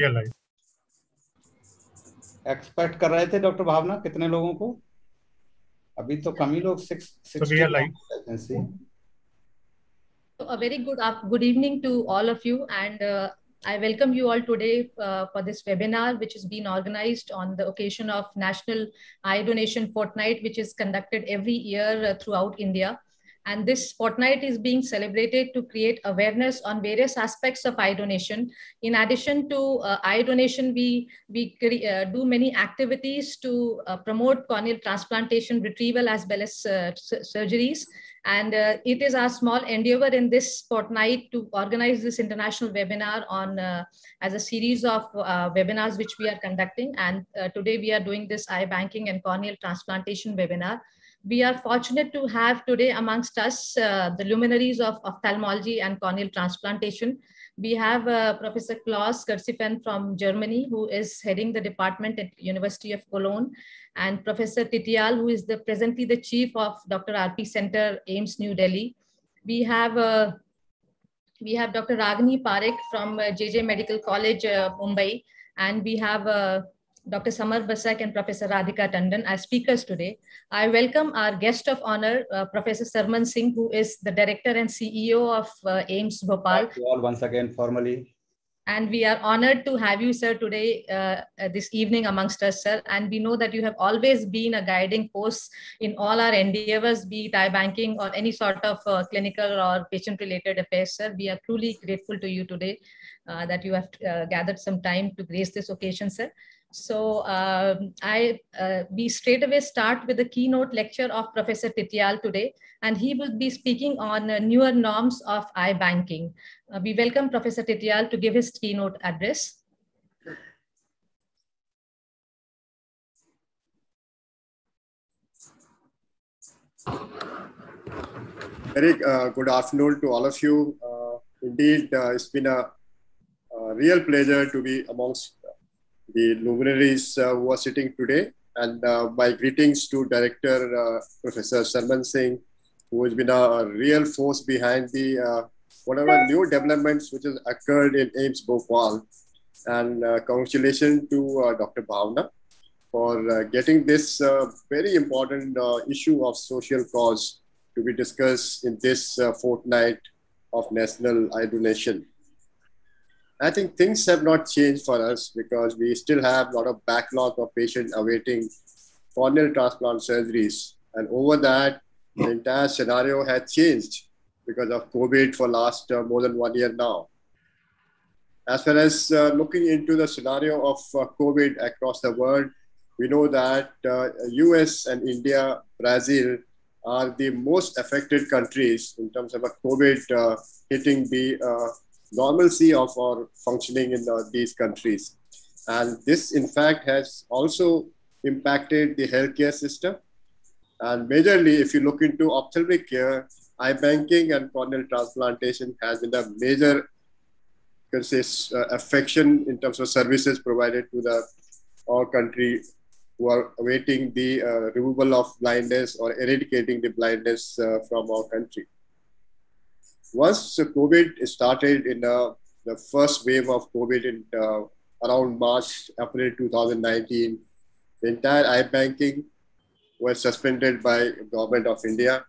Real life expect कर रहे थे डॉक्टर भावना कितने लोगों को अभी तो कम ही लोग six So a very good af- good evening to all of you, and uh, I welcome you all today uh, for this webinar, which has been organized on the occasion of National Eye Donation Fortnight, which is conducted every year uh, throughout India. And this fortnight is being celebrated to create awareness on various aspects of eye donation. In addition to uh, eye donation, we we uh, do many activities to uh, promote corneal transplantation, retrieval, as well as uh, surgeries. And uh, it is our small endeavor in this fortnight to organize this international webinar on uh, as a series of webinars which we are conducting. And today we are doing this eye banking and corneal transplantation webinar. We are fortunate to have today amongst us uh, the luminaries of ophthalmology and corneal transplantation. We have uh, Professor Claus Cursiefen from Germany, who is heading the department at University of Cologne and Professor Titiyal, who is the presently the chief of Dr. RP Center, AIIMS New Delhi. We have uh, we have Dr. Ragini Parekh from uh, JJ Medical College, uh, Mumbai, and we have uh, Dr. Samar Basak and Professor Radhika Tandon as speakers today. I welcome our guest of honor, uh, Professor Sarman Singh, who is the director and CEO of uh, AIIMS Bhopal. Thank you all once again formally. And we are honored to have you, sir, today, uh, uh, this evening amongst us, sir. And we know that you have always been a guiding force in all our endeavors, be it banking or any sort of uh, clinical or patient related affairs, sir. We are truly grateful to you today uh, that you have uh, gathered some time to grace this occasion, sir. So um, I uh, we straight away start with the keynote lecture of Professor Titiyal today, and he will be speaking on uh, newer norms of eye banking. Uh, we welcome Professor Titiyal to give his keynote address. Very uh, good afternoon to all of you. Uh, indeed, uh, it's been a, a real pleasure to be amongst the luminaries uh, who are sitting today. And uh, my greetings to Director uh, Professor Sarman Singh, who has been a, real force behind the whatever new developments which has occurred in AIIMS Bhopal. And uh, congratulations to uh, Dr. Bhavna for uh, getting this very important issue of social cause to be discussed in this fortnight of national eye donation. I think things have not changed for us because we still have a lot of backlog of patients awaiting corneal transplant surgeries. And over that, the entire scenario has changed because of COVID for last uh, more than one year now. As far as uh, looking into the scenario of uh, COVID across the world, we know that uh, US and India, Brazil are the most affected countries in terms of a COVID uh, hitting the uh, normalcy of our functioning in uh, these countries. And this, in fact, has also impacted the healthcare system. And majorly, if you look into ophthalmic care, eye banking and corneal transplantation has been a major can say, uh, affection in terms of services provided to the our country who are awaiting the uh, removal of blindness or eradicating the blindness uh, from our country. Once COVID started in uh, the first wave of COVID in uh, around March, April 2019, the entire eye banking was suspended by the government of India.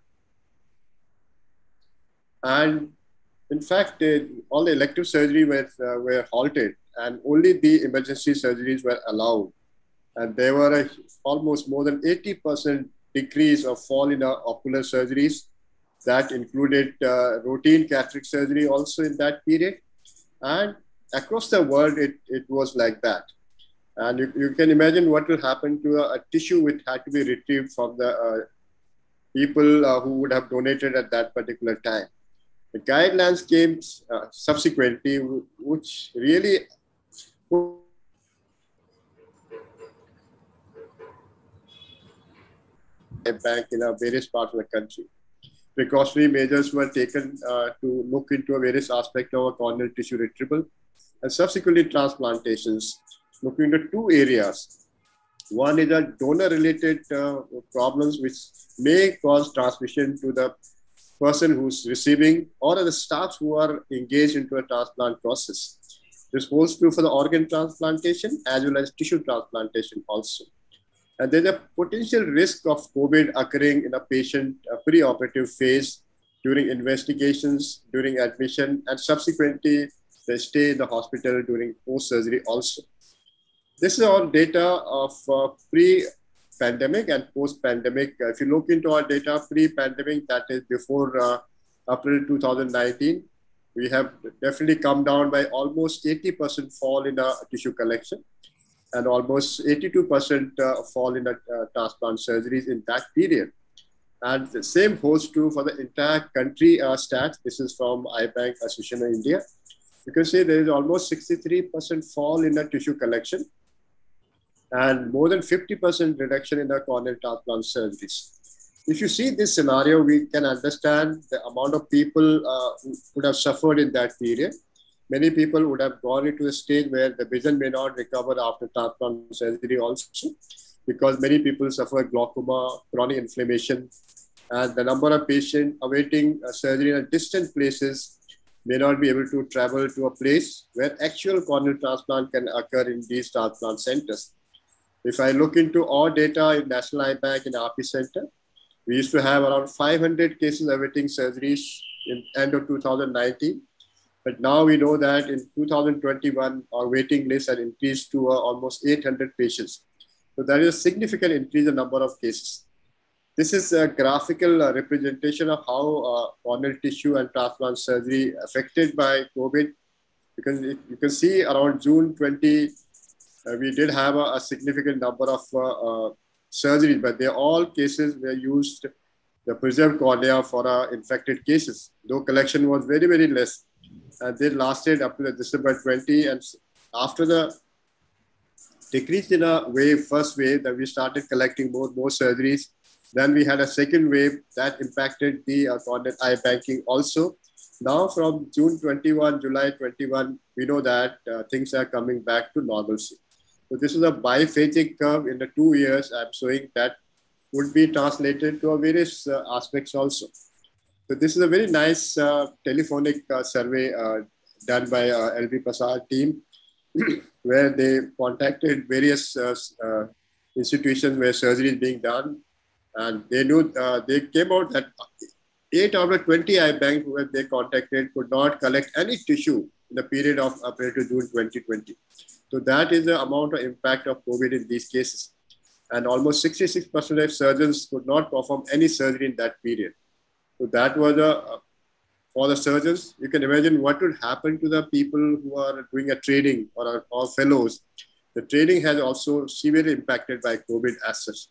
And in fact, all the elective surgery were, uh, were halted and only the emergency surgeries were allowed and there were a, almost more than 80% decrease of fall in uh, ocular surgeries. That included uh, routine cataract surgery also in that period. And across the world, it, it was like that. And you, you can imagine what will happen to a, a tissue which had to be retrieved from the uh, people uh, who would have donated at that particular time. The guidelines came uh, subsequently, which really bank in various parts of the country. Precautionary measures were taken uh, to look into various aspects of a corneal tissue retrieval and subsequently transplantations, looking into two areas. One is a donor-related uh, problems which may cause transmission to the person who's receiving or the staff who are engaged into a transplant process. This holds true for the organ transplantation as well as tissue transplantation also. And there's a potential risk of COVID occurring in a patient a pre-operative phase during investigations, during admission, and subsequently they stay in the hospital during post-surgery also. This is all data of uh, pre-pandemic and post-pandemic. Uh, if you look into our data pre-pandemic, that is before uh, April 2019, we have definitely come down by almost 80% fall in our tissue collection and almost 82% uh, fall in the uh, transplant surgeries in that period. And the same holds true for the entire country uh, stats. This is from Eye Bank Association of India. You can see there is almost 63% fall in the tissue collection and more than 50% reduction in the corneal transplant surgeries. If you see this scenario, we can understand the amount of people uh, who would have suffered in that period. Many people would have gone into a stage where the vision may not recover after transplant surgery also, because many people suffer glaucoma, chronic inflammation, and the number of patients awaiting uh, surgery in distant places may not be able to travel to a place where actual corneal transplant can occur in these transplant centers. If I look into our data in National Eye Bank in RP Center, we used to have around 500 cases awaiting surgeries in end of 2019. But now we know that in 2021, our waiting list had increased to uh, almost 800 patients. So there is a significant increase in the number of cases. This is a graphical uh, representation of how uh, corneal tissue and transplant surgery affected by COVID. Because you can see around June 20, uh, we did have a, a significant number of uh, uh, surgeries, but they all cases were used the preserved cornea for uh, infected cases, though collection was very, very less. And they lasted up to December 20. And after the decrease in a wave, first wave, that we started collecting more, more surgeries. Then we had a second wave that impacted the uh, eye banking also. Now from June 21, July 21, we know that uh, things are coming back to normalcy. So this is a biphasic curve in the two years I'm showing that would be translated to various uh, aspects also. So this is a very nice uh, telephonic uh, survey uh, done by uh, LV Prasad team, where they contacted various uh, institutions where surgery is being done, and they knew they came out that eight out of 20 eye banks where they contacted could not collect any tissue in the period of April to June 2020. So that is the amount of impact of COVID in these cases. And almost 66% of surgeons could not perform any surgery in that period. So that was a, for the surgeons, you can imagine what would happen to the people who are doing a training or, fellows. The training has also severely impacted by COVID as such.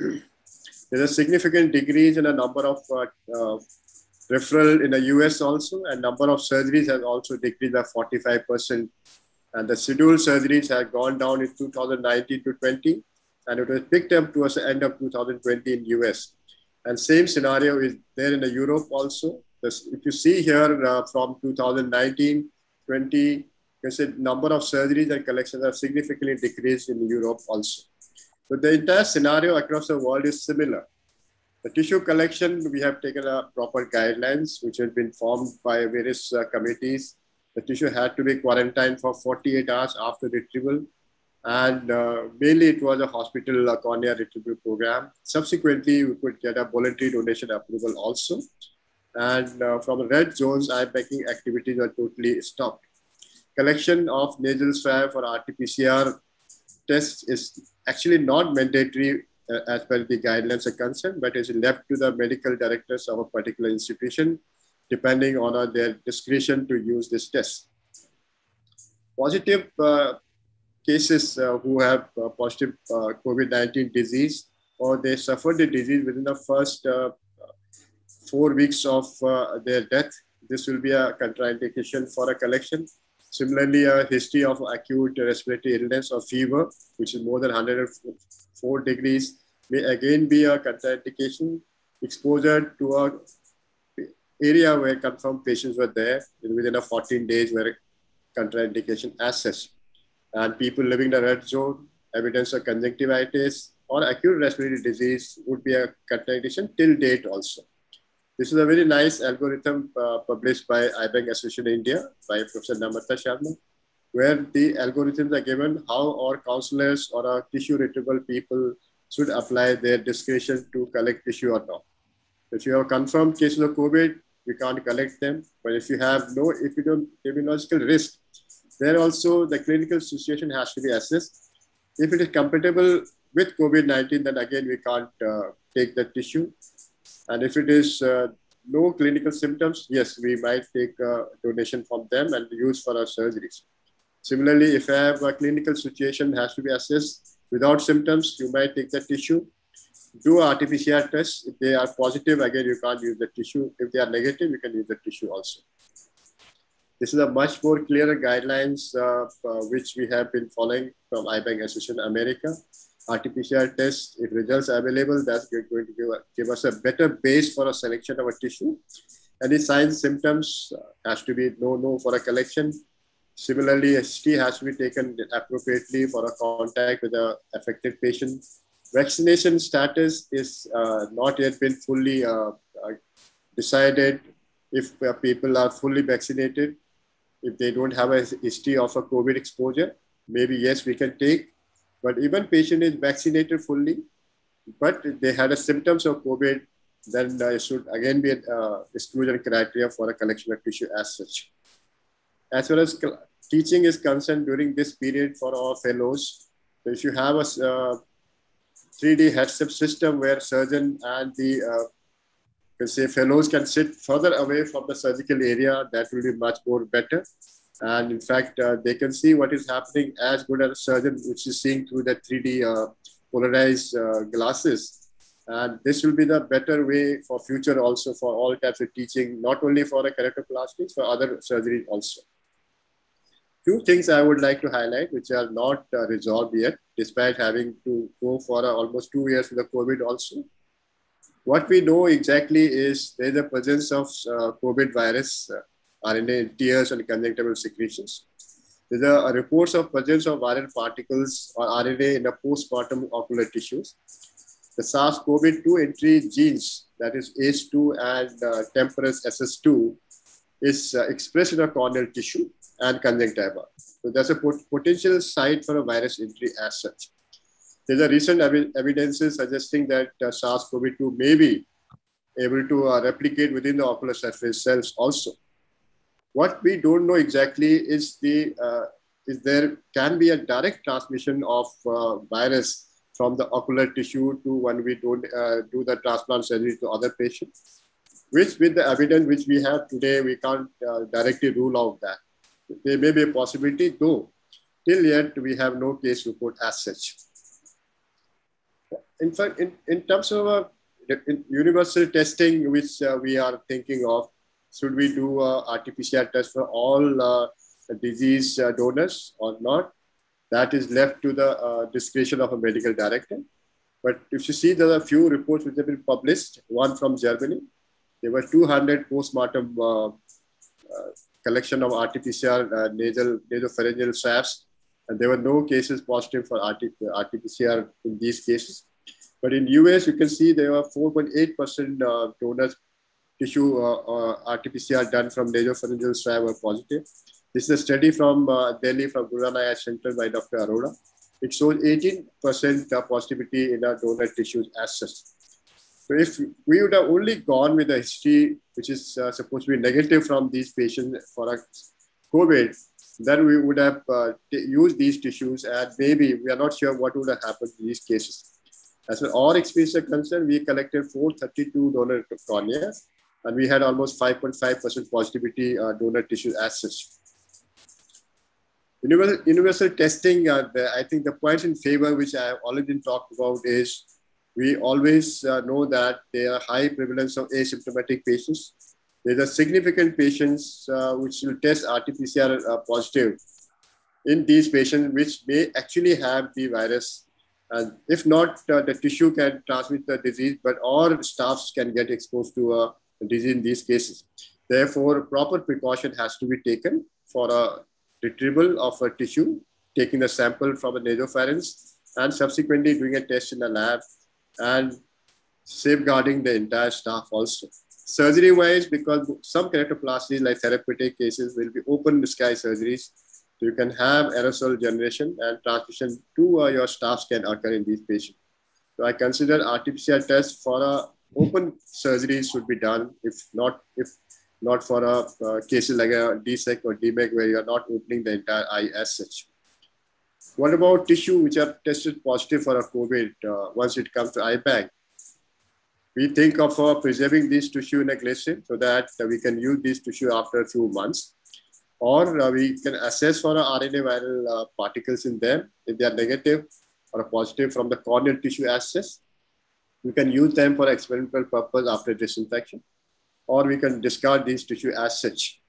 There's a significant decrease in the number of uh, uh, referral in the US also, and number of surgeries has also decreased by 45% and the scheduled surgeries have gone down in 2019 to 20, and it was picked up towards the end of 2020 in US. And same scenario is there in the Europe also. This, if you see here uh, from 2019, 20, you see number of surgeries and collections have significantly decreased in Europe also. But the entire scenario across the world is similar. The tissue collection, we have taken a proper guidelines, which have been formed by various uh, committees the tissue had to be quarantined for 48 hours after retrieval. And uh, mainly it was a hospital cornea retrieval program. Subsequently, we could get a voluntary donation approval also. And uh, from red zones, eye banking activities were totally stopped. Collection of nasal swab for RT-PCR tests is actually not mandatory uh, as per the guidelines are concerned, but is left to the medical directors of a particular institution depending on uh, their discretion to use this test. Positive uh, cases uh, who have uh, positive uh, COVID-19 disease or they suffered the disease within the first four weeks of their death, this will be a contraindication for a collection. Similarly, a history of acute respiratory illness or fever, which is more than 104 degrees, may again be a contraindication. Exposure to a area where confirmed patients were there within a 14 days were a contraindication as such. And people living in the red zone, evidence of conjunctivitis or acute respiratory disease would be a contraindication till date also. This is a very nice algorithm uh, published by Eye Bank Association India by Professor Namrata Sharma, where the algorithms are given how our counselors or our tissue retrieval people should apply their discretion to collect tissue or not. If you have confirmed cases of COVID, we can't collect them. But if you have no if you don't epidemiological risk, there also the clinical situation has to be assessed. If it is compatible with COVID-19, then again, we can't uh, take the tissue. And if it is uh, no clinical symptoms, yes, we might take a donation from them and use for our surgeries. Similarly, if I have a clinical situation has to be assessed without symptoms, you might take the tissue do RT-PCR tests. If they are positive, again, you can't use the tissue. If they are negative, you can use the tissue also. This is a much more clearer guidelines uh, uh, which we have been following from Eye Bank Association America. RT-PCR test, if results are available, that's going to give, give us a better base for a selection of a tissue. Any signs, symptoms uh, has to be no, no for a collection. Similarly, HT has to be taken appropriately for a contact with the affected patient vaccination status is uh, not yet been fully uh, uh decided if people are fully vaccinated. If they don't have a history of a COVID exposure, maybe yes, we can take. But even patient is vaccinated fully, but they had a symptoms of COVID, then it should again be an exclusion criteria for a collection of tissue as such. As far as teaching is concerned during this period for our fellows, if you have a uh, 3D headset system where surgeon and the uh, can say fellows can sit further away from the surgical area. That will be much more better. And in fact, uh, they can see what is happening as good as a surgeon, which is seeing through the 3D uh, polarized uh, glasses. And this will be the better way for future also for all types of teaching, not only for the keratoplasties, for other surgery also. Two things I would like to highlight, which are not uh, resolved yet, despite having to go for almost two years with the COVID also. What we know exactly is there's a presence of uh, COVID virus, uh, RNA in tears and conjunctival secretions. There's a, reports of presence of viral particles or RNA in the postmortem ocular tissues. The SARS-CoV-2 entry genes, that is ACE2 and uh, TMPRSS2, is uh, expressed in a corneal tissue and conjunctiva. So there's a pot- potential site for a virus entry as such. There's a recent ev- evidences suggesting that uh, SARS-CoV-2 may be able to uh, replicate within the ocular surface cells also. What we don't know exactly is the uh, is there can be a direct transmission of uh, virus from the ocular tissue to when we don't uh, do the transplant surgery to other patients, which with the evidence which we have today, we can't uh, directly rule out that there may be a possibility, though till yet we have no case report as such. In fact, in, in terms of uh, universal testing, which uh, we are thinking of, should we do a RT-PCR test for all uh, disease uh, donors or not? That is left to the discretion of a medical director. But if you see, there are a few reports which have been published, one from Germany. There were 200 postmortem collection of RT-PCR uh, nasal nasopharyngeal swabs, and there were no cases positive for RT, RT-PCR in these cases. But in US, you can see there were 4.8% uh, donors tissue uh, uh, RT-PCR done from nasopharyngeal swab were positive. This is a study from uh, Delhi from Guru Center by Dr. Arora. It shows 18% positivity in our donor tissues as such. So if we would have only gone with a history which is uh, supposed to be negative from these patients for a COVID, then we would have uh, used these tissues and maybe we are not sure what would have happened in these cases. As far as our experience is concerned, we collected 432 donor cornea and we had almost 5.5% positivity uh, donor tissue as such. Universal, universal testing, uh, the, I think the points in favor, which I have already talked about, is we always uh, know that there are high prevalence of asymptomatic patients. There are significant patients uh, which will test RT-PCR uh, positive in these patients, which may actually have the virus. And if not, uh, the tissue can transmit the disease, but all staffs can get exposed to a disease in these cases. Therefore, proper precaution has to be taken for a retrieval of a tissue, taking the sample from a nasopharynx, and subsequently doing a test in the lab and safeguarding the entire staff also. surgery wise, because some keratoplasties like therapeutic cases will be open sky surgeries. So you can have aerosol generation and transmission to uh, your staffs can occur in these patients. So I consider RT-PCR test for a open surgery should be done if not if not for a uh, cases like a DSEK or DMEK where you are not opening the entire eye as such. What about tissue which are tested positive for a COVID uh, once it comes to eye bank? We think of uh, preserving this tissue in a glycerin so that we can use this tissue after a few months. Or uh, we can assess for RNA viral uh, particles in them. If they are negative or positive from the corneal tissue access, we can use them for experimental purpose after disinfection. Or we can discard these tissue as such.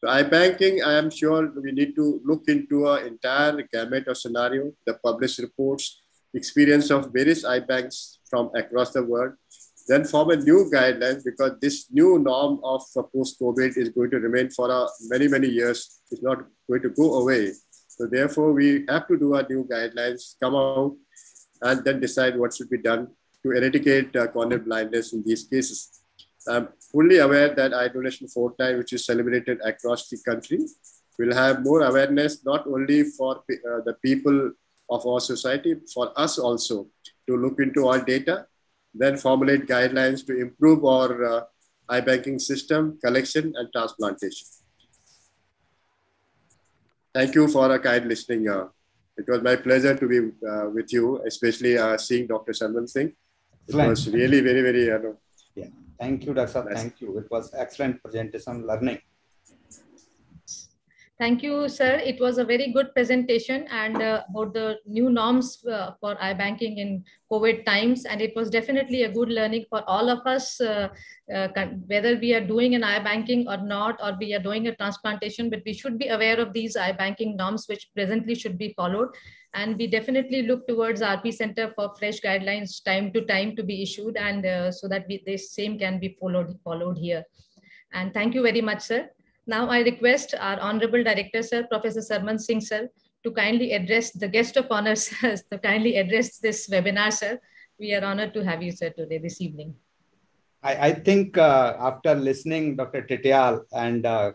So eye banking, I am sure we need to look into an entire gamut of scenario, the published reports, experience of various eye banks from across the world, then form a new guideline because this new norm of post-COVID is going to remain for uh, many, many years. It's not going to go away. So therefore, we have to do our new guidelines, come out, and then decide what should be done to eradicate uh, corneal blindness in these cases. I'm fully aware that eye donation fortnight, which is celebrated across the country, will have more awareness not only for uh, the people of our society, for us also to look into our data, then formulate guidelines to improve our uh, eye banking system, collection, and transplantation. Thank you for a kind listening. Uh, it was my pleasure to be uh, with you, especially uh, seeing Dr. Sarman Singh. It was really very, very, yeah. Thank you, Dr. Thank you. It was excellent presentation, learning. Thank you, sir. It was a very good presentation and uh, about the new norms uh, for eye banking in COVID times. And it was definitely a good learning for all of us, uh, uh whether we are doing an eye banking or not, or we are doing a transplantation, but we should be aware of these eye banking norms, which presently should be followed. And we definitely look towards RP Center for fresh guidelines time to time to be issued and uh, so that we, the same can be followed, followed here. And thank you very much, sir. Now I request our Honorable Director, Sir, Professor Sarman Singh, Sir, to kindly address the guest of honor, sir, to kindly address this webinar, Sir. We are honored to have you, Sir, today, this evening. I, I think uh, after listening Dr. Titiyal, and uh,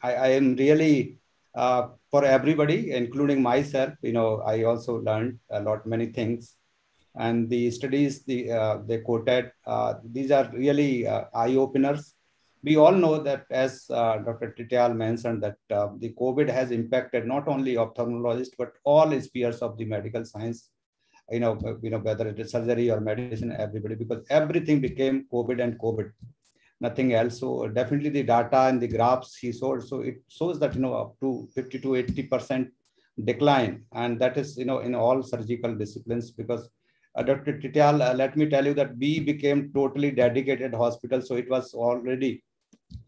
I, I, am really, uh, for everybody, including myself, you know, I also learned a lot, many things. And the studies the, uh, they quoted, uh, these are really uh, eye-openers we all know that as uh, Dr. Titiyal mentioned that uh, the COVID has impacted not only ophthalmologists, but all spheres of the medical science, you know, you know, whether it is surgery or medicine, everybody, because everything became COVID and COVID, nothing else. So definitely the data and the graphs he showed, so it shows that, you know, up to 50 to 80% decline. And that is, you know, in all surgical disciplines because uh, Dr. Titiyal, uh, let me tell you that we became totally dedicated hospital. So it was already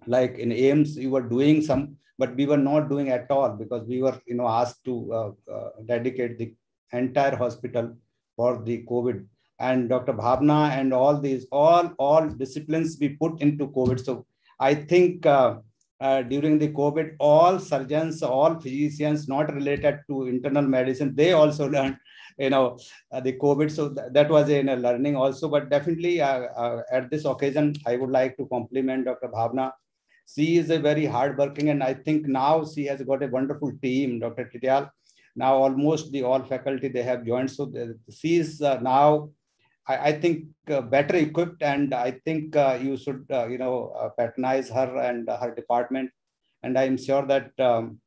like in AIIMS, you were doing some, but we were not doing at all because we were, you know, asked to uh, uh, dedicate the entire hospital for the COVID. And Dr. Bhavna and all these, all all disciplines we put into COVID. So I think uh, uh, during the COVID, all surgeons, all physicians not related to internal medicine, they also learned, you know, uh, the COVID. So th that was in a learning also. But definitely uh, uh, at this occasion, I would like to compliment Dr. Bhavna. She is a very hardworking, and I think now she has got a wonderful team, Dr. Titiyal. Now almost the all faculty they have joined. So the, she is now I, think uh, better equipped, and I think uh, you should uh, you know patronize her and her department. And I am sure that um,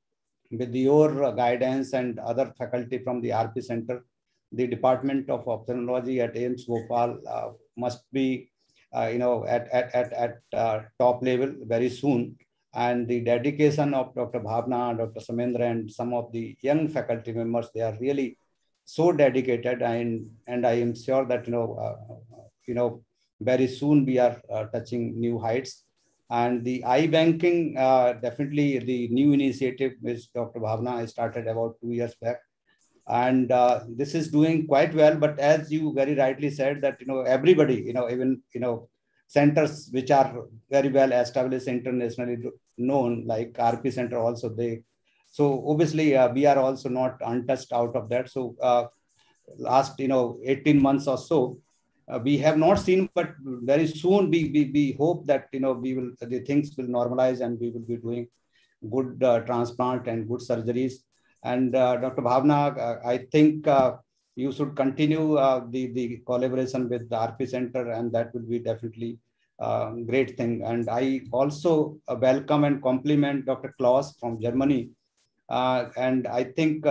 with your guidance and other faculty from the RP Center, the Department of Ophthalmology at AIIMS Bhopal uh, must be uh, you know at at at, at top level very soon and the dedication of Dr. Bhavna, Dr. Samendra, and some of the young faculty members, they are really so dedicated and and i am sure that you know uh, you know very soon we are uh, touching new heights and the eye banking uh, definitely the new initiative which dr bhavna I started about two years back and uh, this is doing quite well but as you very rightly said that you know everybody you know even you know centers which are very well established internationally known like rp center also they so obviously uh, we are also not untouched out of that. So uh, last you know 18 months or so, uh, we have not seen, but very soon we, we, we hope that, you know, we will, the things will normalize and we will be doing good uh, transplant and good surgeries. And uh, Dr. Bhavna, uh, I think uh, you should continue the, the collaboration with the RP Center and that will be definitely a great thing. And I also welcome and compliment Dr. Claus from Germany. and I think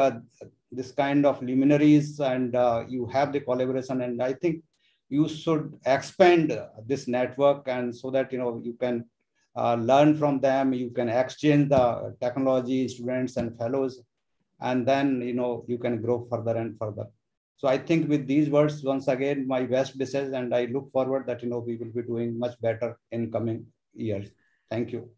this kind of luminaries and you have the collaboration and I think you should expand this network and so that you know you can uh, learn from them you can exchange the technology students and fellows and then you know you can grow further and further so i think with these words once again my best wishes and i look forward that you know we will be doing much better in coming years thank you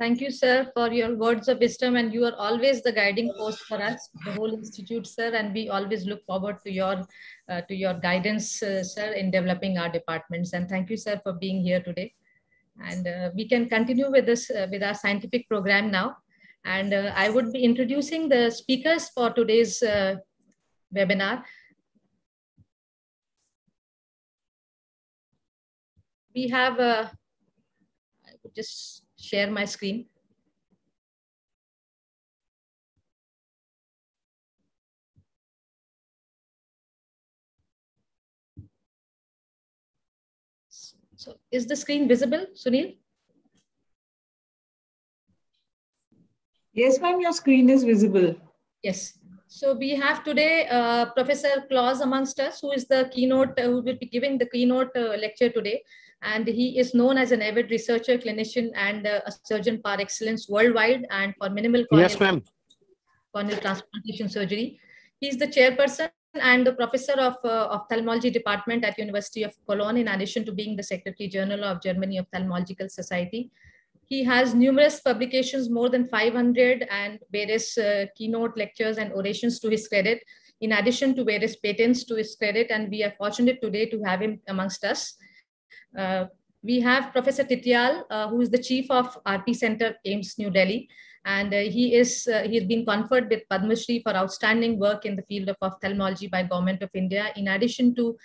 Thank you, sir, for your words of wisdom. And you are always the guiding force for us, the whole institute, sir. And we always look forward to your uh, to your guidance, uh, sir, in developing our departments. And thank you, sir, for being here today. And uh, we can continue with this uh, with our scientific program now. And uh, I would be introducing the speakers for today's uh, webinar. We have, I would just share my screen. So is the screen visible, Sunil? Yes, ma'am, your screen is visible. Yes. So we have today uh, Professor Claus amongst us, who is the keynote, uh, who will be giving the keynote uh, lecture today and he is known as an avid researcher, clinician, and uh, a surgeon par excellence worldwide and for minimal corneal, yes, ma'am. corneal transplantation surgery. He is the chairperson and the professor of uh, ophthalmology department at University of Cologne, in addition to being the secretary general of Germany Ophthalmological Society. He has numerous publications, more than 500, and various uh, keynote lectures and orations to his credit, in addition to various patents to his credit. And we are fortunate today to have him amongst us. Uh, we have Professor Titiyal, uh, who is the chief of RP Center, AIIMS, New Delhi. And uh, he is he has been conferred with Padma Shri for outstanding work in the field of ophthalmology by Government of India, in addition to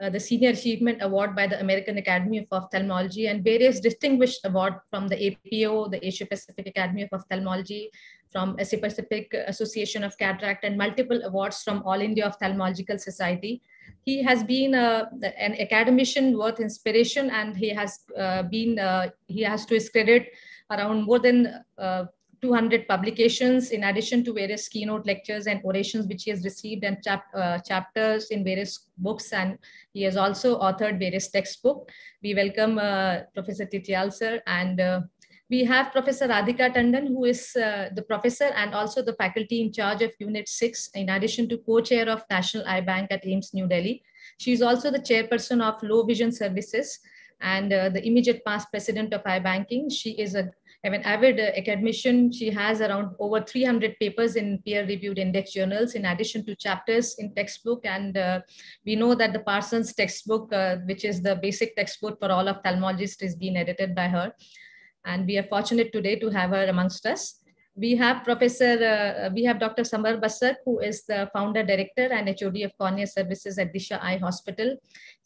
uh, the Senior Achievement Award by the American Academy of Ophthalmology and various distinguished awards from the APO, the Asia Pacific Academy of Ophthalmology, from Asia Pacific Association of Cataract, and multiple awards from All India Ophthalmological Society. He has been uh, an academician worth inspiration and he has uh, been uh, he has to his credit around more than uh, 200 publications in addition to various keynote lectures and orations which he has received and chap uh, chapters in various books and he has also authored various textbooks we welcome uh, professor titiyal sir and we have Professor Radhika Tandon, who is uh, the professor and also the faculty in charge of Unit 6, in addition to co-chair of National Eye Bank at AIIMS New Delhi. She is also the chairperson of Low Vision Services and uh, the immediate past president of Eye Banking. She is a, an avid uh, academician. She has around over 300 papers in peer-reviewed index journals, in addition to chapters in textbook. And uh, we know that the Parsons textbook, uh, which is the basic textbook for all ophthalmologists, is being edited by her and we are fortunate today to have her amongst us. We have Professor, uh, we have Dr. Samar Basak, who is the founder, director, and HOD of cornea services at Disha Eye Hospital.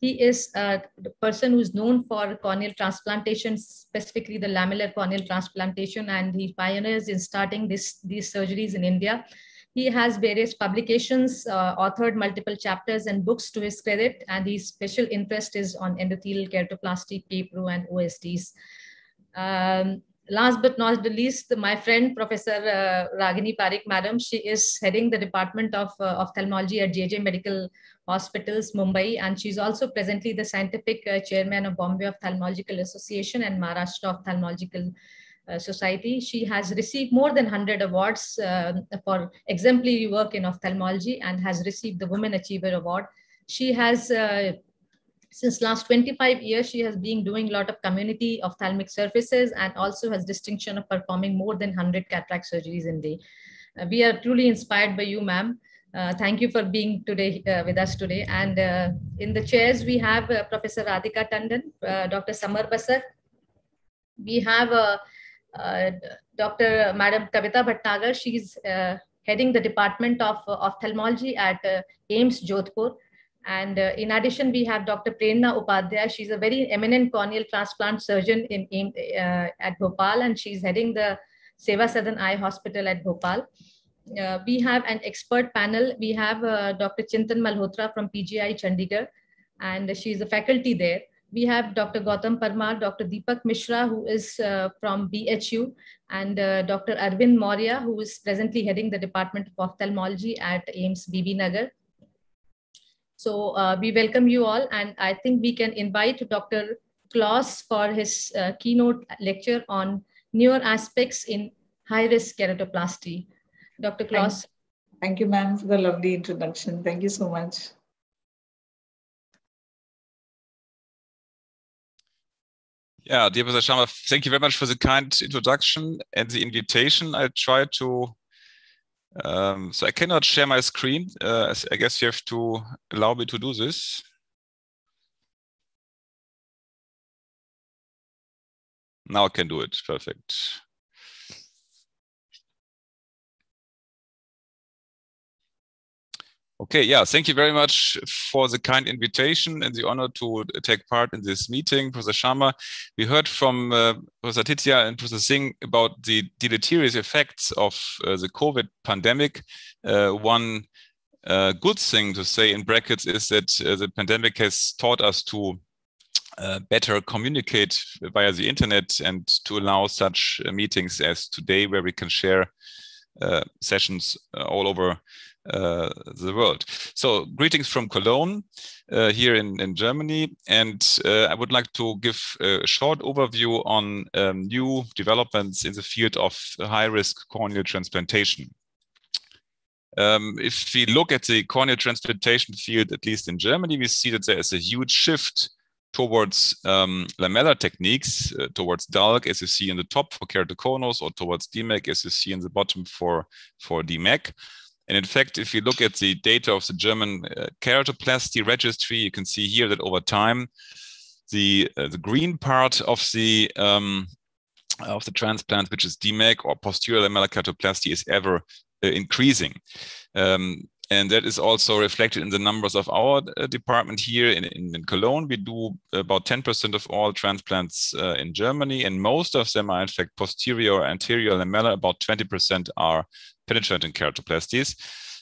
He is a person who's known for corneal transplantation, specifically the lamellar corneal transplantation, and he pioneers in starting this, these surgeries in India. He has various publications, uh, authored multiple chapters and books to his credit, and his special interest is on endothelial keratoplasty, PPRO, and OSDs. Um, last but not the least, my friend, Professor uh, Ragini Parekh, madam, she is heading the Department of uh, Ophthalmology at JJ Medical Hospitals, Mumbai, and she's also presently the scientific uh, chairman of Bombay Ophthalmological Association and Maharashtra Ophthalmological uh, Society. She has received more than 100 awards uh, for exemplary work in ophthalmology and has received the Women Achiever Award. She has uh, since last 25 years, she has been doing a lot of community ophthalmic services and also has distinction of performing more than 100 cataract surgeries in day. Uh, we are truly inspired by you, ma'am. Uh, thank you for being today uh, with us today. And uh, in the chairs, we have uh, Professor Radhika Tandon, uh, Dr. Samar Basak. We have Dr. Madam Kavita Bhatnagar. She's heading the Department of Ophthalmology at AIIMS Jodhpur. And uh, in addition, we have Dr. Prerna Upadhyay. She's a very eminent corneal transplant surgeon in, in uh, at Bhopal, and she's heading the Seva Sadan Eye Hospital at Bhopal. Uh, we have an expert panel. We have uh, Dr. Chintan Malhotra from PGI Chandigarh, and she's a faculty there. We have Dr. Gautam Parmar, Dr. Deepak Mishra, who is uh, from BHU, and uh, Dr. Arvind Maurya, who is presently heading the Department of Ophthalmology at AIIMS BB Nagar. So uh, we welcome you all, and I think we can invite Dr. Claus for his uh, keynote lecture on newer aspects in high-risk keratoplasty. Dr. Claus. Thank, thank you, ma'am, for the lovely introduction. Thank you so much. Yeah, dear Professor Sharma, thank you very much for the kind introduction and the invitation. I try to, um, so I cannot share my screen. Uh, I guess you have to allow me to do this. Now I can do it, perfect. Okay, yeah, thank you very much for the kind invitation and the honor to take part in this meeting. Professor Sharma, we heard from uh, Professor Titya and Professor Singh about the deleterious effects of uh, the COVID pandemic. Uh, one uh, good thing to say in brackets is that uh, the pandemic has taught us to uh, better communicate via the internet and to allow such meetings as today where we can share sessions all over uh, the world. So greetings from Cologne uh, here in, in Germany. And uh, I would like to give a short overview on um, new developments in the field of high-risk corneal transplantation. Um, if we look at the corneal transplantation field, at least in Germany, we see that there is a huge shift towards um, lamellar techniques, uh, towards DALK, as you see in the top for keratoconus, or towards DMEK, as you see in the bottom for, for DMEK. And in fact, if you look at the data of the German uh, keratoplasty registry, you can see here that over time, the uh, the green part of the um, of the transplant, which is DMEK or posterior lamellar keratoplasty, is ever uh, increasing. Um, and that is also reflected in the numbers of our uh, department here in, in, in, Cologne. We do about 10% of all transplants uh, in Germany, and most of them are in fact posterior or anterior lamellar. About 20% are penetrating keratoplasties.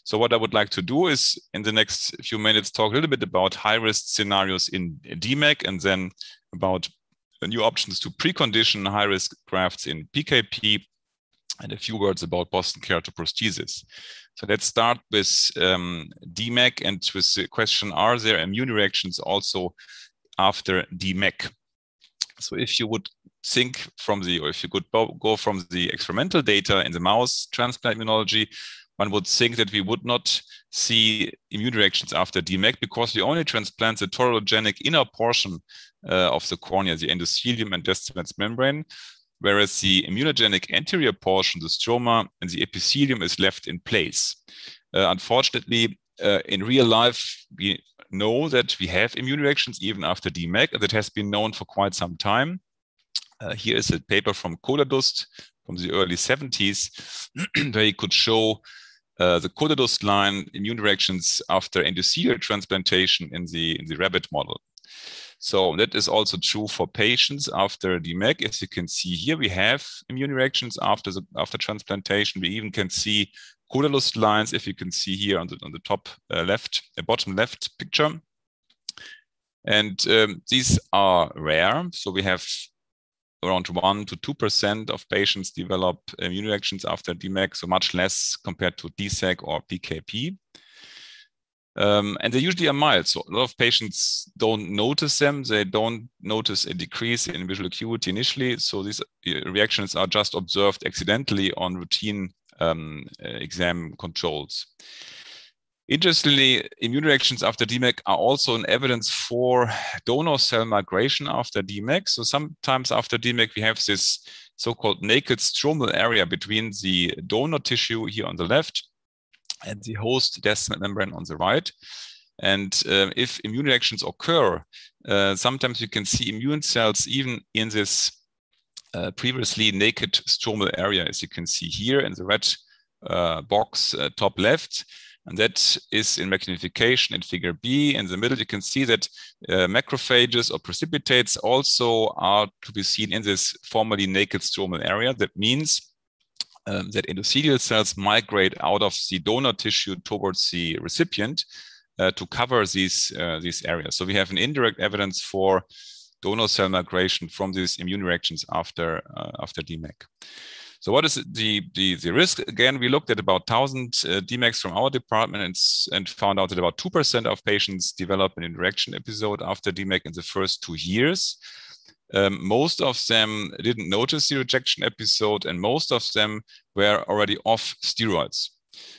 So what I would like to do is in the next few minutes talk a little bit about high-risk scenarios in DMEK and then about new options to precondition high-risk grafts in PKP and a few words about Boston keratoprosthesis. So let's start with um, DMEK and with the question, are there immune reactions also after DMEK? So if you would think from the, or if you could go from the experimental data in the mouse transplant immunology, one would think that we would not see immune reactions after DMEK because we only transplant the tolerogenic inner portion uh, of the cornea, the endothelium and Descemet's membrane, whereas the immunogenic anterior portion, the stroma and the epithelium is left in place. Uh, unfortunately, uh, in real life, we know that we have immune reactions even after and that has been known for quite some time. Uh, here is a paper from Khodadoust from the early 70s, where he could show uh, the Khodadoust line immune reactions after endothelial transplantation in the, in the rabbit model. So that is also true for patients after DMEK. As you can see here, we have immune reactions after the, after transplantation. We even can see Khodadoust lines, if you can see here on the, on the top uh, left, uh, bottom left picture. And um, these are rare. So we have around 1 to 2% of patients develop immune reactions after DMEK, so much less compared to DSEK or PKP. Um, and they usually are mild. So a lot of patients don't notice them. They don't notice a decrease in visual acuity initially. So these uh, reactions are just observed accidentally on routine um, uh, exam controls. Interestingly, immune reactions after DMEK are also an evidence for donor cell migration after DMEK. So sometimes after DMEK, we have this so-called naked stromal area between the donor tissue here on the left and the host Descemet membrane on the right. And uh, if immune reactions occur, uh, sometimes you can see immune cells even in this uh, previously naked stromal area, as you can see here in the red uh, box uh, top left. And that is in magnification in figure B. In the middle, you can see that uh, macrophages or precipitates also are to be seen in this formerly naked stromal area. That means um, that endothelial cells migrate out of the donor tissue towards the recipient uh, to cover these, uh, these areas. So we have an indirect evidence for donor cell migration from these immune reactions after, uh, after DMEK. So what is the, the, the risk? Again, we looked at about 1,000 uh, DMEKs from our department and, found out that about 2% of patients develop an interaction episode after DMEK in the first two years. Um, most of them didn't notice the rejection episode and most of them were already off steroids.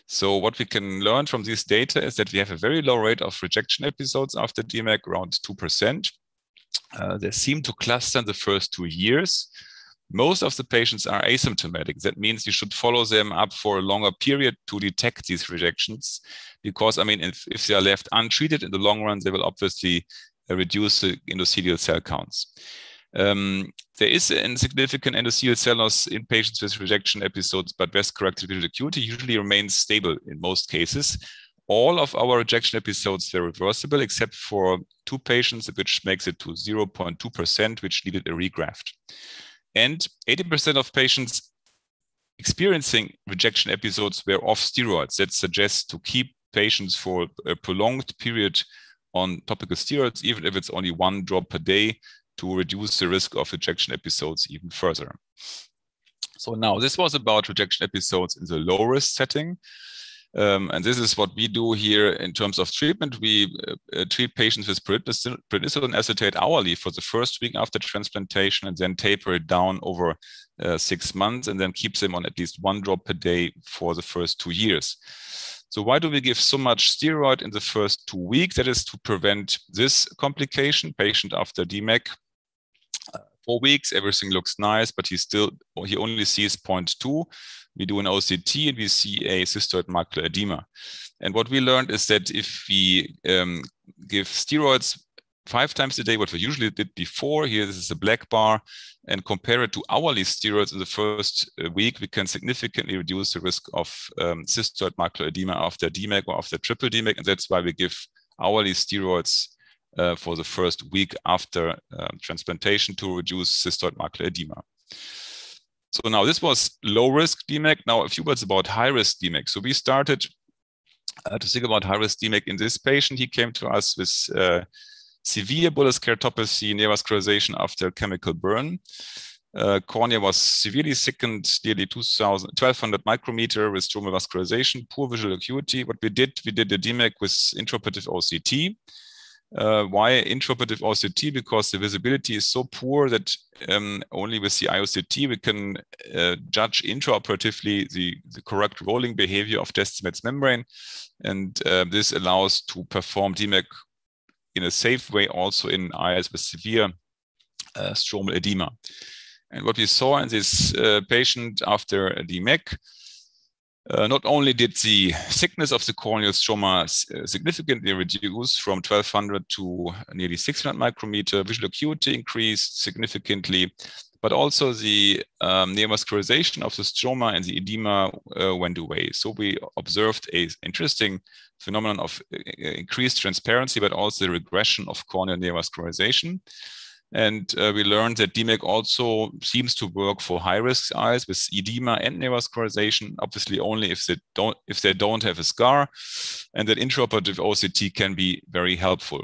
So what we can learn from this data is that we have a very low rate of rejection episodes after DMEK, around 2%. Uh, they seem to cluster in the first two years. Most of the patients are asymptomatic. That means you should follow them up for a longer period to detect these rejections. Because, I mean, if, if they are left untreated in the long run, they will obviously uh, reduce the endothelial cell counts. Um, there is a significant endothelial cell loss in patients with rejection episodes, but best corrected visual acuity usually remains stable in most cases. All of our rejection episodes were reversible, except for two patients, which makes it to 0.2%, which needed a regraft. And 80% of patients experiencing rejection episodes were off steroids. That suggests to keep patients for a prolonged period on topical steroids, even if it's only one drop per day, to reduce the risk of rejection episodes even further. So now this was about rejection episodes in the low risk setting. Um, and this is what we do here in terms of treatment. We uh, treat patients with prednisolone acetate hourly for the first week after transplantation and then taper it down over uh, six months and then keep them on at least one drop per day for the first two years. So why do we give so much steroid in the first two weeks? That is to prevent this complication. Patient after uh, four weeks, everything looks nice, but he still he only sees 0.2 we do an OCT and we see a cystoid macular edema. And what we learned is that if we um, give steroids five times a day, what we usually did before, here this is a black bar, and compare it to hourly steroids in the first uh, week, we can significantly reduce the risk of um, cystoid macular edema after DMEK or after triple DMEK. And that's why we give hourly steroids uh, for the first week after um, transplantation to reduce cystoid macular edema. So now this was low risk DMEK. Now a few words about high risk DMEK. So we started uh, to think about high risk DMEK in this patient. He came to us with uh, severe bullous keratopathy, neovascularization after chemical burn. Uh, cornea was severely thickened, nearly 2,000, 1200 micrometer with stromal vascularization, poor visual acuity. What we did, we did a DMEK with intraoperative OCT. Uh, why intraoperative OCT? Because the visibility is so poor that um, only with the IOCT we can uh, judge intraoperatively the, the correct rolling behavior of Descemet's membrane. And uh, this allows to perform DMEK in a safe way also in eyes with severe uh, stromal edema. And what we saw in this uh, patient after DMEK uh, not only did the thickness of the corneal stroma uh, significantly reduce from 1200 to nearly 600 micrometer, visual acuity increased significantly, but also the um, neovascularization of the stroma and the edema uh, went away. So we observed a interesting phenomenon of uh, increased transparency, but also the regression of corneal neovascularization. And uh, we learned that DMEK also seems to work for high-risk eyes with edema and neovascularization, obviously only if they don't if they don't have a scar, and that intraoperative OCT can be very helpful.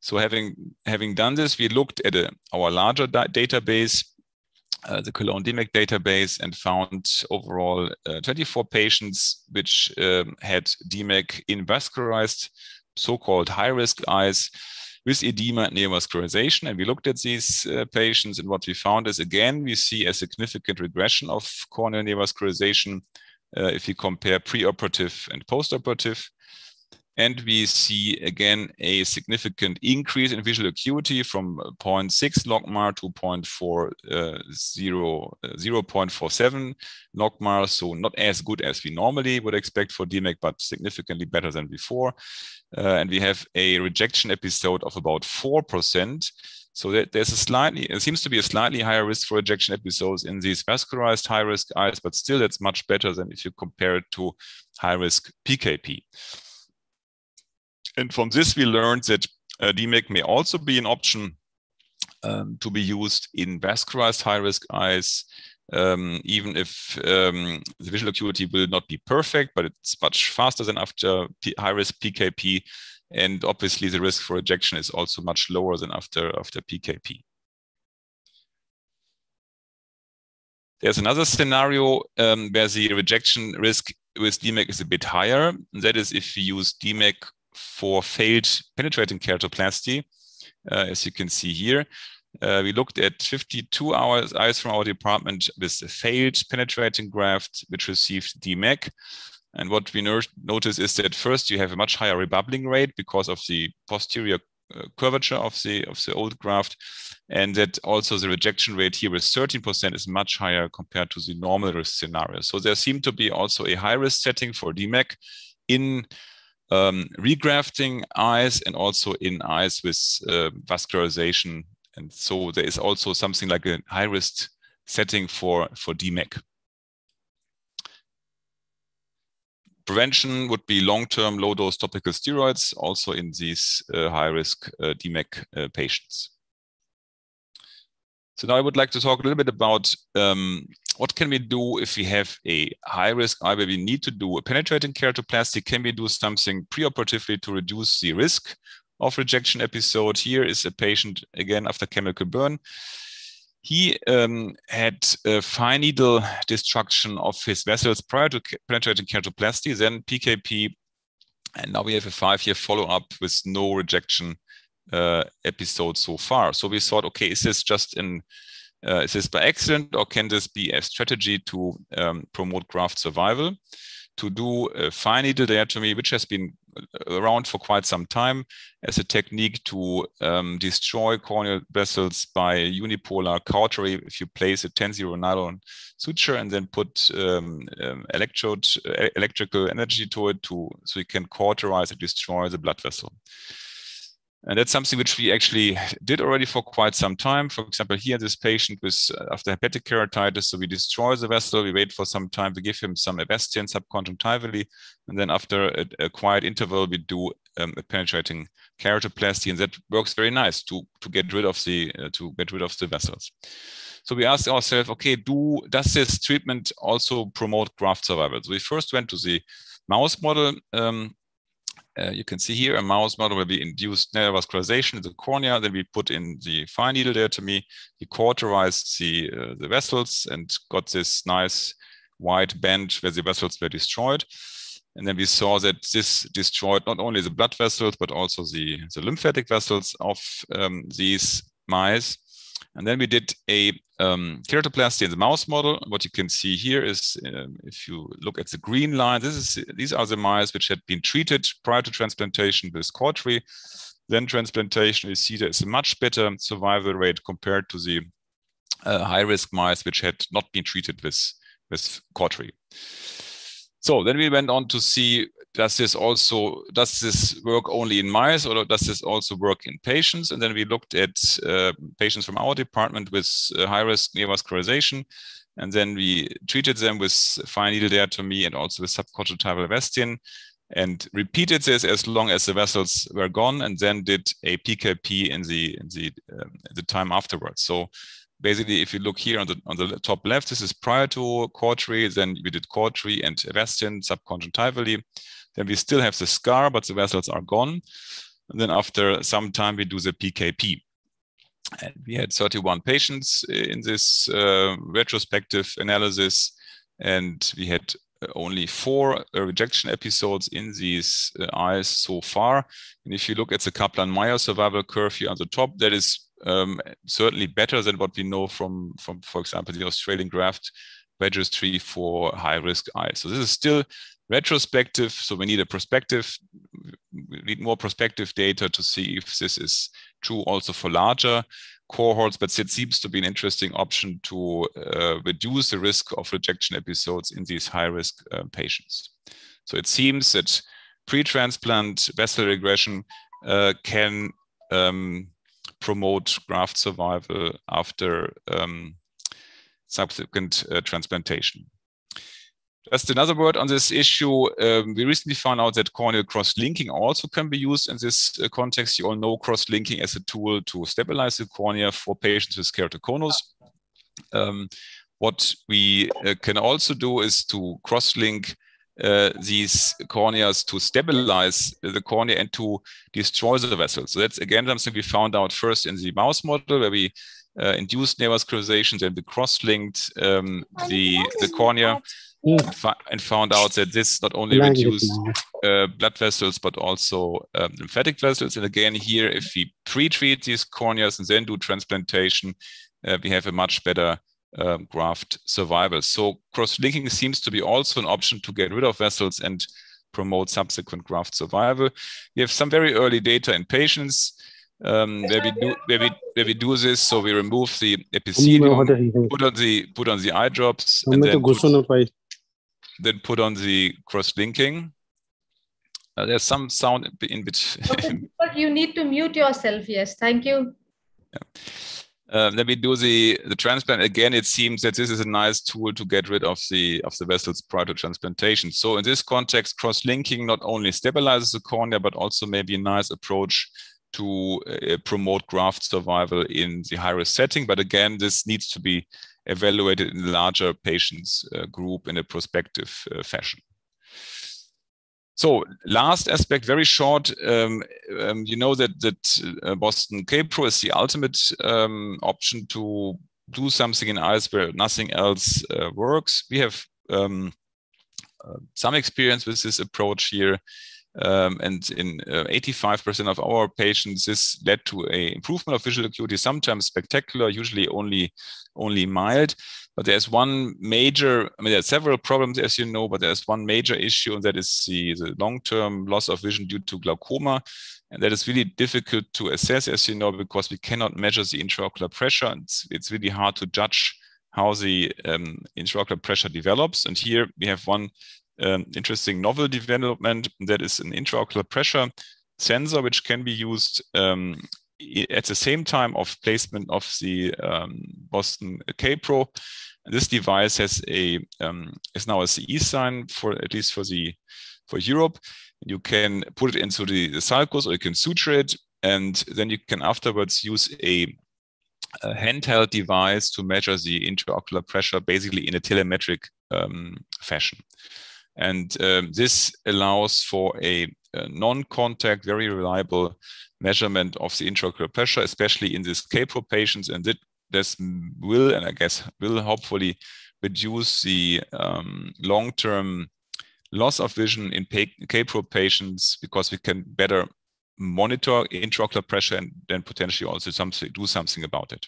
So having having done this, we looked at a, our larger database, uh, the Cologne DMEK database, and found overall uh, 24 patients which um, had DMEK in vascularized, so-called high-risk eyes with edema and neovascularization. And we looked at these uh, patients, and what we found is again, we see a significant regression of corneal neovascularization uh, if you compare preoperative and postoperative. And we see again a significant increase in visual acuity from 0.6 logmar to 0.4, uh, 0, uh, 0.47 logmar. So not as good as we normally would expect for DMEK, but significantly better than before. Uh, and we have a rejection episode of about 4%. So there's a slightly, it seems to be a slightly higher risk for rejection episodes in these vascularized high risk eyes, but still that's much better than if you compare it to high risk PKP. And from this, we learned that uh, DMEK may also be an option um, to be used in vascularized high-risk eyes, um, even if um, the visual acuity will not be perfect, but it's much faster than after high-risk PKP. And obviously, the risk for rejection is also much lower than after, after PKP. There's another scenario um, where the rejection risk with DMEK is a bit higher. That is if we use DMEK for failed penetrating keratoplasty, uh, as you can see here. Uh, we looked at 52 hours eyes from our department with a failed penetrating graft, which received DMEK. And what we notice is that first you have a much higher rebubbling rate because of the posterior uh, curvature of the of the old graft, and that also the rejection rate here with 13% is much higher compared to the normal risk scenario. So there seemed to be also a high risk setting for DMEK in um, regrafting eyes and also in eyes with uh, vascularization. And so there is also something like a high risk setting for, for DMEK. Prevention would be long-term low-dose topical steroids, also in these uh, high-risk uh, DMEK uh, patients. So now I would like to talk a little bit about um, what can we do if we have a high risk eye where we need to do a penetrating keratoplasty? Can we do something preoperatively to reduce the risk of rejection episode? Here is a patient, again, after chemical burn. He um, had a fine needle destruction of his vessels prior to penetrating keratoplasty, then PKP, and now we have a five-year follow-up with no rejection uh, episode so far. So we thought, okay, is this just in uh, is this by accident or can this be a strategy to um, promote graft survival? To do a fine needle diathermy, which has been uh, around for quite some time as a technique to um, destroy corneal vessels by unipolar cautery. If you place a 10-0 nylon suture and then put um, um, electrode, uh, electrical energy to it to so you can cauterize and destroy the blood vessel. And that's something which we actually did already for quite some time. For example, here this patient with uh, after herpetic keratitis, so we destroy the vessel, we wait for some time, we give him some Avastin subconjunctivally, and then after a, a quiet interval, we do um, a penetrating keratoplasty, and that works very nice to to get rid of the uh, to get rid of the vessels. So we asked ourselves, okay, do does this treatment also promote graft survival? So we first went to the mouse model. Um, uh, you can see here a mouse model where we induced neovascularization in the cornea. Then we put in the fine needle diathermy. We cauterized the, uh, the vessels and got this nice white band where the vessels were destroyed. And then we saw that this destroyed not only the blood vessels, but also the, the lymphatic vessels of um, these mice. And then we did a um, keratoplasty in the mouse model. What you can see here is, um, if you look at the green line, this is these are the mice which had been treated prior to transplantation with cautery. Then transplantation, we see there's a much better survival rate compared to the uh, high-risk mice which had not been treated with, with cautery. So then we went on to see does this also does this work only in mice or does this also work in patients? And then we looked at uh, patients from our department with uh, high risk neovascularization, and then we treated them with fine needle diathermy and also with subconjunctival Avastin, and repeated this as long as the vessels were gone, and then did a PKP in the in the um, the time afterwards. So basically, if you look here on the on the top left, this is prior to cautery. Then we did cautery and Avastin subconjunctivally. Then we still have the scar, but the vessels are gone. And then after some time, we do the PKP. And we had 31 patients in this uh, retrospective analysis, and we had only four rejection episodes in these uh, eyes so far. And if you look at the Kaplan-Meier survival curve here on the top, that is um, certainly better than what we know from, from, for example, the Australian graft registry for high-risk eyes. So this is still retrospective, so we need a prospective, we need more prospective data to see if this is true also for larger cohorts, but it seems to be an interesting option to uh, reduce the risk of rejection episodes in these high-risk uh, patients. So it seems that pre-transplant vessel regression uh, can um, promote graft survival after um, subsequent uh, transplantation. Just another word on this issue. Um, we recently found out that corneal cross-linking also can be used in this uh, context. You all know cross-linking as a tool to stabilize the cornea for patients with keratoconus. Um, what we uh, can also do is to cross-link these corneas to stabilize the cornea and to destroy the vessels. So that's again something we found out first in the mouse model where we uh, induced neovascularizations and we cross-linked um, the, the cornea and found out that this not only reduced uh, blood vessels but also um, lymphatic vessels. And again, here, if we pre-treat these corneas and then do transplantation, uh, we have a much better um, graft survival. So cross-linking seems to be also an option to get rid of vessels and promote subsequent graft survival. We have some very early data in patients um, where we do where we where we do this. So we remove the epithelium, put on the put on the eye drops, and then put, then put on the cross-linking. Uh, there's some sound in between. But you need to mute yourself. Yes, thank you. Yeah. Uh, let me do the the transplant again. It seems that this is a nice tool to get rid of the of the vessels prior to transplantation. So in this context, cross-linking not only stabilizes the cornea, but also maybe a nice approach to uh, promote graft survival in the high risk setting. But again, this needs to be evaluated in a larger patients uh, group in a prospective uh, fashion. So last aspect, very short. Um, um, you know that that uh, Boston K-Pro is the ultimate um, option to do something in eyes where nothing else uh, works. We have um, uh, some experience with this approach here. Um, and in 85% uh, of our patients, this led to a improvement of visual acuity, sometimes spectacular, usually only only mild. But there's one major, I mean, there are several problems, as you know, but there's one major issue, and that is the, the long-term loss of vision due to glaucoma. And that is really difficult to assess, as you know, because we cannot measure the intraocular pressure. And it's, it's really hard to judge how the um, intraocular pressure develops. And here we have one um, interesting novel development that is an intraocular pressure sensor, which can be used um, at the same time of placement of the um, Boston K Pro. This device has a um, is now a CE sign for at least for the for Europe. You can put it into the, the or you can suture it, and then you can afterwards use a, a handheld device to measure the intraocular pressure, basically in a telemetric um, fashion. And um, this allows for a, a non-contact, very reliable measurement of the intraocular pressure, especially in these K-Pro patients. And that this will, and I guess will hopefully reduce the um, long-term loss of vision in K-Pro patients because we can better monitor intraocular pressure and then potentially also something, do something about it.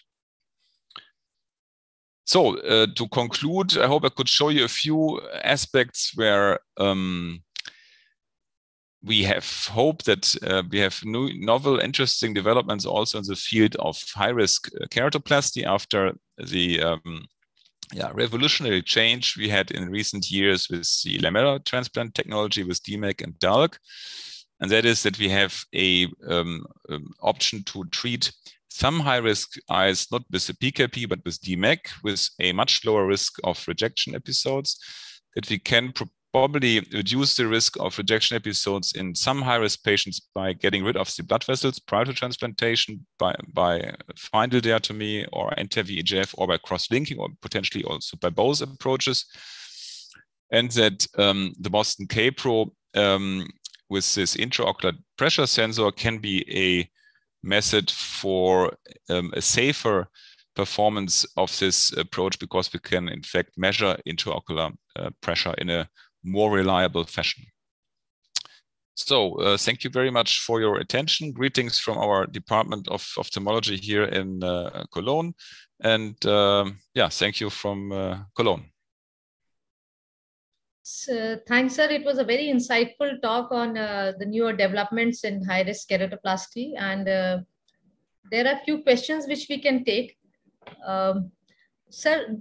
So uh, to conclude, I hope I could show you a few aspects where um, we have hope that uh, we have new, novel, interesting developments also in the field of high-risk uh, keratoplasty after the um, yeah, revolutionary change we had in recent years with the lamella transplant technology with DMEK and DALK. And that is that we have a um, um, option to treat some high risk eyes, not with the PKP, but with DMEK, with a much lower risk of rejection episodes, that we can probably reduce the risk of rejection episodes in some high risk patients by getting rid of the blood vessels prior to transplantation, by, by diathermy or anti-VEGF, or by cross linking, or potentially also by both approaches. And that um, the Boston K Pro um, with this intraocular pressure sensor can be a method for um, a safer performance of this approach because we can in fact measure intraocular uh, pressure in a more reliable fashion. So uh, thank you very much for your attention. Greetings from our Department of Ophthalmology here in uh, Cologne. And um, yeah, thank you from uh, Cologne. So, thanks, sir. It was a very insightful talk on uh, the newer developments in high-risk keratoplasty. And uh, there are a few questions which we can take. Um, sir,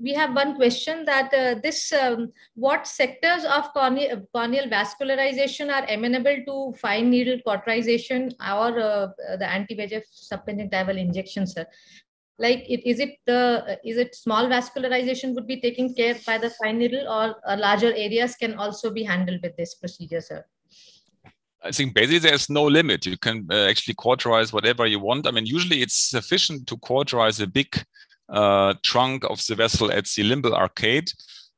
we have one question that uh, this, um, what sectors of corneal, corneal vascularization are amenable to fine needle cauterization or uh, the anti-VEGF subconjunctival injection, sir? like it is it the is it small vascularization would be taken care by the fine needle or uh, larger areas can also be handled with this procedure sir I think basically there's no limit. You can uh, actually cauterize whatever you want. I mean, usually it's sufficient to cauterize a big uh, trunk of the vessel at the limbal arcade.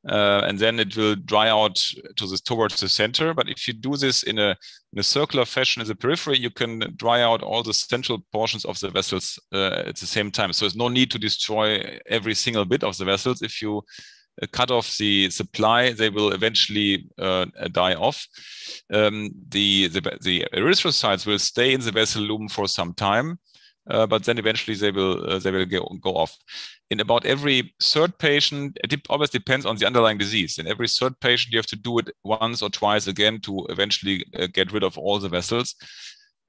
Uh, and then it will dry out to the, towards the center. But if you do this in a, in a circular fashion in the periphery, you can dry out all the central portions of the vessels uh, at the same time. So there's no need to destroy every single bit of the vessels. If you uh, cut off the supply, they will eventually uh, die off. Um, the, the, the erythrocytes will stay in the vessel lumen for some time. Uh, but then eventually they will uh, they will go, go off. In about every third patient, it always depends on the underlying disease. In every third patient, you have to do it once or twice again to eventually uh, get rid of all the vessels.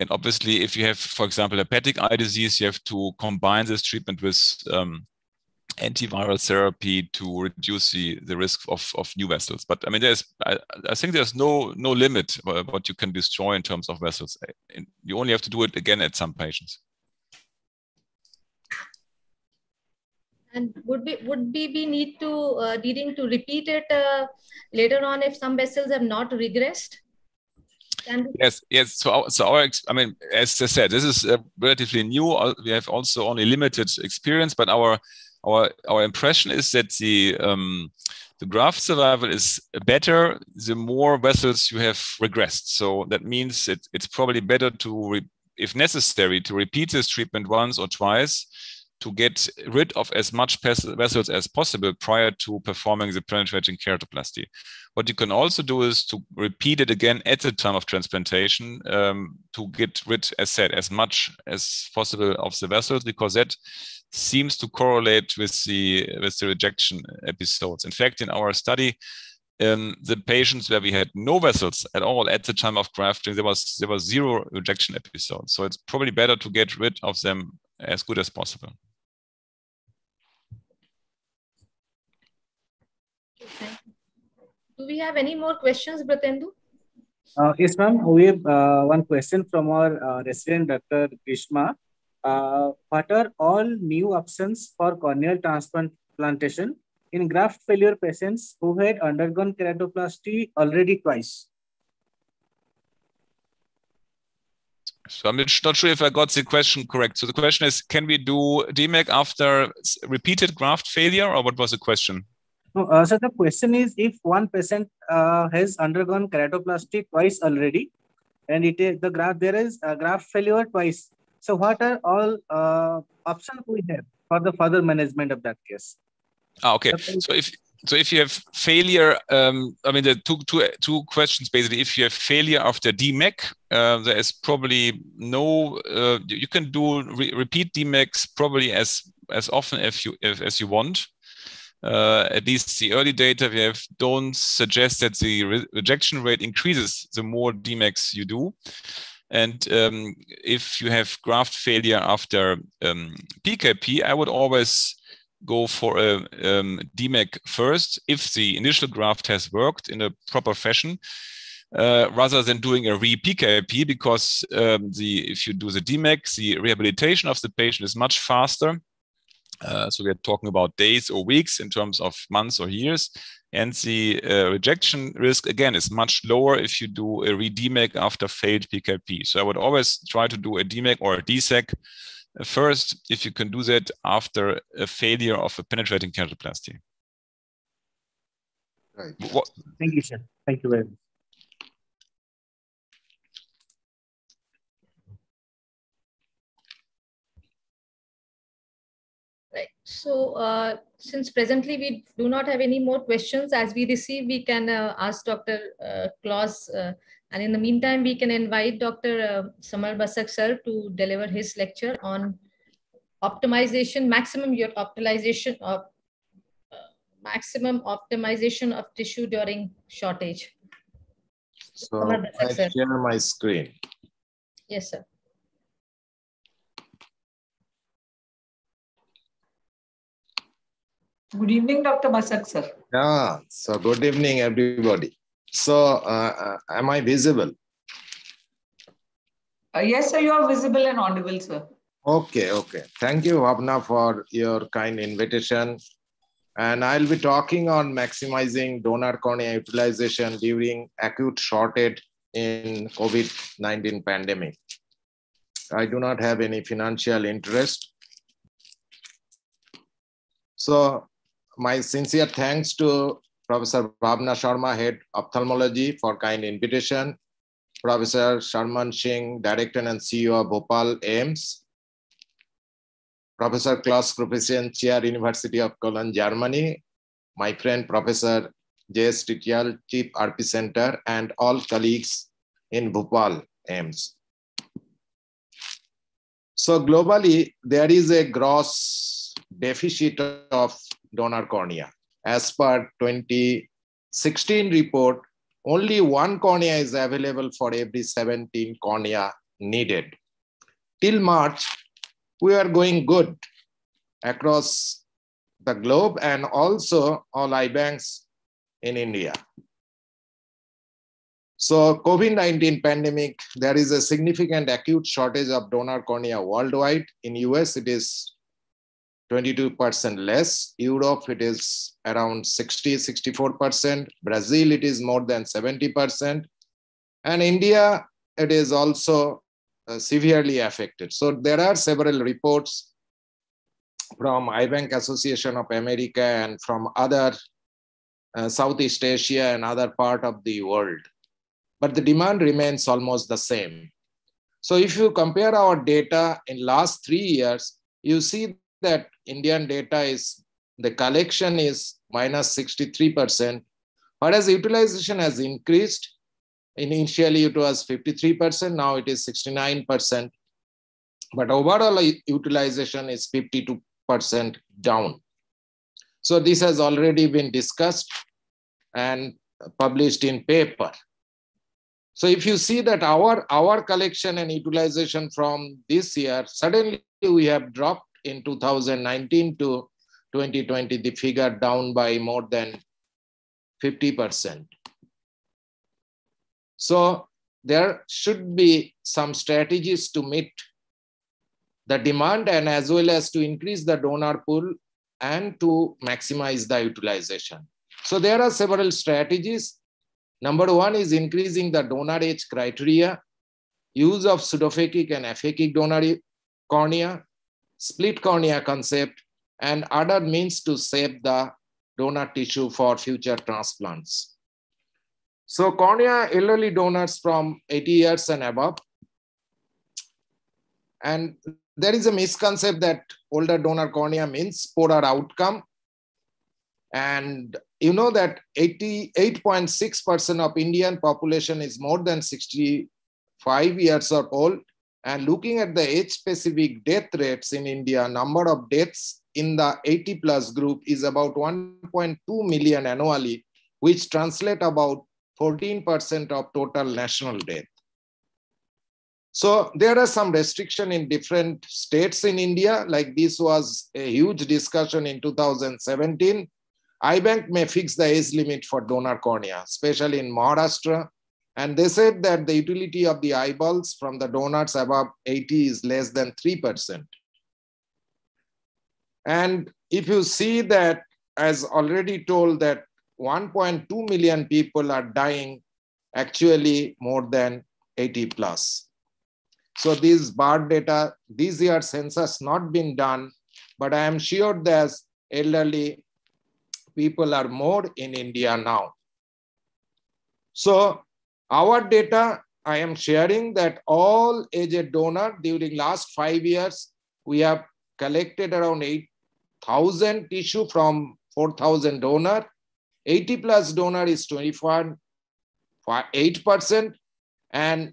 And obviously, if you have, for example, herpetic eye disease, you have to combine this treatment with um, antiviral therapy to reduce the, the risk of, of new vessels. But I mean, there's I, I think there's no no limit what you can destroy in terms of vessels. You only have to do it again at some patients. And would we would we, we need to uh, needing to repeat it uh, later on if some vessels have not regressed? Yes, yes. So, our, so our, I mean, as I said, this is uh, relatively new. Uh, we have also only limited experience, but our our our impression is that the um, the graft survival is better the more vessels you have regressed. So that means it, it's probably better to, if necessary, to repeat this treatment once or twice to get rid of as much vessels as possible prior to performing the penetrating keratoplasty. What you can also do is to repeat it again at the time of transplantation um, to get rid, as said, as much as possible of the vessels, because that seems to correlate with the with the rejection episodes. In fact, in our study, um, the patients where we had no vessels at all at the time of grafting, there was there was zero rejection episodes. So it's probably better to get rid of them as good as possible. Do we have any more questions, Bratendu? Uh, yes, ma'am. We have uh, one question from our uh, resident, Dr. Grishma. Uh, what are all new options for corneal transplantation in graft failure patients who had undergone keratoplasty already twice? So I'm not sure if I got the question correct. So the question is, can we do DMEK after repeated graft failure, or what was the question? No, uh, so the question is, if one patient uh, has undergone keratoplasty twice already, and it is the graft there is a graft failure twice. So what are all uh, options we have for the further management of that case? Ah, okay. So if so if you have failure, um, I mean, the two, two, two questions basically. If you have failure after DMEK, uh, there is probably no. Uh, you can do re repeat DMEKs probably as as often as you if, as you want. Uh, at least the early data we have don't suggest that the re rejection rate increases the more DMEKs you do. And um, if you have graft failure after um, PKP, I would always go for a um, DMEK first if the initial graft has worked in a proper fashion. Uh, rather than doing a re-PKP, because um, the if you do the DMEK, the rehabilitation of the patient is much faster. Uh, so we're talking about days or weeks in terms of months or years. And the uh, rejection risk, again, is much lower if you do a re-DMEK after failed PKP. So I would always try to do a DMEK or a DSEK First, if you can do that after a failure of a penetrating keratoplasty. Right. What? Thank you, sir. Thank you very much. Right. So, uh, since presently we do not have any more questions, as we receive, we can uh, ask Dr. Uh, Claus uh, and in the meantime, we can invite Dr. Uh, Samar Basak sir to deliver his lecture on optimization, maximum your optimization of uh, maximum optimization of tissue during shortage. So I sir. share my screen. Yes, sir. Good evening, Dr. Basak, sir. Yeah, so good evening, everybody. So, uh, uh, am I visible? Uh, yes, sir, you are visible and audible, sir. Okay, okay. Thank you, Bhavna, for your kind invitation. And I'll be talking on maximizing donor cornea utilization during acute shortage in COVID-19 pandemic. I do not have any financial interest. So my sincere thanks to Professor Bhavna Sharma, Head Ophthalmology for kind invitation. Professor Sarman Singh, Director and CEO of Bhopal AIIMS. Professor Claus Professor Chair, University of Cologne, Germany. My friend, Professor J.S. Titiyal, Chief RP Center, and all colleagues in Bhopal AIIMS. So globally, there is a gross deficit of donor cornea. As per 2016 report, only one cornea is available for every 17 cornea needed. Till March, we are going good across the globe and also all eye banks in India. So COVID-19 pandemic, there is a significant acute shortage of donor cornea worldwide. In US, it is 22% less. Europe, it is around 60, 64%. Brazil, it is more than 70%. And India, it is also uh, severely affected. So there are several reports from Eye Bank Association of America and from other uh, Southeast Asia and other part of the world. But the demand remains almost the same. So if you compare our data in last three years, you see that Indian data is, the collection is minus 63%, whereas utilization has increased. Initially it was 53%, now it is 69%. But overall uh, utilization is 52% down. So this has already been discussed and published in paper. So if you see that our, our collection and utilization from this year, suddenly we have dropped in 2019 to 2020, the figure down by more than 50%. So there should be some strategies to meet the demand and as well as to increase the donor pool and to maximize the utilization. So there are several strategies. Number one is increasing the donor age criteria, use of pseudophakic and aphakic donor cornea, split cornea concept, and other means to save the donor tissue for future transplants. So cornea elderly donors from 80 years and above. And there is a misconception that older donor cornea means poorer outcome. And you know that 88.6% of Indian population is more than 65 years or old. And looking at the age-specific death rates in India, number of deaths in the 80 plus group is about 1.2 million annually, which translate about 14% of total national death. So there are some restriction in different states in India, like this was a huge discussion in 2017. Eye Bank may fix the age limit for donor cornea, especially in Maharashtra. And they said that the utility of the eyeballs from the donors above 80 is less than 3%. And if you see that, as already told, that 1.2 million people are dying, actually more than 80 plus. So these bar data, this year census not been done, but I am sure there's elderly people are more in India now. So our data, I am sharing that all aged donor during last five years, we have collected around 8,000 tissue from 4,000 donor. 80 plus donor is 24, 8%. And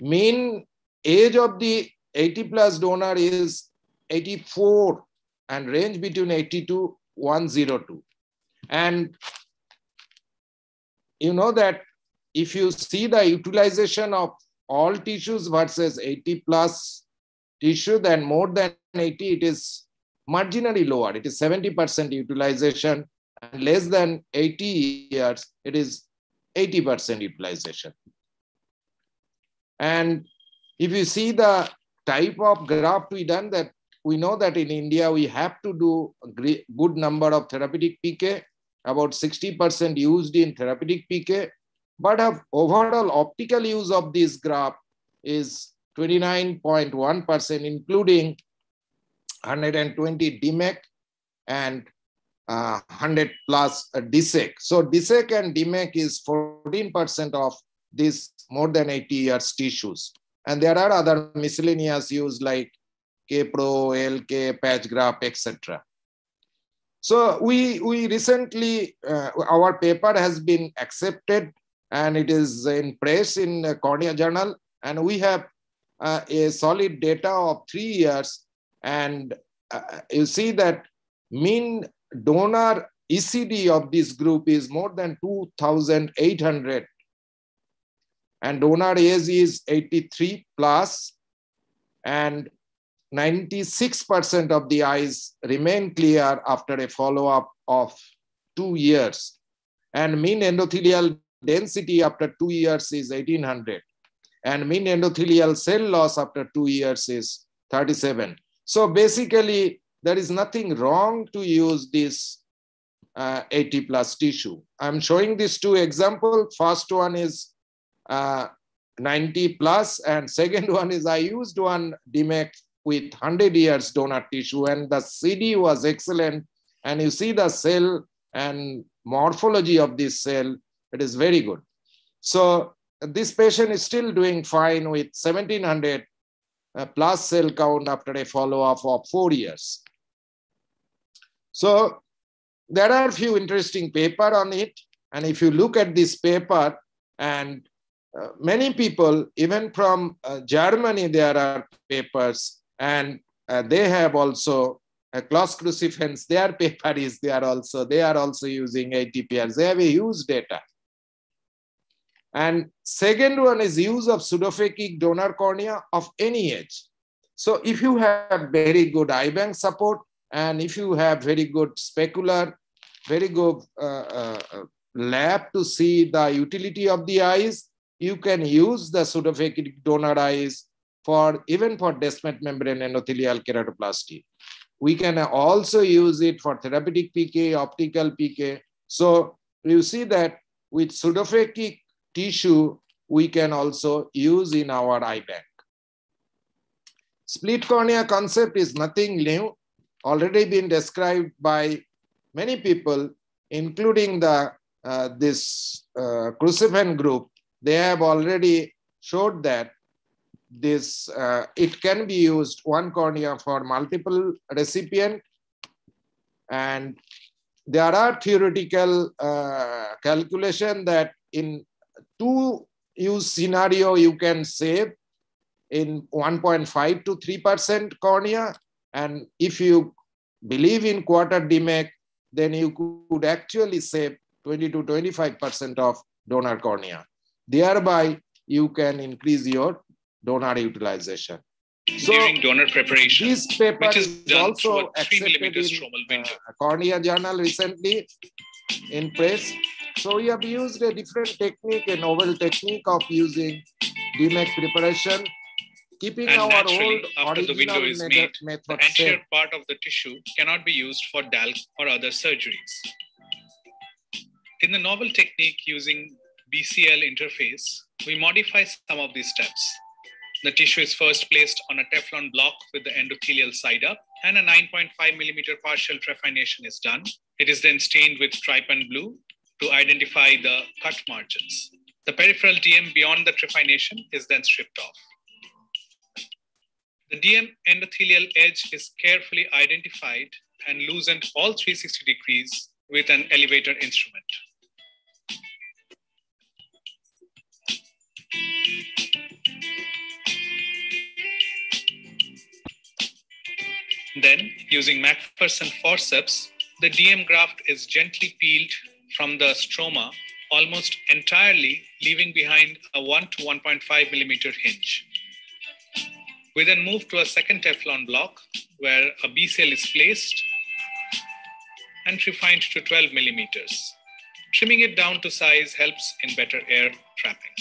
mean age of the 80 plus donor is 84 and range between 80 to 102. And you know that if you see the utilization of all tissues versus 80 plus tissue, then more than 80, it is marginally lower. It is 70% utilization and less than 80 years, it is 80% utilization. And if you see the type of graft we done that we know that in India, we have to do a good number of therapeutic PK, about 60% used in therapeutic PK, but of overall optical use of this graft is 29.1%, including 120 DMEK and uh, 100 plus DSEK. So DSEK and DMEK is 14% of this more than 80 years tissues. And there are other miscellaneous use like K-Pro, LK, patch graft, etc. So we, we recently, uh, our paper has been accepted and it is in press in Cornea Journal. And we have uh, a solid data of three years. And uh, you see that mean donor ECD of this group is more than 2,800. And donor age is 83 plus, and 96% of the eyes remain clear after a follow-up of two years. And mean endothelial density after two years is 1800. And mean endothelial cell loss after two years is 37. So basically, there is nothing wrong to use this uh, 80 plus tissue. I'm showing these two examples. First one is uh, 90 plus, and second one is I used one DMEK with 100 years donor tissue, and the CD was excellent. And you see the cell and morphology of this cell, it is very good. So this patient is still doing fine with 1700 uh, plus cell count after a follow-up of four years. So there are a few interesting paper on it. And if you look at this paper, and uh, many people, even from uh, Germany, there are papers, and uh, they have also uh, Claus Cursiefen, their paper is there also. They are also using ATPRs. They have a huge data. And second one is use of pseudophakic donor cornea of any age. So if you have very good eye bank support, and if you have very good specular, very good uh, uh, lab to see the utility of the eyes, you can use the pseudophakic donor eyes for even for Descemet membrane endothelial keratoplasty. We can also use it for therapeutic PK, optical PK. So you see that with pseudophakic tissue, we can also use in our eye bank. Split cornea concept is nothing new already been described by many people, including the uh, this uh, Cursiefen group. They have already showed that this uh, it can be used one cornea for multiple recipient, and there are theoretical uh, calculation that in two use scenario you can save in 1.5 to 3 percent cornea and if you believe in quarter DMEK, then you could actually save 20 to 25% of donor cornea. Thereby, you can increase your donor utilization. So, During donor preparation, this paper which is, is also accepted in uh, Cornea Journal recently in press. So we have used a different technique, a novel technique of using DMEK preparation keeping and our old after the window is original made, method, the method anterior part of the tissue cannot be used for DALK or other surgeries. In the novel technique using BCL interface, we modify some of these steps. The tissue is first placed on a Teflon block with the endothelial side up, and a 9.5 millimeter partial trephination is done. It is then stained with trypan blue to identify the cut margins. The peripheral DM beyond the trephination is then stripped off. The DM endothelial edge is carefully identified and loosened all 360 degrees with an elevator instrument. Then, using MacPherson forceps, the DM graft is gently peeled from the stroma almost entirely, leaving behind a 1 to 1.5 millimeter hinge. We then move to a second Teflon block where a B cell is placed and refined to 12 millimeters. Trimming it down to size helps in better air trapping.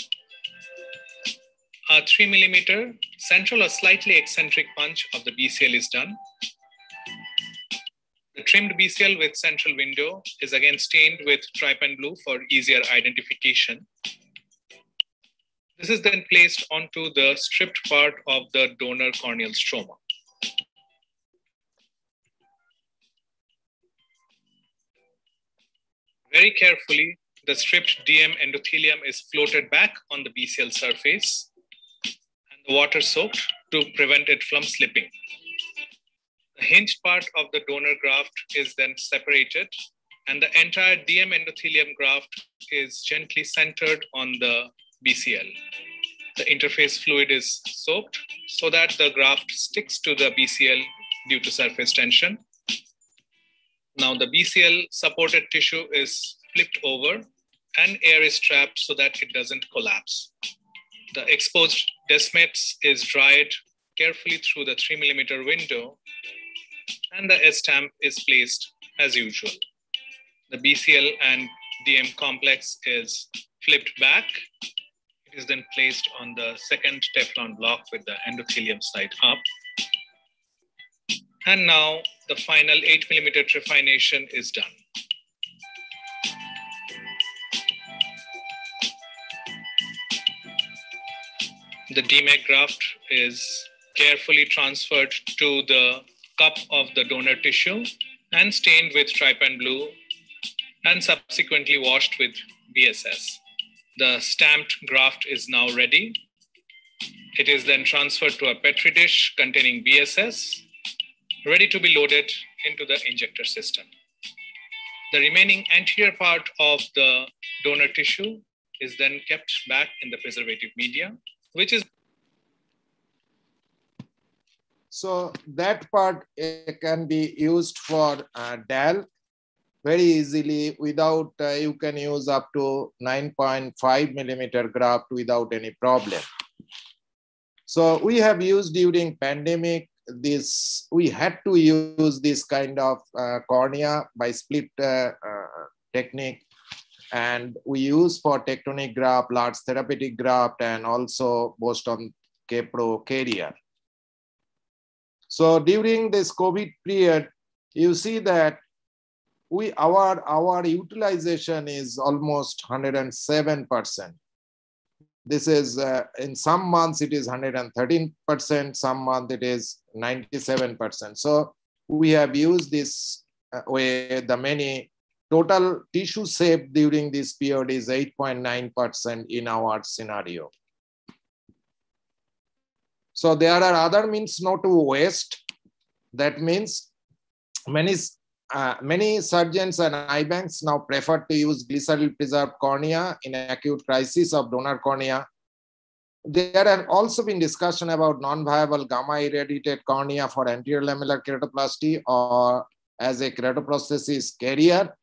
a 3 millimeter central or slightly eccentric punch of the B cell is done. The trimmed BCL with central window is again stained with trypan blue for easier identification. This is then placed onto the stripped part of the donor corneal stroma. Very carefully, the stripped DM endothelium is floated back on the BCL surface and the water soaked to prevent it from slipping. The hinged part of the donor graft is then separated and the entire DM endothelium graft is gently centered on the BCL. The interface fluid is soaked so that the graft sticks to the BCL due to surface tension. Now the BCL supported tissue is flipped over and air is trapped so that it doesn't collapse. The exposed descemet is dried carefully through the three millimeter window and the S stamp is placed as usual. The BCL and DM complex is flipped back. It is then placed on the second Teflon block with the endothelium side up. And now the final eight millimeter trephination is done. The DMEK graft is carefully transferred to the cup of the donor tissue and stained with trypan blue and subsequently washed with BSS. The stamped graft is now ready. It is then transferred to a Petri dish containing BSS, ready to be loaded into the injector system. The remaining anterior part of the donor tissue is then kept back in the preservative media, which is So that part uh, can be used for uh, DALK very easily without, uh, you can use up to 9.5 millimeter graft without any problem. So we have used during pandemic this, we had to use this kind of uh, cornea by split uh, uh, technique. And we use for tectonic graft, large therapeutic graft, and also Boston K-Pro carrier. So during this COVID period, you see that we our our utilization is almost 107 percent. This is uh, in some months it is 113 percent, some month it is 97 percent. So we have used this uh, way. The many total tissue saved during this period is 8.9 percent in our scenario. So there are other means not to waste. That means many uh, many surgeons and eye banks now prefer to use glycerol preserved cornea in acute crisis of donor cornea. There have also been discussion about non-viable gamma irradiated cornea for anterior lamellar keratoplasty or as a keratoprosthesis carrier.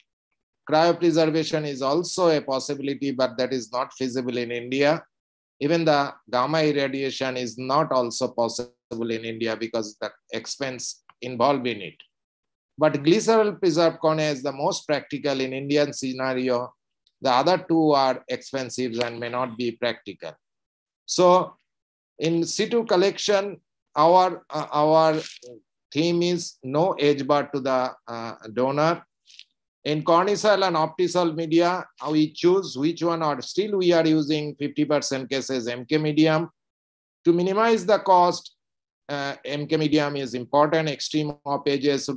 Cryopreservation is also a possibility, but that is not feasible in India even the gamma irradiation is not also possible in India because the expense involved in it. But glycerol preserved cornea is the most practical in Indian scenario. The other two are expensive and may not be practical. So in situ collection, our, uh, our theme is no edge bar to the uh, donor in corneal and Optisol media, we choose which one or still we are using 50% cases MK medium. To minimize the cost, uh, MK medium is important, extreme op edges, uh,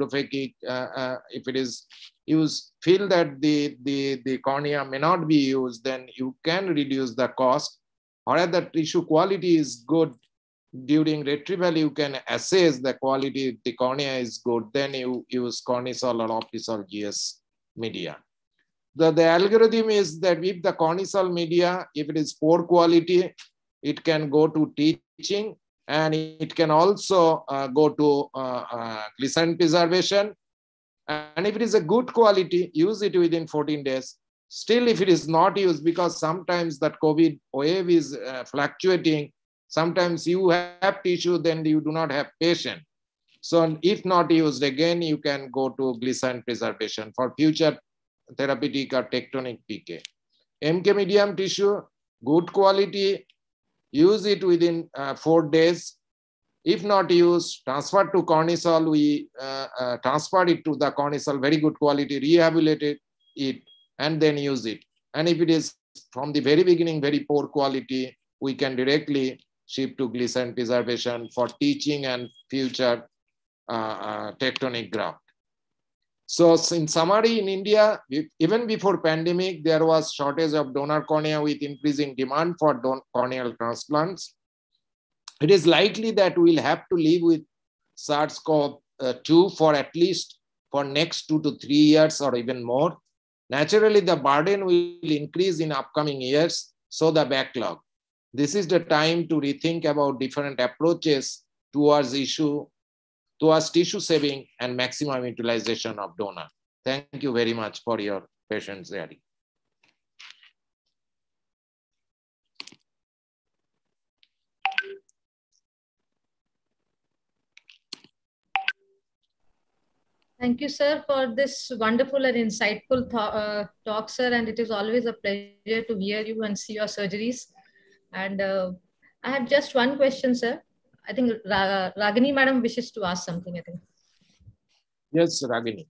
uh, if it is used, feel that the, the, the cornea may not be used, then you can reduce the cost. Or the tissue quality is good, during retrieval, you can assess the quality, if the cornea is good, then you use Cornisol or Optisol GS media. The, the algorithm is that if the corneal media, if it is poor quality, it can go to teaching and it can also uh, go to uh, uh, glycerin preservation. And if it is a good quality, use it within 14 days. Still, if it is not used, because sometimes that COVID wave is uh, fluctuating, sometimes you have tissue, then you do not have patient. So if not used again, you can go to glycerin preservation for future therapeutic or tectonic PK. MK medium tissue, good quality, use it within uh, four days. If not used, transfer to Cornisol, we uh, uh, transfer it to the Cornisol, very good quality, rehabilitate it, and then use it. And if it is from the very beginning, very poor quality, we can directly shift to glycerin preservation for teaching and future Uh, uh, tectonic graft. So in summary, in India, even before pandemic, there was shortage of donor cornea with increasing demand for corneal transplants. It is likely that we'll have to live with SARS-CoV-2 for at least for next two to three years or even more. Naturally, the burden will increase in upcoming years, so the backlog. This is the time to rethink about different approaches towards issue towards tissue saving and maximum utilization of donor. Thank you very much for your patience, Harry. Thank you, sir, for this wonderful and insightful uh, talk, sir. And it is always a pleasure to hear you and see your surgeries. And uh, I have just one question, sir. I think Ragini madam wishes to ask something, I think. Yes, Ragini.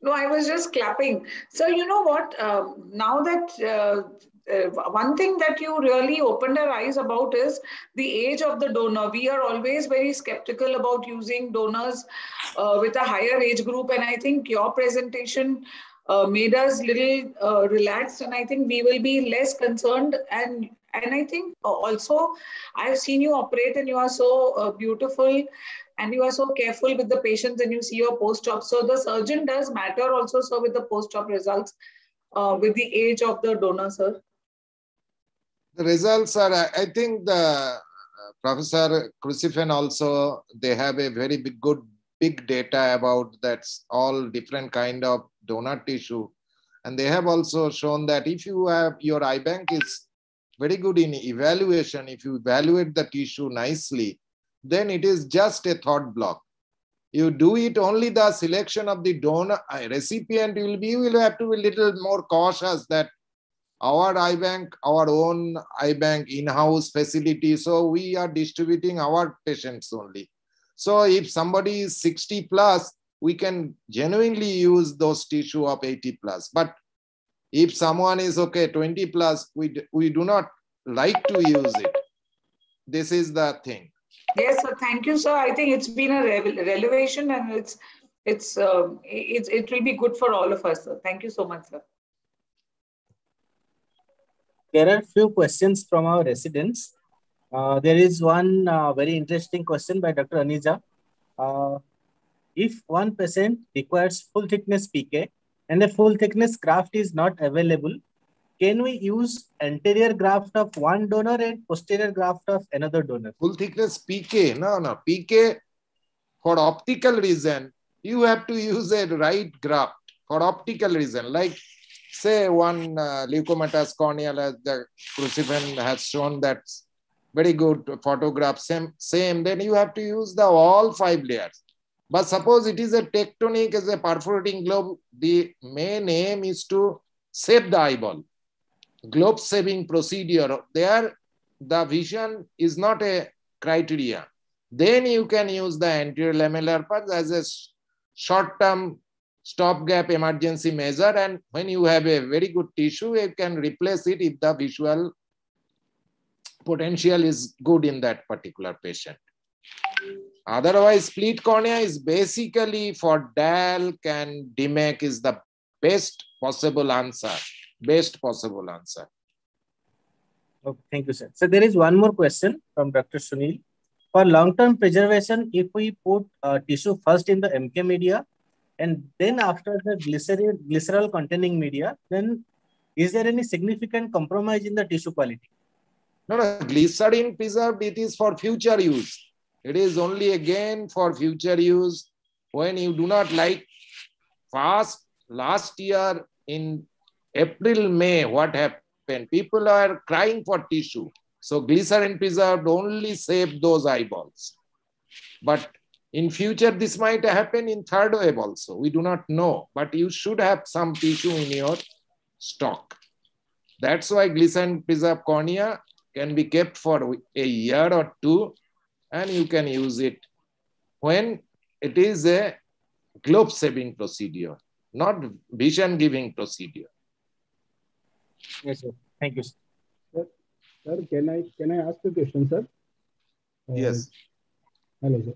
No, I was just clapping. So, you know what? Uh, now that uh, uh, one thing that you really opened our eyes about is the age of the donor. We are always very skeptical about using donors uh, with a higher age group. And I think your presentation uh, made us little uh, relaxed. And I think we will be less concerned and and i think also i've seen you operate and you are so uh, beautiful and you are so careful with the patients and you see your post-op. So the surgeon does matter also so with the post-op results uh, with the age of the donor sir. The results are i think the uh, professor Cursiefen also they have a very big, good big data about that's all different kind of donor tissue. And they have also shown that if you have your eye bank is very good in evaluation. If you evaluate the tissue nicely, then it is just a thought block. You do it only the selection of the donor uh, recipient will be, you will have to be little more cautious that our eye bank, our own eye bank in-house facility. So we are distributing our patients only. So if somebody is 60 plus, we can genuinely use those tissue of 80 plus. But if someone is okay, 20 plus, we, we do not like to use it. This is the thing. Yes, sir. Thank you, sir. I think it's been a revelation and it's it's uh, it's it will be good for all of us, sir. Thank you so much, sir. There are few questions from our residents. Uh, there is one uh, very interesting question by Dr. Anija. Uh, if one patient requires full thickness PK, and the full thickness graft is not available, can we use anterior graft of one donor and posterior graft of another donor? Full thickness PK, no, no, PK for optical reason, you have to use a right graft for optical reason. Like say one uh, leukomatous corneal as the Cursiefen has shown that's very good photograph, same, same, then you have to use the all five layers. But suppose it is a tectonic as a perforating globe, the main aim is to save the eyeball. Globe saving procedure, there the vision is not a criteria. Then you can use the anterior lamellar pulse as a short-term stopgap emergency measure. And when you have a very good tissue, you can replace it if the visual potential is good in that particular patient. Otherwise, split cornea is basically for DALK and DMEK is the best possible answer. Best possible answer. Okay, thank you, sir. So there is one more question from Dr. Sunil. For long-term preservation, if we put uh, tissue first in the MK media and then after the glycerol, glycerol containing media, then is there any significant compromise in the tissue quality? No, no, glycerin preserved, it is for future use it is only again for future use when you do not like fast last year in April, May, what happened? People are crying for tissue. So glycerin preserved only save those eyeballs. But in future, this might happen in third wave also. We do not know, but you should have some tissue in your stock. That's why glycerin preserved cornea can be kept for a year or two and you can use it when it is a globe saving procedure, not vision giving procedure. Yes, sir. Thank you, sir. Sir, can I can I ask a question, sir? Uh, yes. Hello, sir.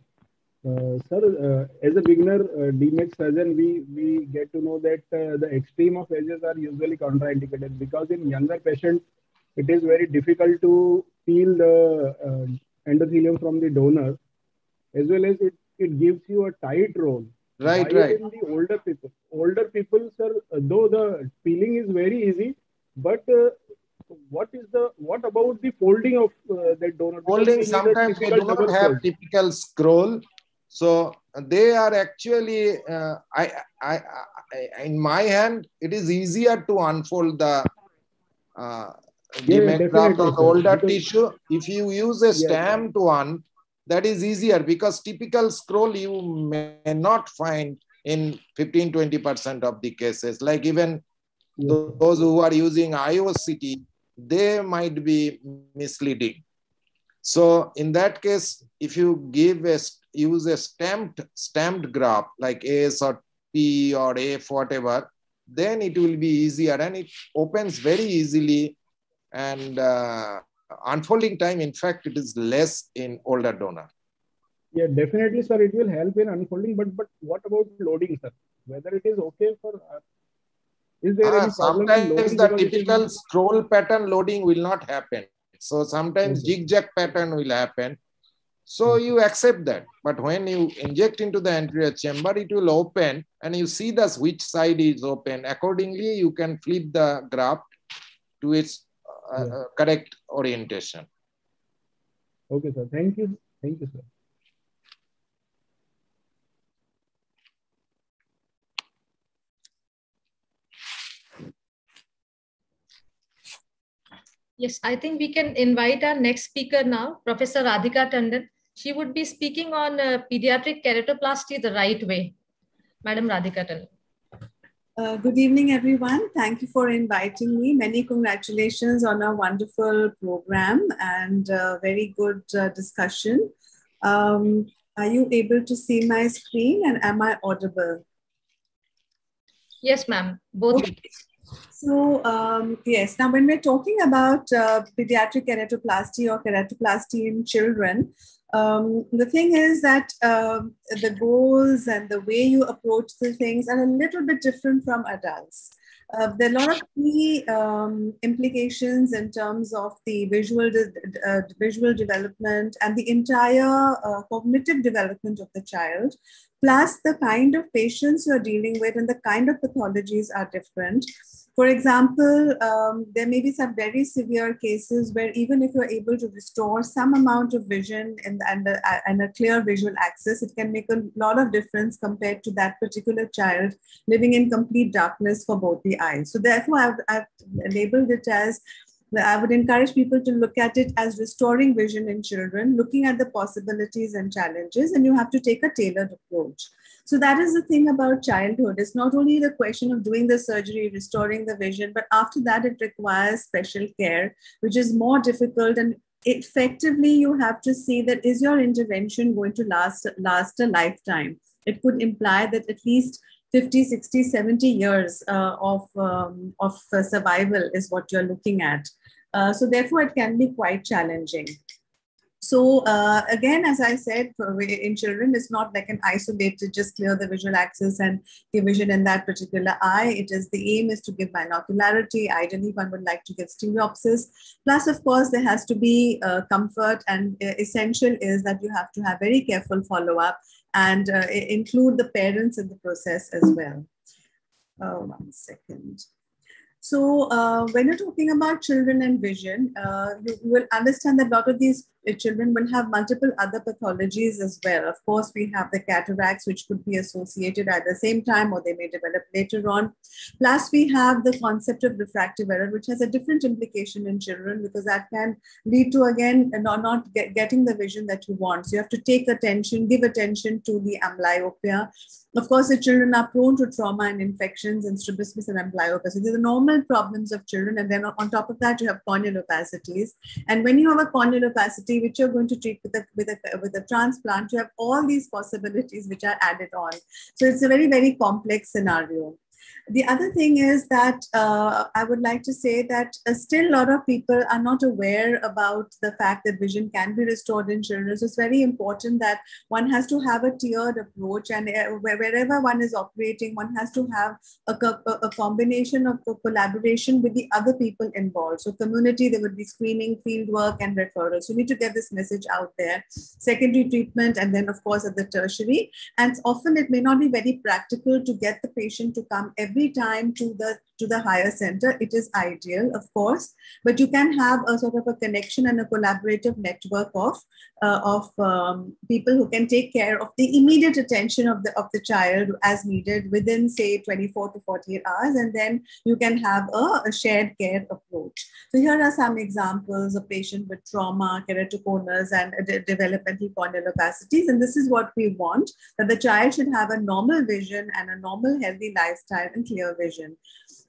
Uh, sir, uh, as a beginner uh, DMEK surgeon, we, we get to know that uh, the extreme of edges are usually contraindicated because in younger patients, it is very difficult to peel the uh, endothelium from the donor, as well as it, it gives you a tight roll. Right, right. In the older people, older people, sir, though the peeling is very easy, but uh, what is the what about the folding of uh, that donor? Folding sometimes they do not have fold. typical scroll, so they are actually uh, I, I, I in my hand it is easier to unfold the uh, yeah, graft on the older because, tissue. If you use a stamped yeah. one, that is easier because typical scroll you may not find in 15 20% of the cases. Like even yeah. those who are using IOCT, they might be misleading. So in that case, if you give a use a stamped stamped graph like AS or P or F whatever, then it will be easier and it opens very easily and uh, unfolding time, in fact, it is less in older donor. Yeah, definitely, sir. It will help in unfolding. But but what about loading, sir? Whether it is okay for uh, is there any sometimes the typical scroll pattern loading will not happen. So sometimes okay. zigzag pattern will happen. So you accept that. But when you inject into the anterior chamber, it will open and you see the which side is open. Accordingly, you can flip the graft to its yeah. correct orientation. Okay, sir. Thank you. Thank you, sir. Yes, I think we can invite our next speaker now, Professor Radhika Tandon. She would be speaking on uh, pediatric keratoplasty the right way. Madam Radhika Tandon. Uh, good evening, everyone. Thank you for inviting me. Many congratulations on a wonderful program and uh, very good uh, discussion. Um, are you able to see my screen and am I audible? Yes, ma'am. Both. Okay. So, um, yes, now when we're talking about uh, pediatric keratoplasty or keratoplasty in children, um, the thing is that uh, the goals and the way you approach the things are a little bit different from adults. Uh, there are a lot of key um, implications in terms of the visual de- uh, visual development and the entire uh, cognitive development of the child. Plus, the kind of patients you're dealing with and the kind of pathologies are different. For example, um, there may be some very severe cases where even if you're able to restore some amount of vision and, and, a, and a clear visual access, it can make a lot of difference compared to that particular child living in complete darkness for both the eyes. So therefore, I've, I've labeled it as I would encourage people to look at it as restoring vision in children, looking at the possibilities and challenges, and you have to take a tailored approach. So that is the thing about childhood. It's not only the question of doing the surgery, restoring the vision, but after that, it requires special care, which is more difficult. And effectively, you have to see that is your intervention going to last, last a lifetime? It could imply that at least 50, 60, 70 years uh, of, um, of uh, survival is what you're looking at. Uh, so therefore, it can be quite challenging. So uh, again, as I said, in children, it's not like an isolated, just clear the visual axis and give vision in that particular eye. It is the aim is to give binocularity. Ideally, one would like to give stereopsis. Plus, of course, there has to be uh, comfort and uh, essential is that you have to have very careful follow-up and uh, include the parents in the process as well. Uh, one second. So uh, when you're talking about children and vision, uh, you, will understand that a lot of these children will have multiple other pathologies as well. Of course, we have the cataracts, which could be associated at the same time or they may develop later on. Plus, we have the concept of refractive error, which has a different implication in children because that can lead to, again, not, not get, getting the vision that you want. So you have to take attention, give attention to the amblyopia of course, the children are prone to trauma and infections and strabismus and amblyopia. So these are the normal problems of children. And then on top of that, you have corneal opacities. And when you have a corneal opacity, which you're going to treat with a, with a, with a transplant, you have all these possibilities which are added on. So it's a very, very complex scenario. The other thing is that uh, I would like to say that uh, still a lot of people are not aware about the fact that vision can be restored in children. So it's very important that one has to have a tiered approach, and uh, wherever one is operating, one has to have a, a, combination of collaboration with the other people involved. So community, there would be screening, field work, and referrals. We need to get this message out there. Secondary treatment, and then of course at the tertiary. And often it may not be very practical to get the patient to come every every time to the to the higher center, it is ideal, of course, but you can have a sort of a connection and a collaborative network of, uh, of um, people who can take care of the immediate attention of the, of the child as needed within, say, 24 to 48 hours, and then you can have a, a shared care approach. So here are some examples of patient with trauma, keratoconus, and de developmental corneal opacities, and this is what we want, that the child should have a normal vision and a normal healthy lifestyle and clear vision.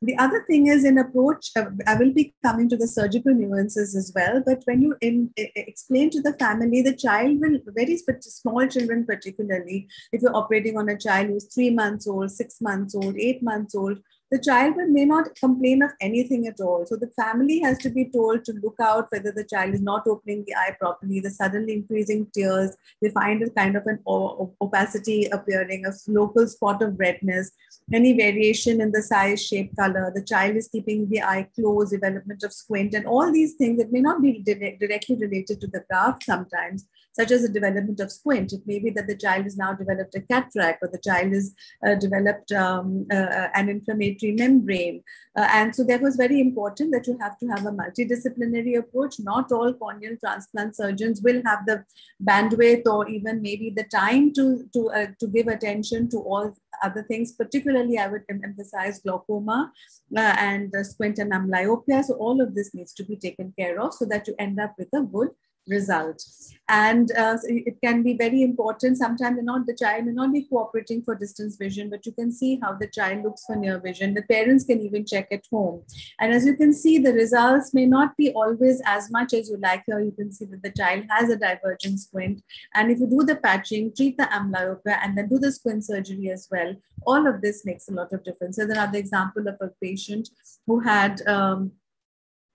The other thing is in approach, uh, I will be coming to the surgical nuances as well, but when you in, explain to the family, the child will, very small children particularly, if you're operating on a child who's three months old, six months old, eight months old, the child may not complain of anything at all. So the family has to be told to look out whether the child is not opening the eye properly, the suddenly increasing tears, they find a kind of an opacity appearing, a local spot of redness, any variation in the size, shape, color, the child is keeping the eye closed, development of squint, and all these things that may not be directly related to the graft sometimes such as the development of squint. It may be that the child has now developed a cataract or the child has uh, developed um, uh, uh, an inflammatory membrane. Uh, and so therefore it's very important that you have to have a multidisciplinary approach. Not all corneal transplant surgeons will have the bandwidth or even maybe the time to, to, uh, to give attention to all other things. Particularly, I would emphasize glaucoma uh, and squint and amblyopia. So all of this needs to be taken care of so that you end up with a good result. And uh, so it can be very important. Sometimes not the child may not be cooperating for distance vision, but you can see how the child looks for near vision. The parents can even check at home. And as you can see, the results may not be always as much as you like here. You can see that the child has a divergent squint. And if you do the patching, treat the amblyopia, and then do the squint surgery as well, all of this makes a lot of difference. Here's another example of a patient who had um,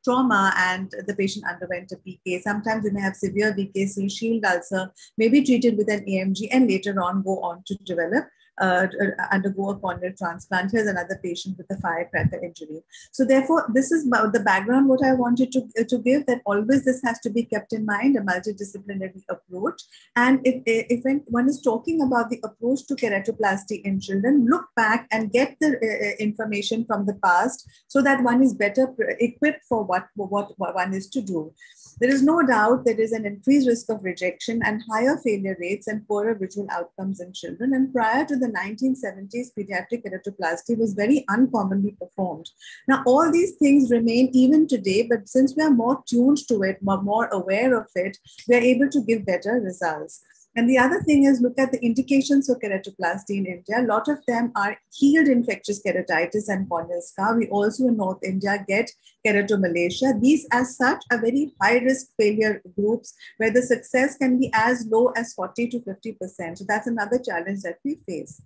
trauma and the patient underwent a PK. Sometimes you may have severe VKC, shield ulcer, may be treated with an AMG and later on go on to develop uh, undergo a corneal transplant. Here's another patient with a firecracker injury. So therefore, this is the background what I wanted to, uh, to give that always this has to be kept in mind, a multidisciplinary approach. And if, if one is talking about the approach to keratoplasty in children, look back and get the uh, uh, information from the past so that one is better equipped for what, what, what one is to do. There is no doubt there is an increased risk of rejection and higher failure rates and poorer visual outcomes in children. And prior to the 1970s, pediatric keratoplasty was very uncommonly performed. Now, all these things remain even today, but since we are more tuned to it, more, more aware of it, we are able to give better results. And the other thing is look at the indications for keratoplasty in India. A lot of them are healed infectious keratitis and corneal scar. We also in North India get keratomalacia. These as such are very high risk failure groups where the success can be as low as 40 to 50%. So that's another challenge that we face.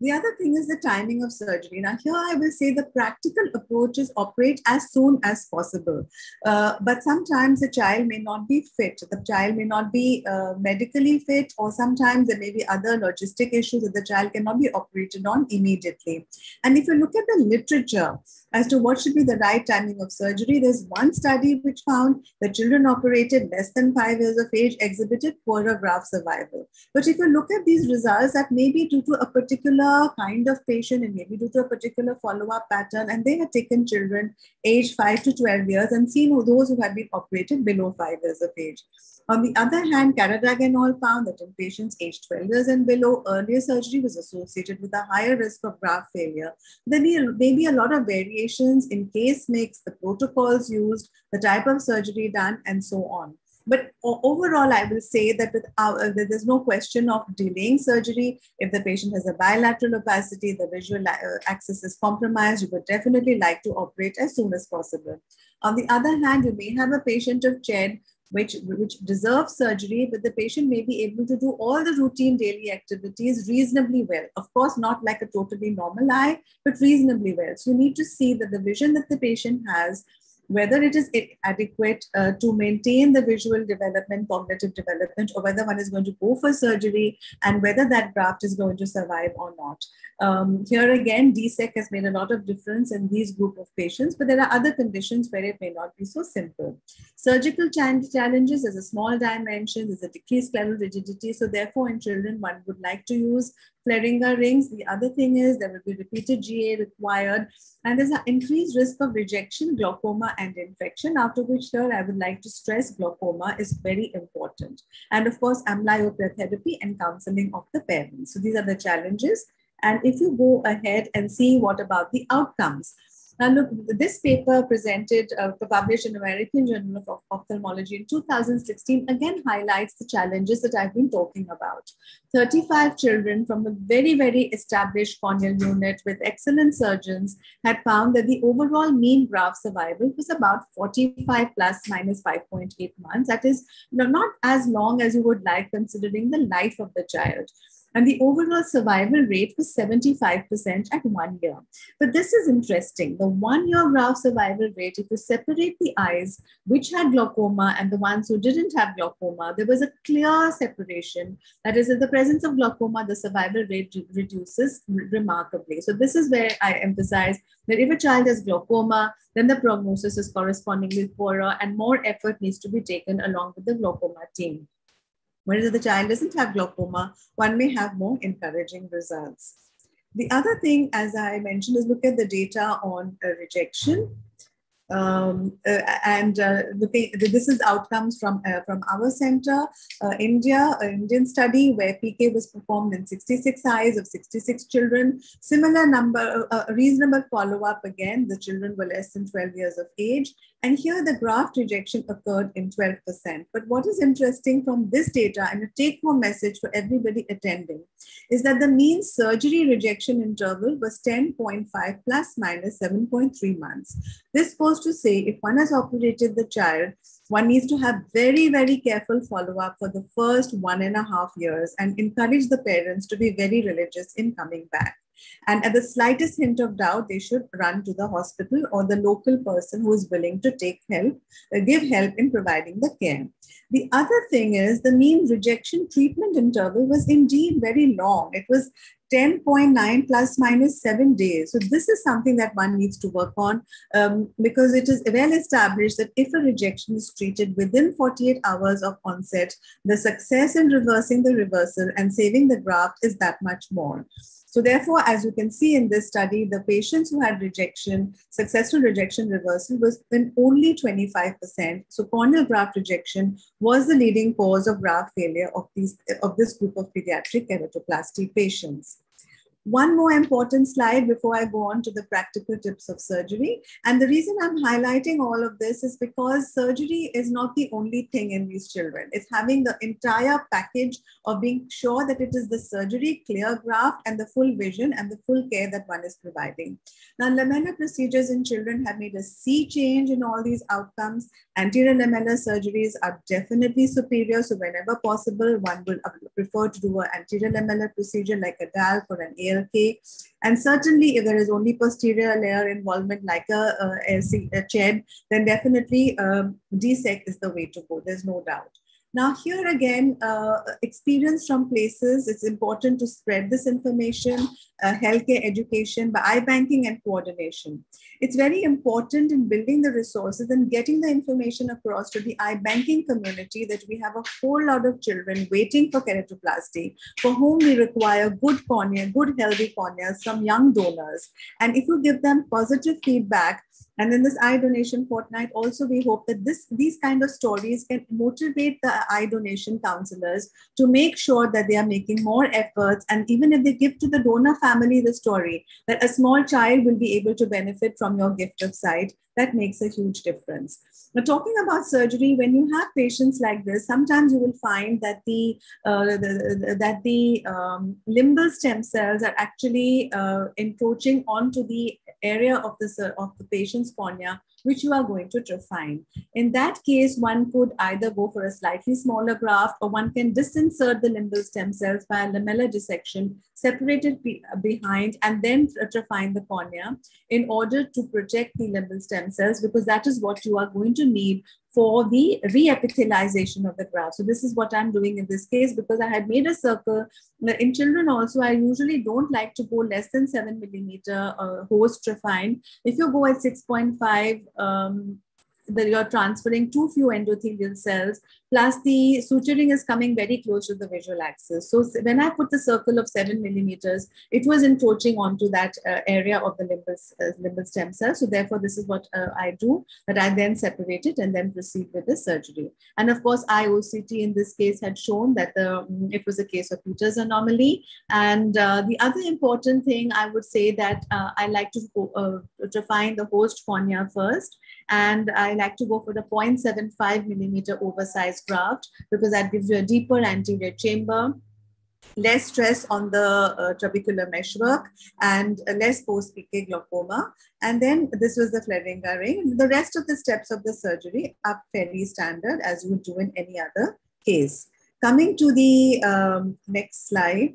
The other thing is the timing of surgery. Now, here I will say the practical approach is operate as soon as possible. Uh, but sometimes the child may not be fit. The child may not be uh, medically fit, or sometimes there may be other logistic issues that the child cannot be operated on immediately. And if you look at the literature, as to what should be the right timing of surgery. There's one study which found that children operated less than five years of age exhibited poorer graft survival. But if you look at these results, that may be due to a particular kind of patient and maybe due to a particular follow-up pattern, and they had taken children aged 5 to 12 years and seen those who had been operated below 5 years of age. On the other hand, Karadag and all found that in patients aged 12 years and below, earlier surgery was associated with a higher risk of graft failure. There may be a lot of variations in case mix, the protocols used, the type of surgery done, and so on. But overall, I will say that with our, uh, there's no question of delaying surgery. If the patient has a bilateral opacity, the visual uh, axis is compromised, you would definitely like to operate as soon as possible. On the other hand, you may have a patient of CHED which, which deserves surgery, but the patient may be able to do all the routine daily activities reasonably well. Of course, not like a totally normal eye, but reasonably well. So you need to see that the vision that the patient has whether it is adequate uh, to maintain the visual development, cognitive development, or whether one is going to go for surgery and whether that graft is going to survive or not. Um, here again, DSEK has made a lot of difference in these group of patients, but there are other conditions where it may not be so simple. Surgical challenges as a small dimension, there's a decreased scleral rigidity. So therefore, in children, one would like to use Flieringa rings. The other thing is there will be repeated GA required and there's an increased risk of rejection, glaucoma and infection, after which here I would like to stress glaucoma is very important. And of course, amblyopia therapy and counseling of the parents. So these are the challenges. And if you go ahead and see what about the outcomes, now, look, this paper presented, uh, published in American Journal of Ophthalmology in 2016, again highlights the challenges that I've been talking about. 35 children from a very, very established corneal unit with excellent surgeons had found that the overall mean graft survival was about 45 plus minus 5.8 months. That is not as long as you would like considering the life of the child and the overall survival rate was 75% at one year. But this is interesting. The one year graft survival rate, if you separate the eyes which had glaucoma and the ones who didn't have glaucoma, there was a clear separation. That is, in the presence of glaucoma, the survival rate reduces remarkably. So, this is where I emphasize that if a child has glaucoma, then the prognosis is correspondingly poorer and more effort needs to be taken along with the glaucoma team. Whereas the child doesn't have glaucoma, one may have more encouraging results. The other thing, as I mentioned, is look at the data on uh, rejection. Um, uh, and uh, this is outcomes from uh, from our center, uh, India, an Indian study where PK was performed in 66 eyes of 66 children. Similar number, uh, a reasonable follow up again. The children were less than 12 years of age, and here the graft rejection occurred in 12%. But what is interesting from this data and a take home message for everybody attending is that the mean surgery rejection interval was 10.5 plus minus 7.3 months. This goes to say if one has operated the child, one needs to have very, very careful follow up for the first one and a half years and encourage the parents to be very religious in coming back. And at the slightest hint of doubt, they should run to the hospital or the local person who is willing to take help, uh, give help in providing the care. The other thing is the mean rejection treatment interval was indeed very long. It was 10.9 plus minus seven days. So this is something that one needs to work on um, because it is well established that if a rejection is treated within 48 hours of onset, the success in reversing the reversal and saving the graft is that much more. So therefore, as you can see in this study, the patients who had rejection, successful rejection reversal was in only 25%. So corneal graft rejection was the leading cause of graft failure of, these, of this group of pediatric keratoplasty patients. One more important slide before I go on to the practical tips of surgery. And the reason I'm highlighting all of this is because surgery is not the only thing in these children. It's having the entire package of being sure that it is the surgery, clear graft, and the full vision and the full care that one is providing. Now, lamellar procedures in children have made a sea change in all these outcomes. Anterior lamellar surgeries are definitely superior. So whenever possible, one will uh, prefer to do an anterior lamellar procedure like a DALK or an ALK. And certainly if there is only posterior layer involvement like a, a, a then definitely um, DSEK is the way to go. There's no doubt. Now, here again, uh, experience from places, it's important to spread this information, uh, healthcare education by banking and coordination. It's very important in building the resources and getting the information across to the banking community that we have a whole lot of children waiting for keratoplasty for whom we require good cornea, good healthy corneas from young donors. And if you give them positive feedback, and in this eye donation fortnight, also we hope that this these kind of stories can motivate the eye donation counselors to make sure that they are making more efforts. And even if they give to the donor family the story, that a small child will be able to benefit from your gift of sight, that makes a huge difference. Now, talking about surgery, when you have patients like this, sometimes you will find that the, uh, the, the that the um, limbal stem cells are actually uh, encroaching onto the area of the of the patient's cornea which you are going to trephine. In that case, one could either go for a slightly smaller graft or one can disinsert the limbal stem cells by a lamellar dissection, separate it be behind and then trephine the cornea in order to protect the limbal stem cells because that is what you are going to need for the reepithelization of the graft. So this is what I'm doing in this case because I had made a circle. In children also, I usually don't like to go less than seven millimeter uh, host trephined. If you go at 6.5, um, that you're transferring too few endothelial cells, plus the suturing is coming very close to the visual axis. So when I put the circle of seven millimeters, it was encroaching onto that uh, area of the limbal, uh, limbal stem cell. So therefore, this is what uh, I do, that I then separate it and then proceed with the surgery. And of course, IOCT in this case had shown that the, mm, it was a case of Peters anomaly. And uh, the other important thing I would say that uh, I like to uh, define the host cornea first. And I like to go for the 0.75 millimeter oversized graft because that gives you a deeper anterior chamber less stress on the uh, trabecular meshwork and uh, post post-PK glaucoma. And then this was the Flieringa ring. The rest of the steps of the surgery are fairly standard as you would do in any other case. Coming to the um, next slide.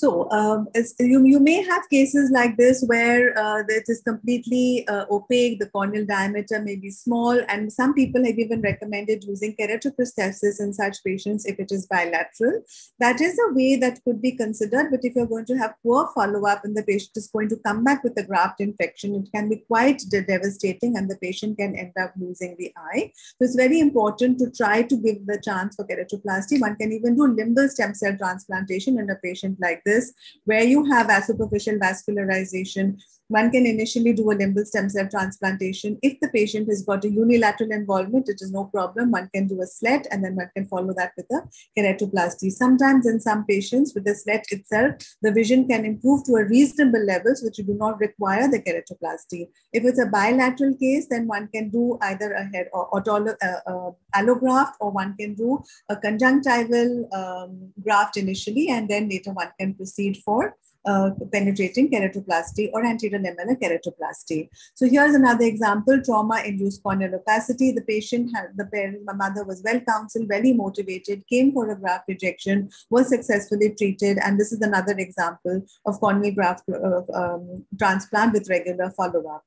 So um, you, you may have cases like this where uh, it is completely uh, opaque, the corneal diameter may be small, and some people have even recommended using keratoprosthesis in such patients if it is bilateral. That is a way that could be considered, but if you're going to have poor follow-up and the patient is going to come back with a graft infection, it can be quite devastating and the patient can end up losing the eye. So it's very important to try to give the chance for keratoplasty. One can even do limbal stem cell transplantation in a patient like this this, where you have a superficial vascularization one can initially do a limbal stem cell transplantation. If the patient has got a unilateral involvement, it is no problem. One can do a slet and then one can follow that with a keratoplasty. Sometimes in some patients with the slet itself, the vision can improve to a reasonable level so that you do not require the keratoplasty. If it's a bilateral case, then one can do either a head or autolo- uh, uh, allograft or one can do a conjunctival um, graft initially and then later one can proceed for uh, penetrating keratoplasty or anterior lamellar keratoplasty. So here's another example, trauma-induced corneal opacity. The patient had, the parent, my mother was well counseled, very motivated, came for a graft rejection, was successfully treated. And this is another example of corneal graft uh, um, transplant with regular follow-up.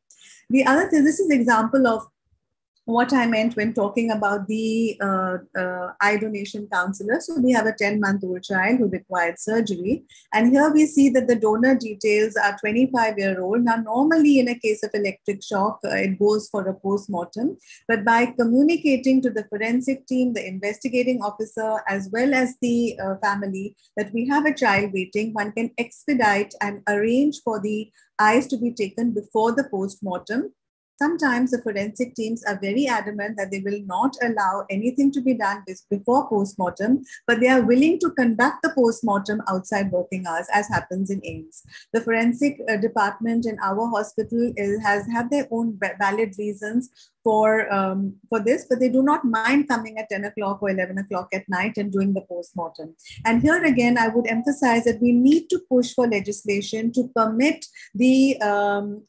The other thing, this is example of what I meant when talking about the uh, uh, eye donation counselor. So we have a 10 month old child who required surgery. And here we see that the donor details are 25 year old. Now, normally in a case of electric shock, uh, it goes for a post mortem. But by communicating to the forensic team, the investigating officer, as well as the uh, family, that we have a child waiting, one can expedite and arrange for the eyes to be taken before the post mortem Sometimes the forensic teams are very adamant that they will not allow anything to be done before postmortem, but they are willing to conduct the postmortem outside working hours, as happens in AIIMS. The forensic uh, department in our hospital is, has had their own valid reasons for um, for this, but they do not mind coming at 10 o'clock or 11 o'clock at night and doing the postmortem. And here again, I would emphasize that we need to push for legislation to permit the um,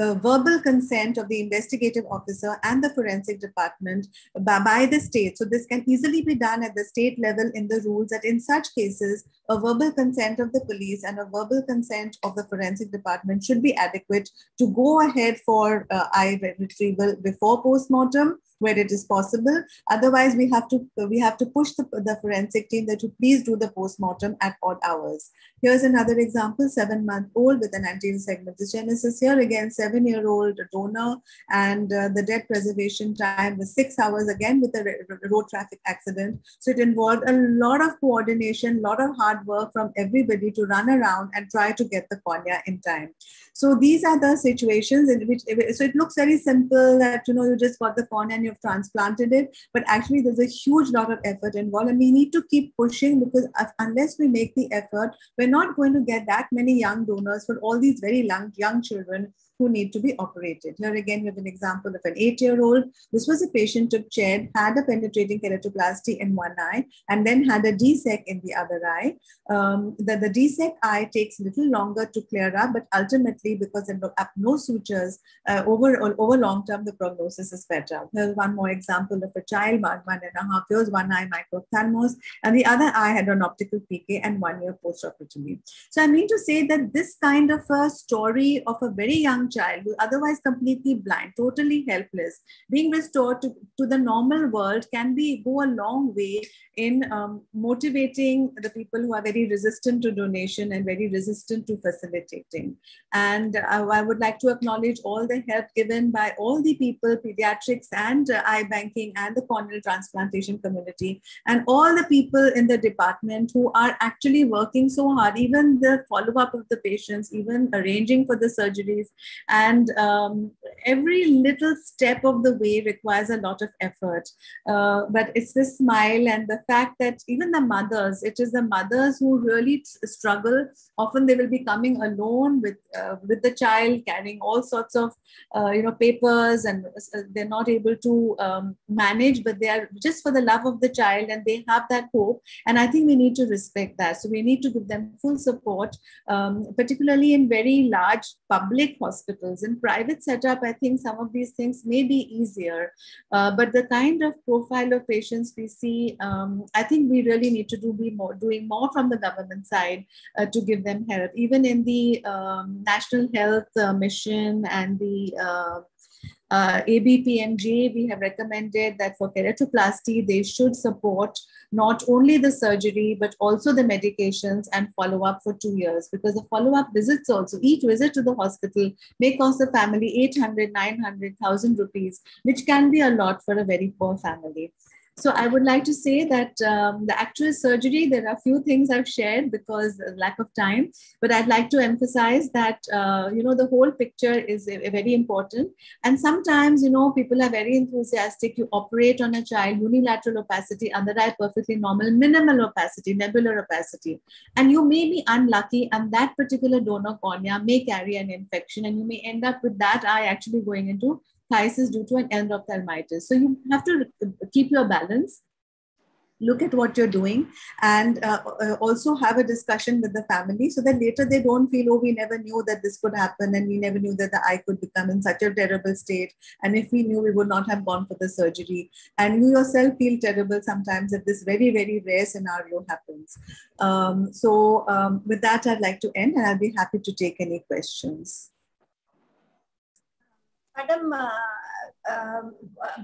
uh, verbal consent of the investigative officer and the forensic department by, by, the state. So this can easily be done at the state level in the rules that in such cases, a verbal consent of the police and a verbal consent of the forensic department should be adequate to go ahead for uh, eye retrieval before postmortem where it is possible. Otherwise, we have to we have to push the, the forensic team that to please do the postmortem at odd hours. Here's another example, seven month old with an anterior segment dysgenesis. Here again, seven year old donor and uh, the dead preservation time was six hours again with a road traffic accident. So it involved a lot of coordination, a lot of hard work from everybody to run around and try to get the cornea in time. So these are the situations in which, so it looks very simple that, you know, you just got the cornea and you've transplanted it, but actually there's a huge lot of effort involved and we need to keep pushing because unless we make the effort, we're not going to get that many young donors for all these very young, young children who need to be operated. Here again, we have an example of an eight-year-old. This was a patient took CHED, had a penetrating keratoplasty in one eye, and then had a DSEK in the other eye. Um, the, the DSEK eye takes a little longer to clear up, but ultimately, because there are no sutures, uh, over, over long term, the prognosis is better. Here's one more example of a child, one, one and a half years, one eye microphthalmos, and the other eye had an optical PK and one year post-operatively. So I mean to say that this kind of a story of a very young child who otherwise completely blind, totally helpless, being restored to, to the normal world can be go a long way in um, motivating the people who are very resistant to donation and very resistant to facilitating. And uh, I would like to acknowledge all the help given by all the people, pediatrics and uh, eye banking and the corneal transplantation community, and all the people in the department who are actually working so hard, even the follow up of the patients, even arranging for the surgeries, and um, every little step of the way requires a lot of effort. Uh, but it's the smile and the fact that even the mothers it is the mothers who really struggle. Often they will be coming alone with uh, with the child carrying all sorts of uh, you know papers and uh, they're not able to um, manage but they are just for the love of the child and they have that hope. And i think we need to respect that. So we need to give them full support um, particularly in very large public hospitals in private setup i think some of these things may be easier uh, but the kind of profile of patients we see um, i think we really need to do be more doing more from the government side uh, to give them help. Even in the um, national health uh, mission and the uh, ABPMJ, we have recommended that for keratoplasty, they should support not only the surgery, but also the medications and follow up for two years because the follow up visits also, each visit to the hospital may cost the family 800, 900, 1000 rupees, which can be a lot for a very poor family. So I would like to say that um, the actual surgery, there are a few things I've shared because lack of time, but I'd like to emphasize that, uh, you know, the whole picture is a, a very important. And sometimes, you know, people are very enthusiastic. You operate on a child, unilateral opacity, under eye perfectly normal, minimal opacity, nebular opacity. And you may be unlucky and that particular donor cornea may carry an infection and you may end up with that eye actually going into phthisis due to an endophthalmitis. So you have to keep your balance, look at what you're doing, and uh, uh, also have a discussion with the family so that later they don't feel, oh, we never knew that this could happen and we never knew that the eye could become in such a terrible state. And if we knew, we would not have gone for the surgery. And you yourself feel terrible sometimes if this very, very rare scenario happens. Um, so um, with that, I'd like to end and I'll be happy to take any questions. Madam, uh, um,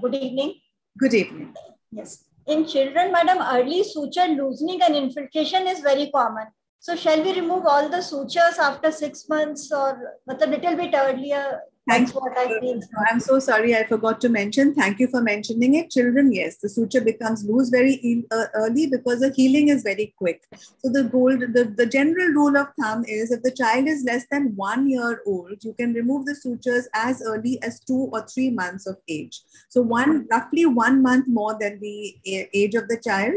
good evening. Good evening. Yes. In children, madam, early suture loosening and infiltration is very common. So shall we remove all the sutures after six months or a little bit earlier? Thank you. what I feel. I'm so sorry, I forgot to mention. Thank you for mentioning it. Children, yes, the suture becomes loose very uh, early because the healing is very quick. So the gold, the, the general rule of thumb is if the child is less than one year old, you can remove the sutures as early as two or three months of age. So one roughly one month more than the age of the child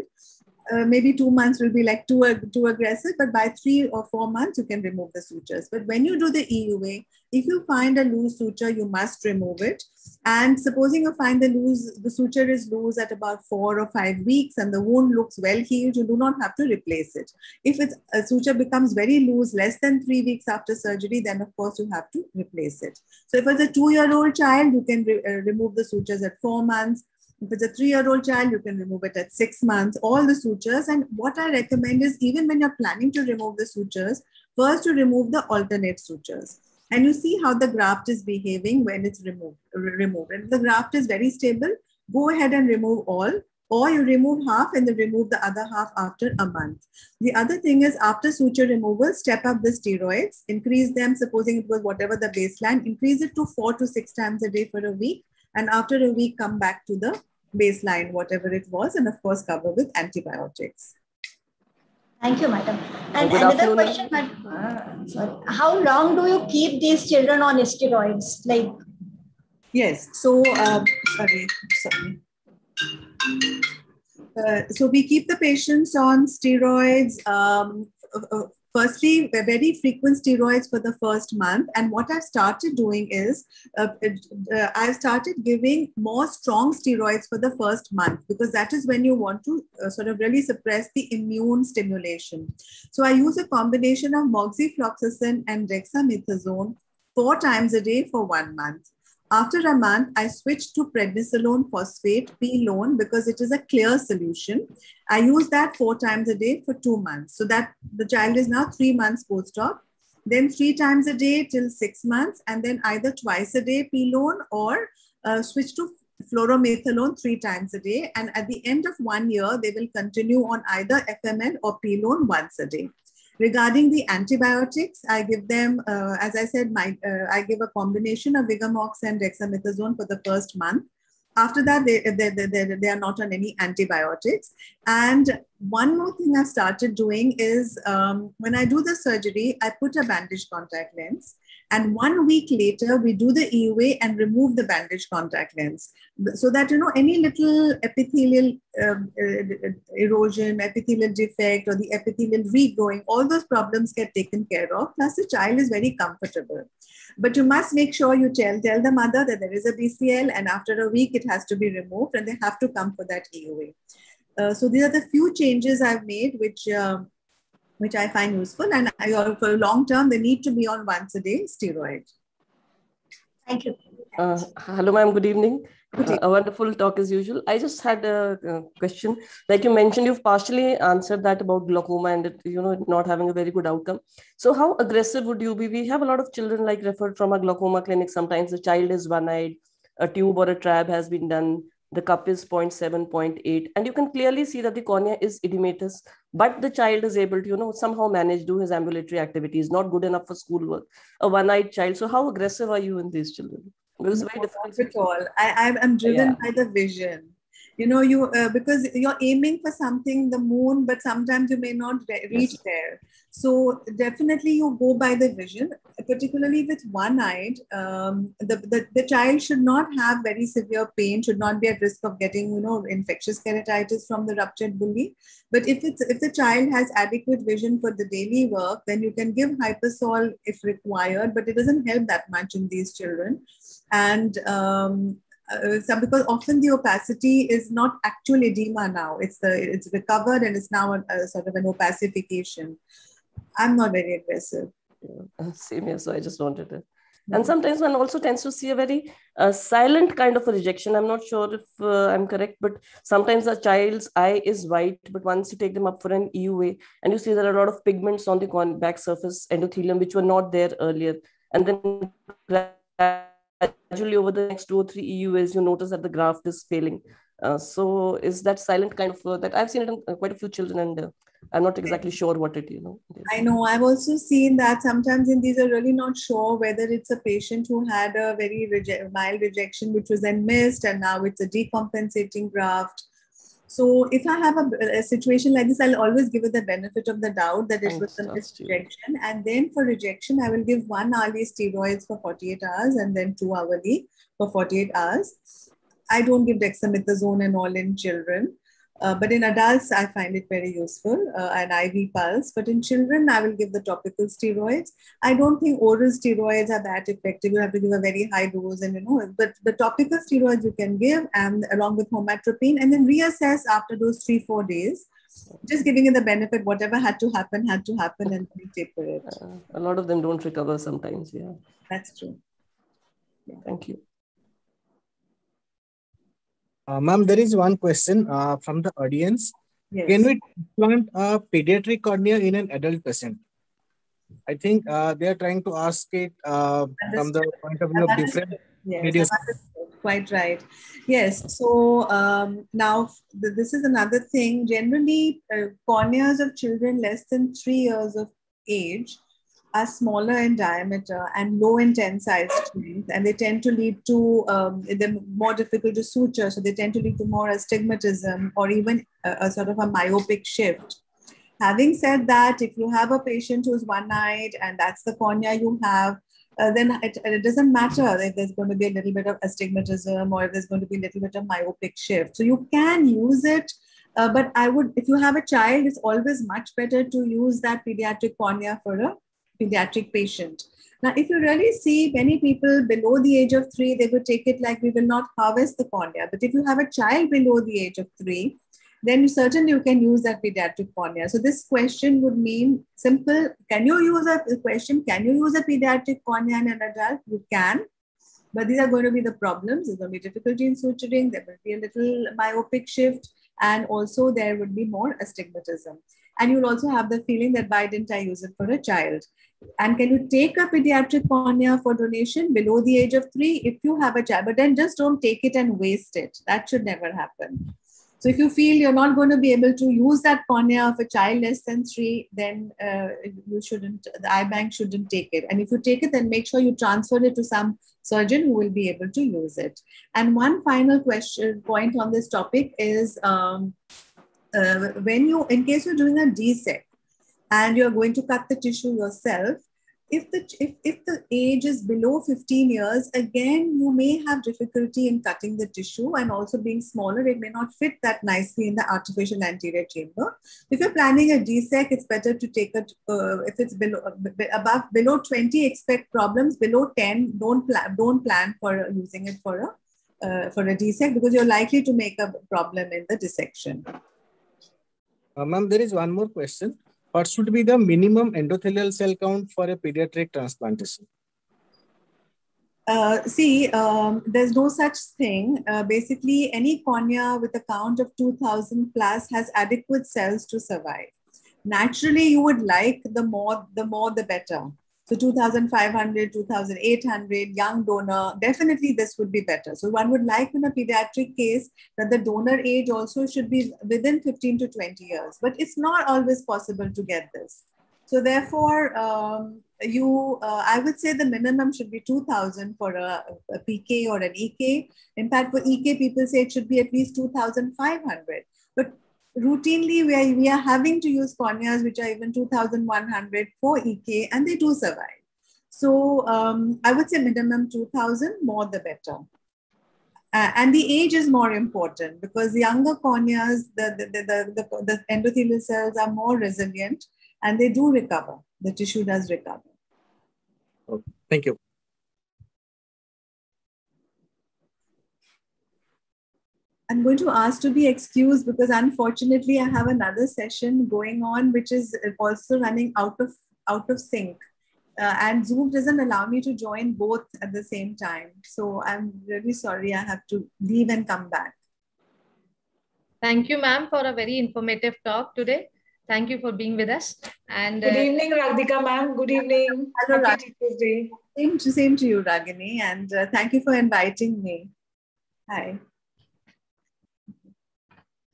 uh, maybe two months will be like too, too aggressive, but by three or four months, you can remove the sutures. But when you do the EUA, if you find a loose suture, you must remove it. And supposing you find the loose, the suture is loose at about four or five weeks and the wound looks well healed, you do not have to replace it. If it's a suture becomes very loose less than three weeks after surgery, then of course you have to replace it. So if it's a two-year-old child, you can re uh, remove the sutures at four months. If it's a three-year-old child, you can remove it at six months, all the sutures. And what I recommend is even when you're planning to remove the sutures, first to remove the alternate sutures and you see how the graft is behaving when it's removed. removed. And the graft is very stable, go ahead and remove all, or you remove half and then remove the other half after a month. The other thing is after suture removal, step up the steroids, increase them, supposing it was whatever the baseline, increase it to four to six times a day for a week. And after a week, come back to the baseline, whatever it was, and of course, cover with antibiotics. Thank you, madam. And Good another question, madam, uh, sorry. how long do you keep these children on steroids? Like, yes. So, uh, sorry, sorry. Uh, so we keep the patients on steroids um, uh, uh, firstly, very frequent steroids for the first month. And what I've started doing is uh, uh, I've started giving more strong steroids for the first month because that is when you want to uh, sort of really suppress the immune stimulation. So I use a combination of moxifloxacin and dexamethasone four times a day for one month. After a month, I switched to prednisolone phosphate, P-lone, because it is a clear solution. I use that four times a day for two months. So that the child is now three months post-op. Then three times a day till six months, and then either twice a day P-lone or uh, switch to fluorometholone three times a day. And at the end of one year, they will continue on either FMN or P-lone once a day. Regarding the antibiotics, I give them, uh, as I said, my, uh, I give a combination of Vigamox and dexamethasone for the first month. After that, they, they, they, they are not on any antibiotics. And one more thing I've started doing is um, when I do the surgery, I put a bandage contact lens. And one week later, we do the EUA and remove the bandage contact lens so that, you know, any little epithelial um, uh, erosion, epithelial defect, or the epithelial regrowing, all those problems get taken care of. Plus, the child is very comfortable. But you must make sure you tell, tell the mother that there is a BCL and after a week it has to be removed and they have to come for that EUA. Uh, so these are the few changes I've made, which uh, which I find useful. And I, for long term, they need to be on once a day steroid. Thank you. Uh, hello, ma'am. Good evening. Uh, a wonderful talk as usual. I just had a, a, question. Like you mentioned, you've partially answered that about glaucoma and it, you know not having a very good outcome. So how aggressive would you be? We have a lot of children like referred from a glaucoma clinic. Sometimes the child is one-eyed, a tube or a trab has been done the cup is 0.7 0.8 and you can clearly see that the cornea is edematous but the child is able to you know somehow manage do his ambulatory activities not good enough for schoolwork a one-eyed child. So how aggressive are you in these children? It was very difficult at all. I, i'm driven yeah. by the vision. You know you uh, because you're aiming for something the moon but sometimes you may not reach yes. there. So definitely you go by the vision, particularly with one-eyed. Um, the, the, the child should not have very severe pain, should not be at risk of getting, you know, infectious keratitis from the ruptured bulli. But if it's if the child has adequate vision for the daily work, then you can give hypersol if required, but it doesn't help that much in these children. And um, uh, so because often the opacity is not actual edema now; it's the it's recovered and it's now a, a sort of an opacification. I'm not very aggressive. Yeah. Same here. So I just wanted to. And sometimes one also tends to see a very uh, silent kind of a rejection. I'm not sure if uh, I'm correct, but sometimes a child's eye is white, but once you take them up for an EUA and you see there are a lot of pigments on the back surface endothelium, which were not there earlier. And then gradually over the next two or three EUAs, you notice that the graft is failing. Uh, so is that silent kind of uh, that I've seen it in uh, quite a few children and uh, I'm not exactly sure what it, you know. I know. I've also seen that sometimes in these are really not sure whether it's a patient who had a very reje- mild rejection, which was then missed, and now it's a decompensating graft. So if I have a, a situation like this, I'll always give it the benefit of the doubt that it was a missed rejection. And then for rejection, I will give one hourly steroids for 48 hours and then two hourly for 48 hours. I don't give dexamethasone and all in children Uh, but in adults, I find it very useful, uh, an IV pulse. But in children, I will give the topical steroids. I don't think oral steroids are that effective. You have to give a very high dose, and you know, but the topical steroids you can give, and along with homatropine, and then reassess after those three four days. Just giving it the benefit, whatever had to happen had to happen, and taper it. Uh, a lot of them don't recover sometimes. Yeah, that's true. Yeah. Thank you. Uh, Ma'am, there is one question uh, from the audience. Yes. Can we plant a pediatric cornea in an adult patient? I think uh, they are trying to ask it uh, from the point of view of different yes, Quite right. Yes. So um, now th this is another thing. Generally, uh, corneas of children less than three years of age are smaller in diameter and low in tensile strength, and they tend to lead to um, they're more difficult to suture, so they tend to lead to more astigmatism or even a, a sort of a myopic shift. Having said that, if you have a patient who's one-eyed and that's the cornea you have, uh, then it, it, doesn't matter if there's going to be a little bit of astigmatism or if there's going to be a little bit of myopic shift. So you can use it, uh, but I would, if you have a child, it's always much better to use that pediatric cornea for a pediatric patient. Now, if you really see many people below the age of three, they would take it like we will not harvest the cornea. But if you have a child below the age of three, then certainly you can use that pediatric cornea. So this question would mean simple, can you use a question, can you use a pediatric cornea in an adult? You can, but these are going to be the problems. There's going to be difficulty in suturing. There will be a little myopic shift and also there would be more astigmatism. And you'll also have the feeling that why didn't I use it for a child? And can you take a pediatric cornea for donation below the age of three if you have a child? But then just don't take it and waste it. That should never happen. So if you feel you're not going to be able to use that cornea of a child less than three, then uh, you shouldn't, the eye bank shouldn't take it. And if you take it, then make sure you transfer it to some surgeon who will be able to use it. And one final question point on this topic is um, uh, when you, in case you're doing a DSEK and you're going to cut the tissue yourself, if the if, if the age is below 15 years again you may have difficulty in cutting the tissue and also being smaller it may not fit that nicely in the artificial anterior chamber. If you're planning a DSEK it's better to take it uh, if it's below above below 20 expect problems. Below 10 don't plan don't plan for using it for a uh, for a DSEK because you're likely to make a problem in the dissection. Uh, ma'am there is one more question what should be the minimum endothelial cell count for a pediatric transplantation? Uh, see, um, there's no such thing. Uh, basically, any cornea with a count of 2000 plus has adequate cells to survive. Naturally, you would like the more, the more, the better. So 2,500, 2,800, young donor, definitely this would be better. So one would like in a pediatric case that the donor age also should be within 15 to 20 years, but it's not always possible to get this. So therefore, um, you, uh, I would say the minimum should be 2000 for a, a, PK or an EK. In fact, for EK, people say it should be at least 2500. But routinely we are, we are having to use corneas which are even 2100 for EK and they do survive. So um, I would say minimum 2000, more the better. Uh, and the age is more important because the younger corneas, the, the, the, the, the endothelial cells are more resilient and they do recover. The tissue does recover. Okay. Thank you. I'm going to ask to be excused because unfortunately I have another session going on, which is also running out of out of sync. Uh, and Zoom doesn't allow me to join both at the same time. So I'm really sorry. I have to leave and come back. Thank you, ma'am, for a very informative talk today. Thank you for being with us. And good uh, evening, Radhika, ma'am. Good evening. Hello, Happy Same to, same to you, Ragini. And uh, thank you for inviting me. Hi.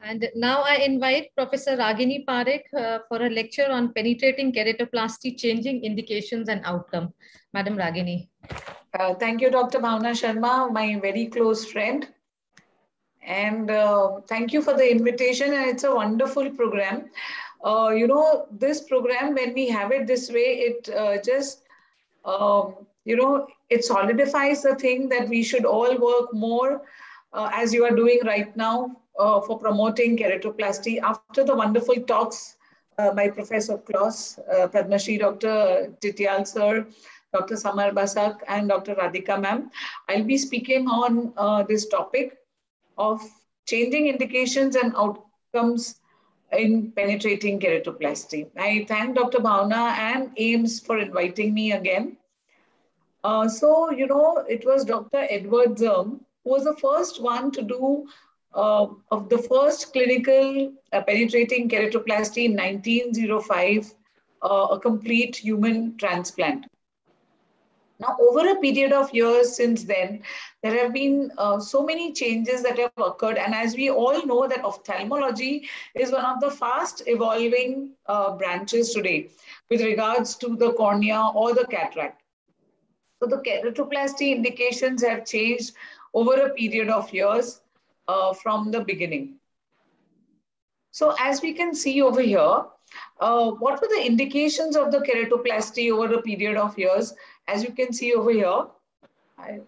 And now I invite Professor Ragini Parekh uh, for a lecture on penetrating keratoplasty, changing indications and outcome. Madam Ragini. Uh, thank you, Dr. Bhavna Sharma, my very close friend. And uh, thank you for the invitation. And it's a wonderful program. Uh, you know, this program, when we have it this way, it uh, just, um, you know, it solidifies the thing that we should all work more uh, as you are doing right now uh, for promoting keratoplasty after the wonderful talks uh, by Professor Claus, uh, Padma Shri Dr. Titiyal sir, Dr. Samar Basak and Dr. Radhika ma'am. I'll be speaking on uh, this topic of changing indications and outcomes in penetrating keratoplasty. I thank Dr. Bhavna and AIIMS for inviting me again. Uh, so, you know, it was Dr. Edward Zirm who was the first one to do uh, of the first clinical uh, penetrating keratoplasty in 1905, uh, a complete human transplant. Now, over a period of years since then, there have been uh, so many changes that have occurred. And as we all know that ophthalmology is one of the fast evolving uh, branches today with regards to the cornea or the cataract. So the keratoplasty indications have changed over a period of years uh, from the beginning. So as we can see over here, uh, what were the indications of the keratoplasty over a period of years? As you can see over here, I,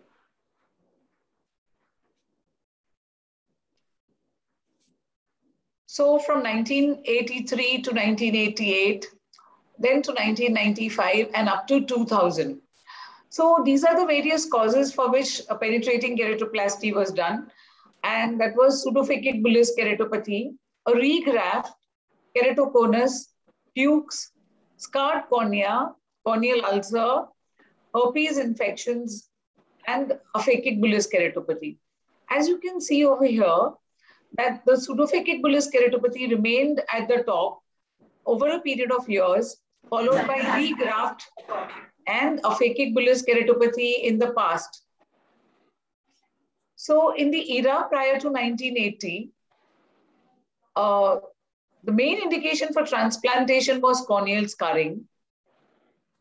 So from 1983 to 1988, then to 1995 and up to 2000. So these are the various causes for which a penetrating keratoplasty was done. And that was pseudophakic bullous keratopathy, a regraft, keratoconus, Fuchs, scarred cornea, corneal ulcer, herpes infections, and aphakic bullous keratopathy. As you can see over here, that the pseudophakic bullous keratopathy remained at the top over a period of years, followed by regraft and aphakic bullous keratopathy in the past. So in the era prior to 1980, uh, the main indication for transplantation was corneal scarring.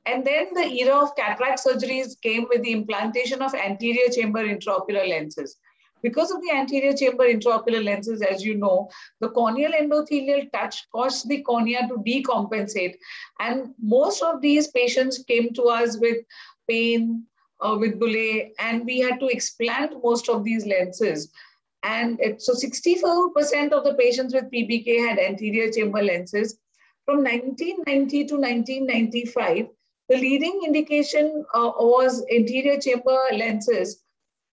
And then the era of cataract surgeries came with the implantation of anterior chamber intraocular lenses. Because of the anterior chamber intraocular lenses, as you know, the corneal endothelial touch caused the cornea to decompensate. And most of these patients came to us with pain, uh, with bullae, and we had to explant most of these lenses. And it, so 64% of the patients with PBK had anterior chamber lenses. From 1990 to 1995, the leading indication uh, was anterior chamber lenses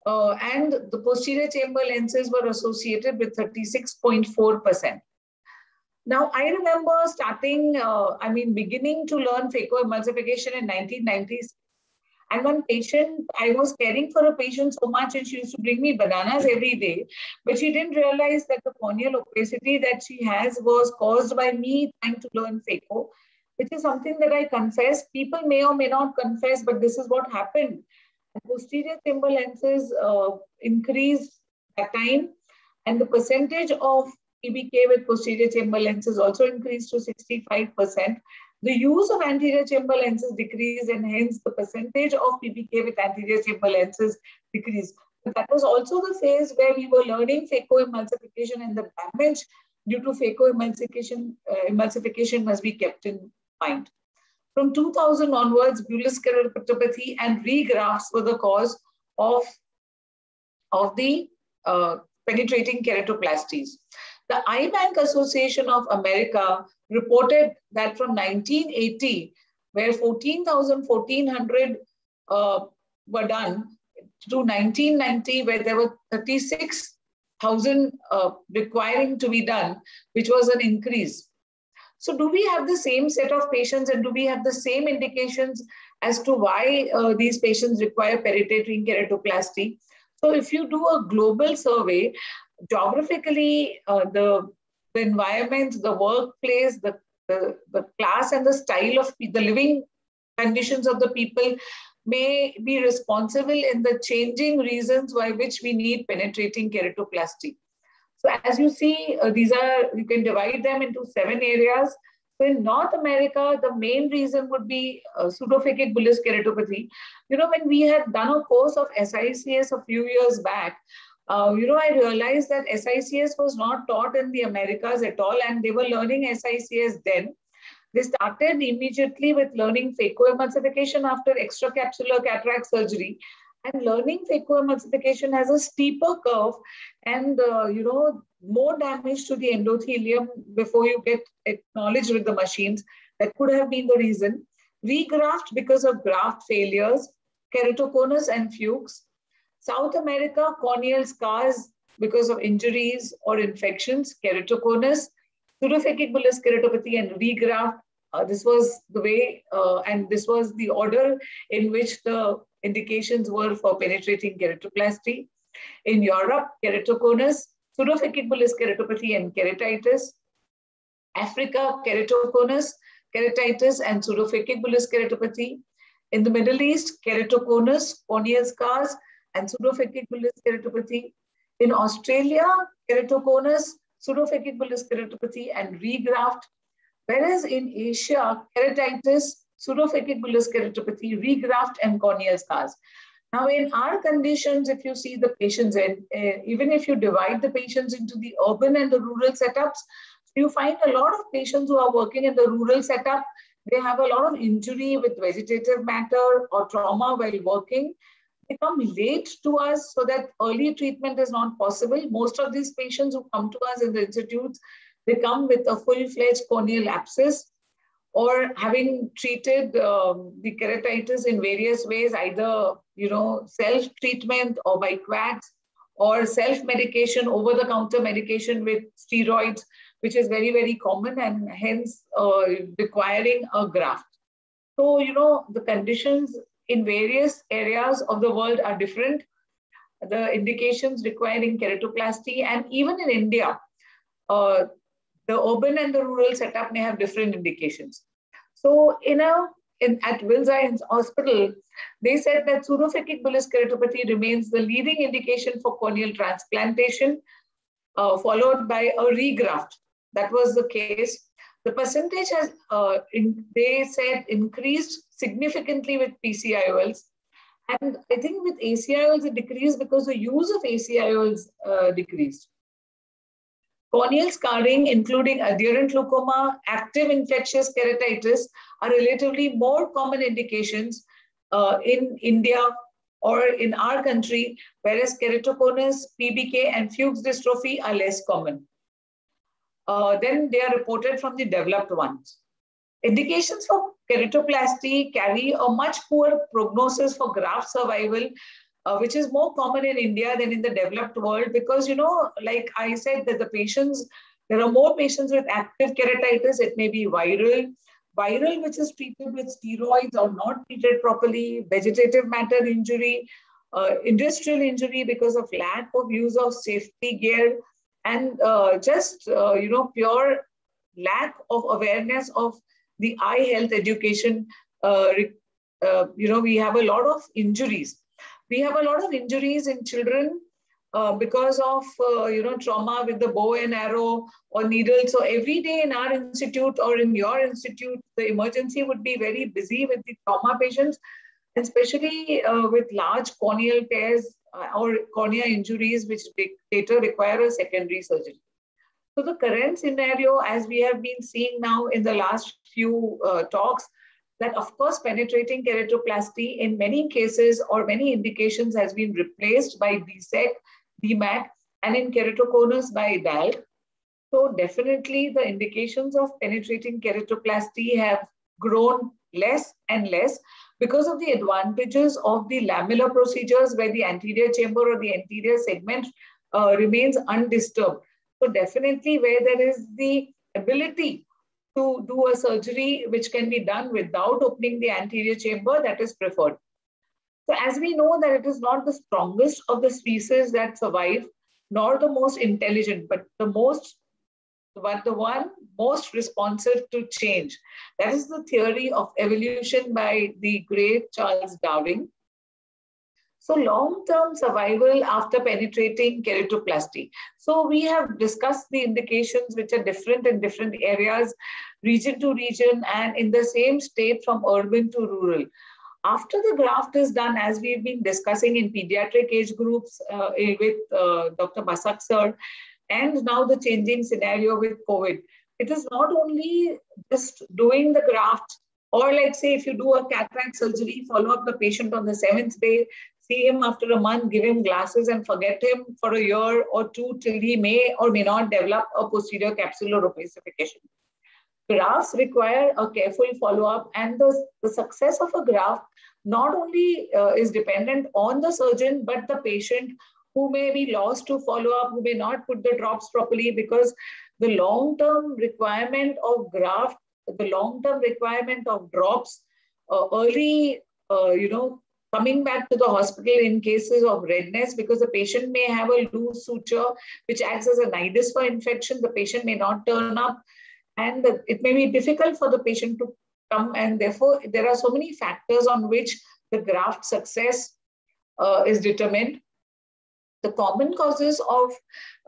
uh, and the posterior chamber lenses were associated with 36.4%. Now, I remember starting, uh, I mean, beginning to learn phacoemulsification in 1990s. And one patient, I was caring for a patient so much and she used to bring me bananas every day, but she didn't realize that the corneal opacity that she has was caused by me trying to learn phaco, which is something that I confess. People may or may not confess, but this is what happened The posterior chamber lenses uh, increase at time and the percentage of PBK with posterior chamber lenses also increased to 65%. The use of anterior chamber lenses decreased and hence the percentage of PBK with anterior chamber lenses decreased. But that was also the phase where we were learning phacoemulsification and the damage due to phacoemulsification uh, emulsification must be kept in mind. From 2000 onwards, bullous keratopathy and regrafts were the cause of, of the uh, penetrating keratoplasties. The Eye Bank Association of America reported that from 1980, where 14,000, 1400 uh, were done, to 1990, where there were 36,000 uh, requiring to be done, which was an increase. So do we have the same set of patients and do we have the same indications as to why uh, these patients require penetrating keratoplasty? So if you do a global survey, geographically, uh, the, the environment, the workplace, the, the, the class and the style of the living conditions of the people may be responsible in the changing reasons why which we need penetrating keratoplasty. So as you see, uh, these are, you can divide them into seven areas. So in North America, the main reason would be uh, pseudophakic bullous keratopathy. You know, when we had done a course of SICS a few years back, uh, you know, I realized that SICS was not taught in the Americas at all, and they were learning SICS then. They started immediately with learning phacoemulsification after extracapsular cataract surgery. And learning phacoemulsification has a steeper curve and uh, you know more damage to the endothelium before you get acknowledged with the machines. That could have been the reason. Regraft because of graft failures, keratoconus and fuchs. South America, corneal scars because of injuries or infections, keratoconus, pseudophakic bullous keratopathy and regraft. Uh, this was the way, uh, and this was the order in which the indications were for penetrating keratoplasty. In Europe, keratoconus, pseudophakic bullous keratopathy and keratitis. Africa, keratoconus, keratitis and pseudophakic bullous keratopathy. In the Middle East, keratoconus, corneal scars, and pseudophakic bullous keratopathy. In Australia, keratoconus, pseudophakic bullous keratopathy, and regraft. Whereas in Asia, keratitis, pseudophakic bullous keratopathy, regraft, and corneal scars. Now, in our conditions, if you see the patients, and uh, even if you divide the patients into the urban and the rural setups, you find a lot of patients who are working in the rural setup. They have a lot of injury with vegetative matter or trauma while working. They come late to us so that early treatment is not possible. Most of these patients who come to us in the institutes, they come with a full-fledged corneal abscess or having treated um, the keratitis in various ways, either you know self-treatment or by quacks or self-medication, over-the-counter medication with steroids, which is very, very common and hence uh, requiring a graft. So, you know, the conditions in various areas of the world are different. The indications requiring keratoplasty and even in India, uh, the urban and the rural setup may have different indications. So in a in, at Wills Hospital, they said that pseudophakic bullous keratopathy remains the leading indication for corneal transplantation, uh, followed by a regraft. That was the case. The percentage has, uh, in, they said, increased significantly with PCIOLs. And I think with ACIOLs, it decreased because the use of ACIOLs uh, decreased. Corneal scarring, including adherent glaucoma, active infectious keratitis, are relatively more common indications uh, in India or in our country, whereas keratoconus, PBK, and Fuchs dystrophy are less common. Uh, then they are reported from the developed ones. Indications for keratoplasty carry a much poor prognosis for graft survival uh, which is more common in India than in the developed world because, you know, like I said, that the patients, there are more patients with active keratitis. It may be viral, viral which is treated with steroids or not treated properly, vegetative matter injury, uh, industrial injury because of lack of use of safety gear, and uh, just, uh, you know, pure lack of awareness of the eye health education. Uh, uh, you know, we have a lot of injuries we have a lot of injuries in children uh, because of uh, you know trauma with the bow and arrow or needle. So every day in our institute or in your institute, the emergency would be very busy with the trauma patients, especially uh, with large corneal tears uh, or cornea injuries, which later require a secondary surgery. So the current scenario, as we have been seeing now in the last few uh, talks, that of course penetrating keratoplasty in many cases or many indications has been replaced by DSEK, DMEK, and in keratoconus by DALK. So definitely the indications of penetrating keratoplasty have grown less and less because of the advantages of the lamellar procedures where the anterior chamber or the anterior segment uh, remains undisturbed. So definitely where there is the ability to do a surgery which can be done without opening the anterior chamber, that is preferred. So as we know that it is not the strongest of the species that survive, nor the most intelligent, but the most, but the one most responsive to change. That is the theory of evolution by the great Charles Darwin. So long-term survival after penetrating keratoplasty. So we have discussed the indications which are different in different areas, region to region, and in the same state from urban to rural. After the graft is done, as we've been discussing in pediatric age groups uh, with uh, Dr. Basak sir, and now the changing scenario with COVID, it is not only just doing the graft or let's say if you do a cataract surgery, follow up the patient on the seventh day, see him after a month, give him glasses and forget him for a year or two till he may or may not develop a posterior capsular opacification. Grafts require a careful follow-up and the, the success of a graft not only uh, is dependent on the surgeon, but the patient who may be lost to follow up, who may not put the drops properly because the long-term requirement of graft, the long-term requirement of drops, uh, early, uh, you know, coming back to the hospital in cases of redness because the patient may have a loose suture which acts as a nidus for infection. The patient may not turn up and it may be difficult for the patient to come and therefore there are so many factors on which the graft success uh, is determined. The common causes of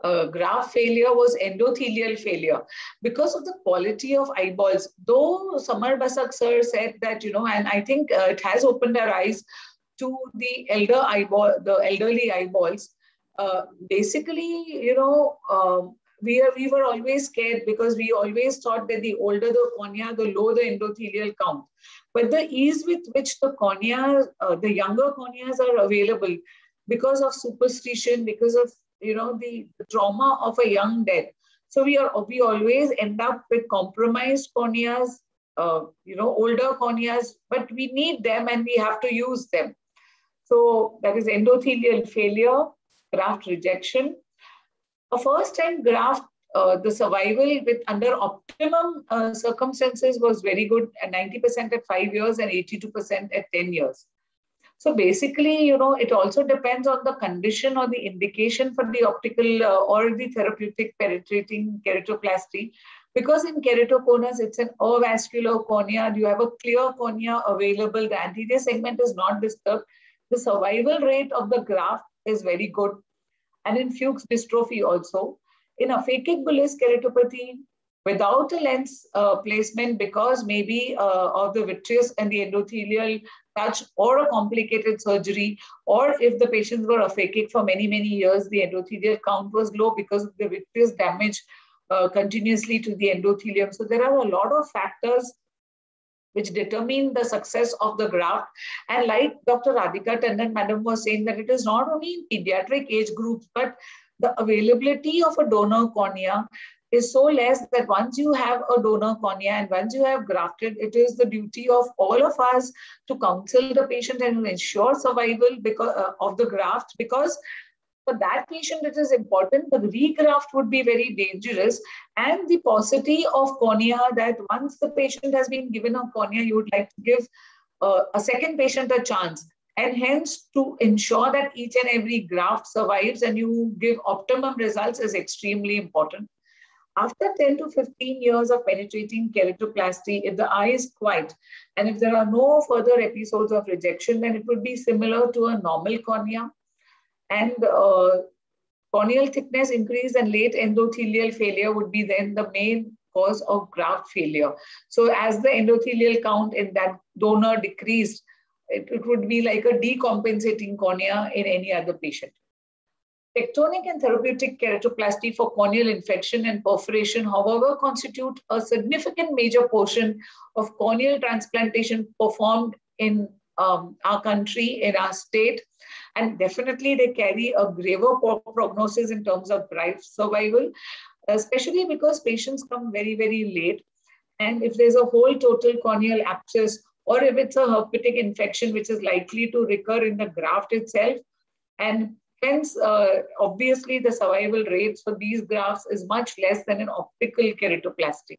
uh, graft failure was endothelial failure because of the quality of eyeballs. Though Samar Basak sir said that, you know, and I think uh, it has opened our eyes to the elder eyeball, the elderly eyeballs. Uh, basically, you know, um, we, are, we were always scared because we always thought that the older the cornea, the lower the endothelial count. But the ease with which the cornea, uh, the younger corneas are available because of superstition, because of you know the, trauma of a young death. So we are we always end up with compromised corneas, uh, you know, older corneas, but we need them and we have to use them. So that is endothelial failure, graft rejection. A first-time graft, uh, the survival with under optimum uh, circumstances was very good at 90% at five years and 82% at 10 years. So basically, you know, it also depends on the condition or the indication for the optical uh, or the therapeutic penetrating keratoplasty. Because in keratoconus, it's an avascular cornea. You have a clear cornea available. The anterior segment is not disturbed the survival rate of the graft is very good. And in Fuchs dystrophy also. In a aphakic bullous keratopathy, without a lens uh, placement because maybe uh, of the vitreous and the endothelial touch or a complicated surgery, or if the patients were aphakic for many, many years, the endothelial count was low because of the vitreous damage uh, continuously to the endothelium. So there are a lot of factors which determine the success of the graft. And like Dr. Radhika Tandon, madam was saying that it is not only in pediatric age groups, but the availability of a donor cornea is so less that once you have a donor cornea and once you have grafted, it is the duty of all of us to counsel the patient and ensure survival because uh, of the graft because for that patient, it is important. The regraft would be very dangerous. And the paucity of cornea that once the patient has been given a cornea, you would like to give uh, a second patient a chance. And hence, to ensure that each and every graft survives and you give optimum results is extremely important. After 10 to 15 years of penetrating keratoplasty, if the eye is quiet and if there are no further episodes of rejection, then it would be similar to a normal cornea and uh, corneal thickness increase and late endothelial failure would be then the main cause of graft failure. So as the endothelial count in that donor decreased, it, it would be like a decompensating cornea in any other patient. Tectonic and therapeutic keratoplasty for corneal infection and perforation, however, constitute a significant major portion of corneal transplantation performed in um, our country, in our state, and definitely they carry a graver prognosis in terms of life survival, especially because patients come very, very late. And if there's a whole total corneal abscess, or if it's a herpetic infection, which is likely to recur in the graft itself, and hence, uh, obviously, the survival rates for these grafts is much less than an optical keratoplasty.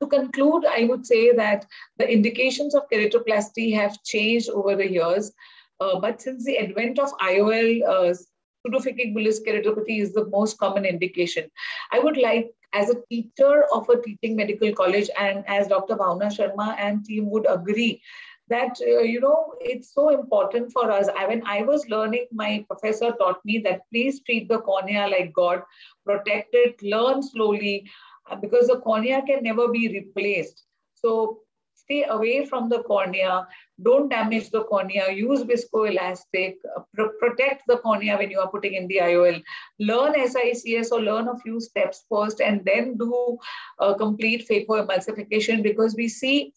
To conclude, I would say that the indications of keratoplasty have changed over the years. Uh, but since the advent of IOL, uh, pseudophakic bullous keratopathy is the most common indication. I would like, as a teacher of a teaching medical college, and as Dr. Bhavna Sharma and team would agree, that uh, you know it's so important for us I, when i was learning my professor taught me that please treat the cornea like god protect it learn slowly because the cornea can never be replaced. So stay away from the cornea, don't damage the cornea, use viscoelastic, uh, pr protect the cornea when you are putting in the IOL. Learn SICS or learn a few steps first and then do a complete phacoemulsification because we see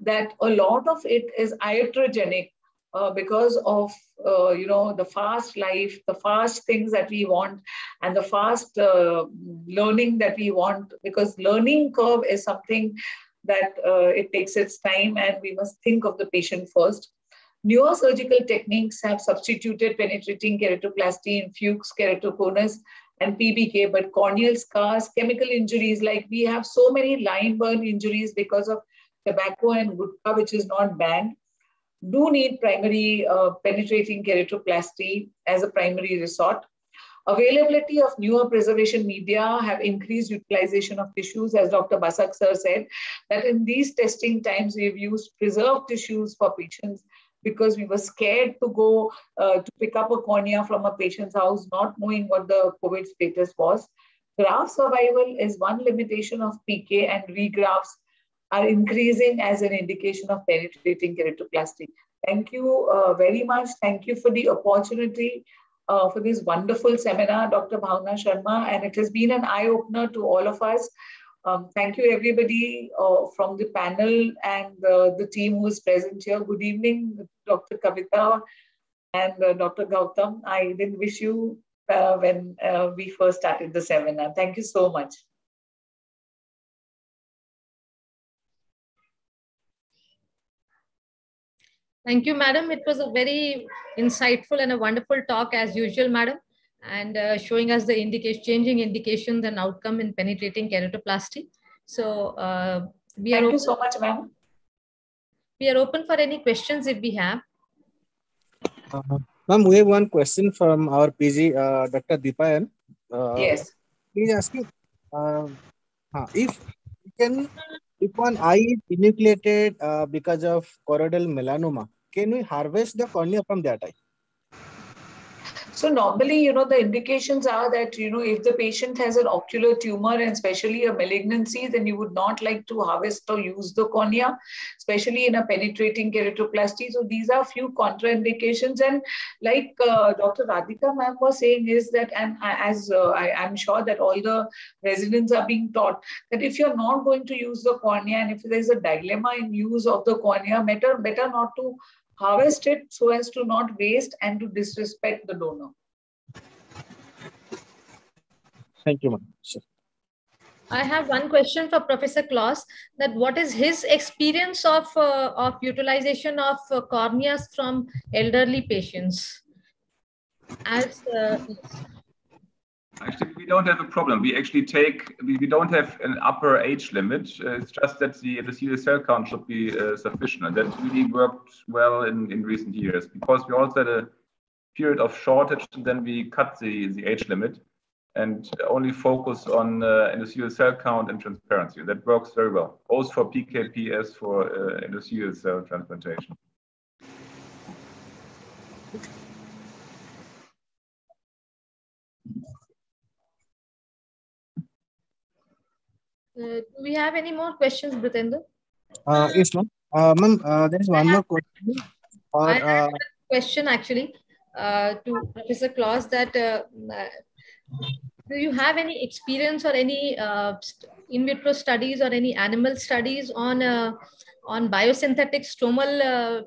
that a lot of it is iatrogenic uh, because of uh, you know the fast life the fast things that we want and the fast uh, learning that we want because learning curve is something that uh, it takes its time and we must think of the patient first newer surgical techniques have substituted penetrating keratoplasty in fuchs keratoconus and pbk but corneal scars chemical injuries like we have so many lime burn injuries because of tobacco and gutka which is not banned do need primary uh, penetrating keratoplasty as a primary resort. Availability of newer preservation media have increased utilization of tissues, as Dr. Basak sir said, that in these testing times, we've used preserved tissues for patients because we were scared to go uh, to pick up a cornea from a patient's house, not knowing what the COVID status was. Graft survival is one limitation of PK and regrafts are increasing as an indication of penetrating keratoplasty. Thank you uh, very much. Thank you for the opportunity uh, for this wonderful seminar, Dr. Bhavna Sharma, and it has been an eye-opener to all of us. Um, thank you, everybody uh, from the panel and the team who is present here. Good evening, Dr. Kavita and uh, Dr. Gautam. I didn't wish you uh, when uh, we first started the seminar. Thank you so much. Thank you, madam. It was a very insightful and a wonderful talk as usual, madam, and uh, showing us the indication, changing indications and outcome in penetrating keratoplasty. So uh, we Thank are. Thank you so much, ma'am. We are open for any questions if we have. Uh, ma'am, we have one question from our PG, uh, Dr. Deepayan. Uh, yes. He's asking uh, if you can if one eye is enucleated uh, because of choroidal melanoma, can we harvest the cornea from that eye? So normally, you know, the indications are that, you know, if the patient has an ocular tumor and especially a malignancy, then you would not like to harvest or use the cornea, especially in a penetrating keratoplasty. So these are a few contraindications. And like uh, Dr. Radhika ma'am was saying is that, and as uh, I, am sure that all the residents are being taught that if you're not going to use the cornea and if there's a dilemma in use of the cornea, better, better not to harvest it so as to not waste and to disrespect the donor. Thank you, ma'am. I have one question for Professor Claus. That what is his experience of uh, of utilization of uh, corneas from elderly patients? As uh, Actually, we don't have a problem. We actually take, we, we don't have an upper age limit. Uh, it's just that the endothelial cell count should be uh, sufficient. And that really worked well in, in recent years because we also had a period of shortage and then we cut the, the age limit and only focus on uh, endothelial cell count and transparency. That works very well, both for PKP for uh, endothelial cell transplantation. Do we have any more questions, Britendra? Uh, yes, ma'am. Uh, ma'am, uh, there is one more question. Or, I have uh, a question actually uh, to Professor Claus that uh, uh, do you have any experience or any uh, in vitro studies or any animal studies on uh, on biosynthetic stromal uh,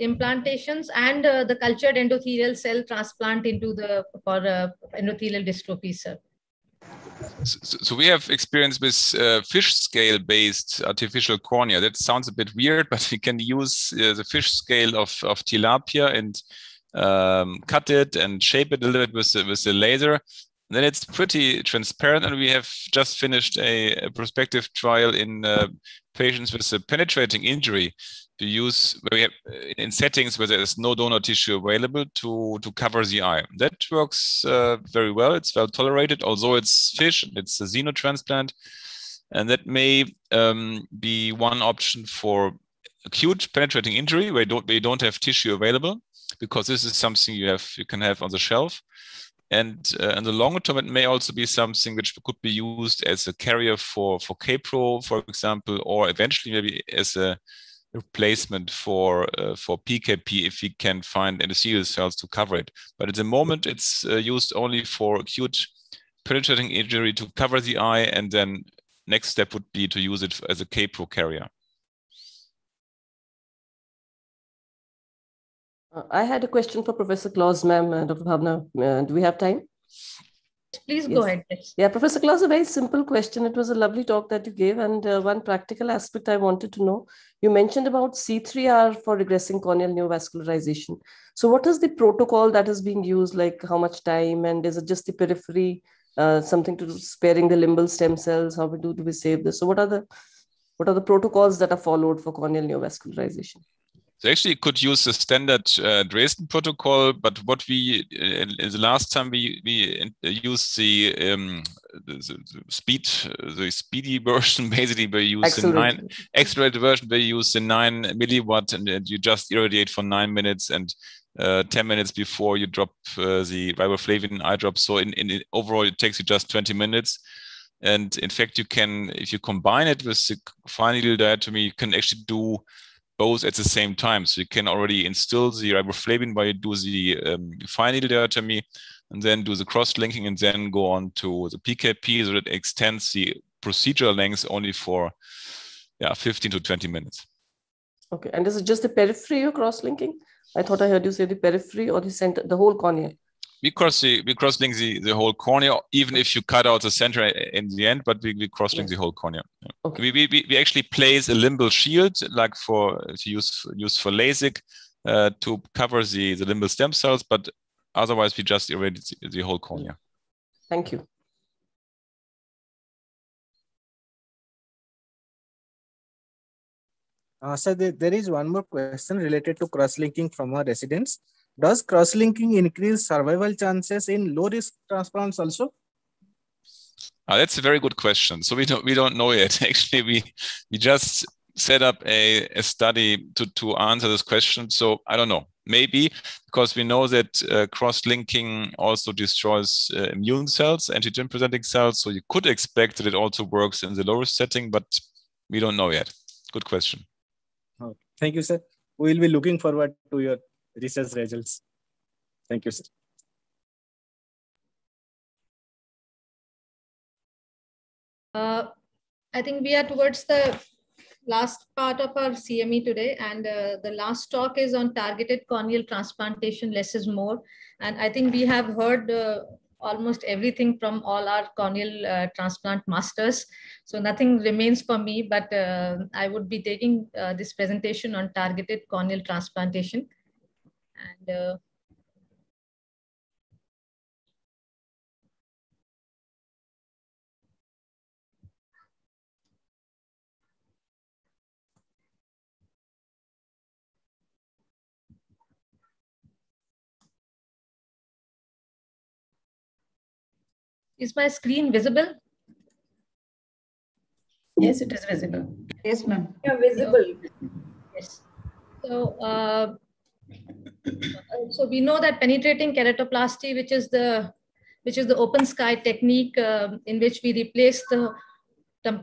implantations and uh, the cultured endothelial cell transplant into the for uh, endothelial dystrophy, sir? So, we have experience with uh, fish scale based artificial cornea. That sounds a bit weird, but we can use uh, the fish scale of, of tilapia and um, cut it and shape it a little bit with the, with the laser. And then it's pretty transparent. And we have just finished a, a prospective trial in uh, patients with a penetrating injury to use have, in settings where there is no donor tissue available to, to cover the eye. That works uh, very well. It's well tolerated, although it's fish, and it's a xenotransplant. And that may um, be one option for acute penetrating injury where you don't, where you don't have tissue available, because this is something you have you can have on the shelf. And uh, in the longer term, it may also be something which could be used as a carrier for for Kpro, for example, or eventually maybe as a replacement for uh, for PKP if we can find endothelial cells to cover it. But at the moment, it's uh, used only for acute penetrating injury to cover the eye, and then next step would be to use it as a Kpro carrier. Uh, I had a question for Professor Claus, ma'am, uh, Dr. Bhavna. Uh, do we have time? Please yes. go ahead. Yeah, Professor Claus, a very simple question. It was a lovely talk that you gave. And uh, one practical aspect I wanted to know, you mentioned about C3R for regressing corneal neovascularization. So what is the protocol that is being used? Like how much time? And is it just the periphery, uh, something to do sparing the limbal stem cells? How we do, do we save this? So what are the what are the protocols that are followed for corneal neovascularization? So actually, could use the standard uh, Dresden protocol, but what we uh, the last time we we used the, um, the, the, speed the speedy version basically we use the nine accelerated version we use the nine milliwatt and, and you just irradiate for nine minutes and uh, 10 minutes before you drop uh, the riboflavin eye drop. So in, in overall, it takes you just 20 minutes. And in fact, you can, if you combine it with the fine needle diathermy, you can actually do both at the same time. So you can already instill the riboflavin while you do the um, fine needle diathermy and then do the cross-linking and then go on to the PKP so that extends the procedural length only for yeah 15 to 20 minutes. Okay, and this is just the periphery cross-linking? I thought I heard you say the periphery or the center, the whole cornea we cross the we cross link the, the whole cornea, even if you cut out the center in the end, but we, we cross link yes. the whole cornea. Yeah. Okay. We, we, we actually place a limbal shield like for to use use for LASIK uh, to cover the, the limbal stem cells, but otherwise we just irradiate the, the whole cornea. Thank you. Uh, so there, there is one more question related to cross-linking from our residents. Does cross-linking increase survival chances in low-risk transplants also? Uh, that's a very good question. So we don't we don't know yet. Actually, we we just set up a, a study to, to answer this question. So I don't know. Maybe because we know that uh, cross-linking also destroys uh, immune cells, antigen-presenting cells. So you could expect that it also works in the lower setting, but we don't know yet. Good question. Thank you, sir. We will be looking forward to your research results. Thank you, sir. Uh, I think we are towards the last part of our CME today, and uh, the last talk is on targeted corneal transplantation, less is more. And I think we have heard uh, almost everything from all our corneal uh, transplant masters. So nothing remains for me, but uh, I would be taking uh, this presentation on targeted corneal transplantation and uh, Is my screen visible? Yes, it is visible. Yes, ma'am. Yeah, visible. yes. So, uh, so we know that penetrating keratoplasty, which is the which is the open sky technique uh, in which we replace the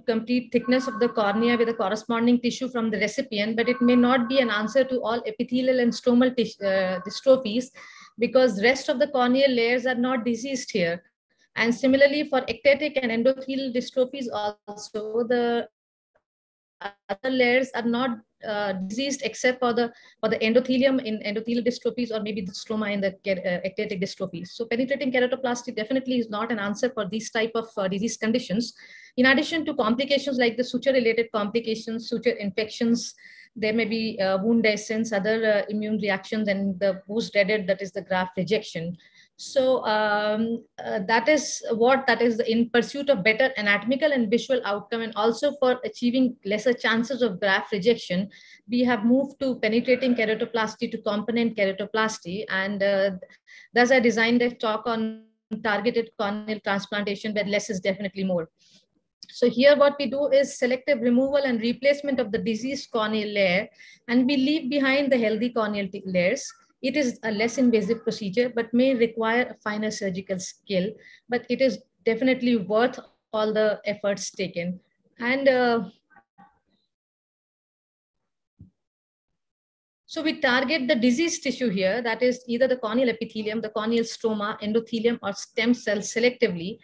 complete thickness of the cornea with a corresponding tissue from the recipient, but it may not be an answer to all epithelial and stromal uh, dystrophies because rest of the corneal layers are not diseased here. And similarly for ectatic and endothelial dystrophies also, the other layers are not uh, diseased except for the for the endothelium in endothelial dystrophies or maybe the stroma in the uh, ectatic dystrophies. So penetrating keratoplasty definitely is not an answer for these type of uh, disease conditions. In addition to complications like the suture-related complications, suture infections, there may be uh, wound descents, other uh, immune reactions, and the most dreaded that is the graft rejection. So um, uh, that is what that is in pursuit of better anatomical and visual outcome and also for achieving lesser chances of graft rejection, we have moved to penetrating keratoplasty to component keratoplasty. And uh, thus I designed a talk on targeted corneal transplantation where less is definitely more. So here what we do is selective removal and replacement of the diseased corneal layer and we leave behind the healthy corneal layers it is a less invasive procedure, but may require a finer surgical skill, but it is definitely worth all the efforts taken. And uh, so we target the diseased tissue here, that is either the corneal epithelium, the corneal stroma, endothelium, or stem cells selectively.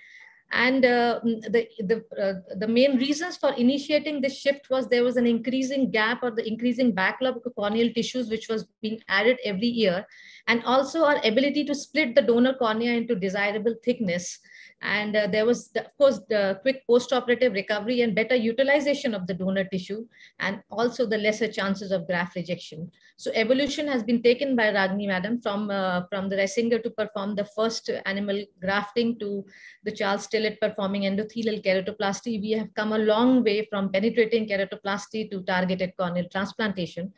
And uh, the, the, uh, the main reasons for initiating this shift was there was an increasing gap or the increasing backlog of corneal tissues, which was being added every year. And also our ability to split the donor cornea into desirable thickness and uh, there was, of course, the quick post-operative recovery and better utilization of the donor tissue, and also the lesser chances of graft rejection. So evolution has been taken by Ragni madam from, uh, from the Reisinger to perform the first animal grafting to the Charles Tillett performing endothelial keratoplasty. We have come a long way from penetrating keratoplasty to targeted corneal transplantation.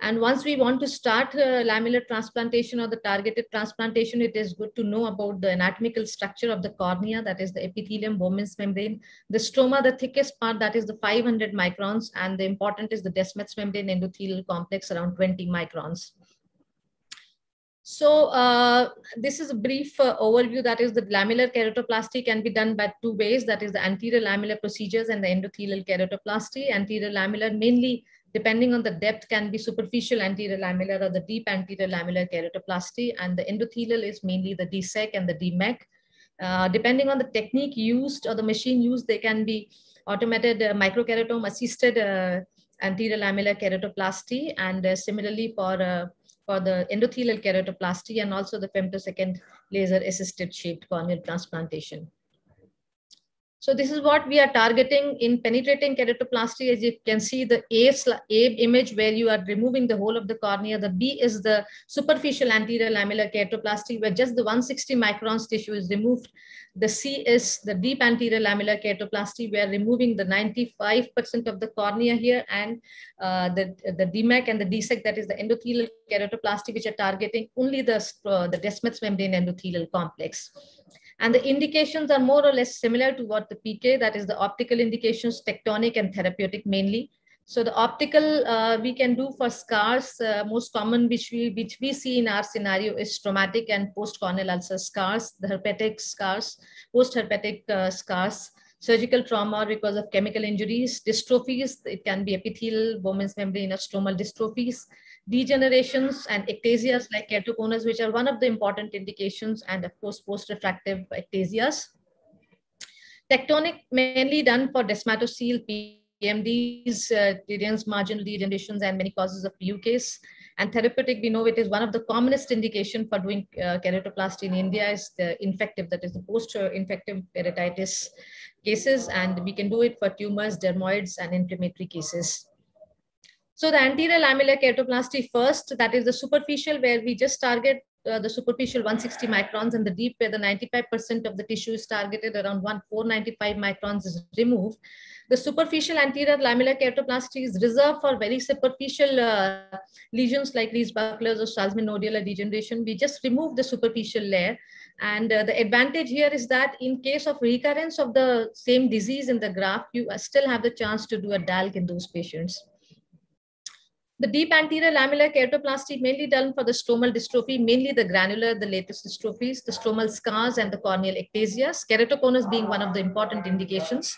And once we want to start uh, lamellar transplantation or the targeted transplantation, it is good to know about the anatomical structure of the cornea, that is the epithelium, Bowman's membrane, the stroma, the thickest part, that is the 500 microns, and the important is the Descemet's membrane endothelial complex around 20 microns. So uh, this is a brief uh, overview. That is the lamellar keratoplasty can be done by two ways. That is the anterior lamellar procedures and the endothelial keratoplasty. Anterior lamellar mainly depending on the depth can be superficial anterior lamellar or the deep anterior lamellar keratoplasty and the endothelial is mainly the DSEK and the DMEK. Uh, depending on the technique used or the machine used, they can be automated uh, microkeratome assisted uh, anterior lamellar keratoplasty and uh, similarly for uh, for the endothelial keratoplasty and also the femtosecond laser assisted shaped corneal transplantation. So this is what we are targeting in penetrating keratoplasty. As you can see the A, A image where you are removing the whole of the cornea. The B is the superficial anterior lamellar keratoplasty where just the 160 microns tissue is removed. The C is the deep anterior lamellar keratoplasty where removing the 95% of the cornea here and uh, the, the DMEK and the DSEK that is the endothelial keratoplasty which are targeting only the, uh, the Descemet's membrane endothelial complex. And the indications are more or less similar to what the PK, that is the optical indications, tectonic and therapeutic mainly. So the optical uh, we can do for scars, uh, most common which we, which we see in our scenario is traumatic and post-corneal ulcer scars, the herpetic scars, post-herpetic uh, scars, surgical trauma because of chemical injuries, dystrophies, it can be epithelial, Bowman's membrane or stromal dystrophies, degenerations and ectasias like keratoconus, which are one of the important indications, and of course, post-refractive ectasias. Tectonic mainly done for descematocele, PMDs, uh, marginal degenerations, and many causes of PUKs. And therapeutic, we know it is one of the commonest indication for doing uh, keratoplasty in India is the infective, that is the post-infective keratitis cases. And we can do it for tumors, dermoids, and inflammatory cases. So the anterior lamellar keratoplasty first, that is the superficial where we just target uh, the superficial 160 microns and the deep where the 95% of the tissue is targeted around 1, 495 microns is removed. The superficial anterior lamellar keratoplasty is reserved for very superficial uh, lesions like Reis-Bücklers or Salzmann nodular degeneration. We just remove the superficial layer. And uh, the advantage here is that in case of recurrence of the same disease in the graft, you still have the chance to do a DALK in those patients. The deep anterior lamellar keratoplasty mainly done for the stromal dystrophy, mainly the granular, the lattice dystrophies, the stromal scars and the corneal ectasias, keratoconus being one of the important indications.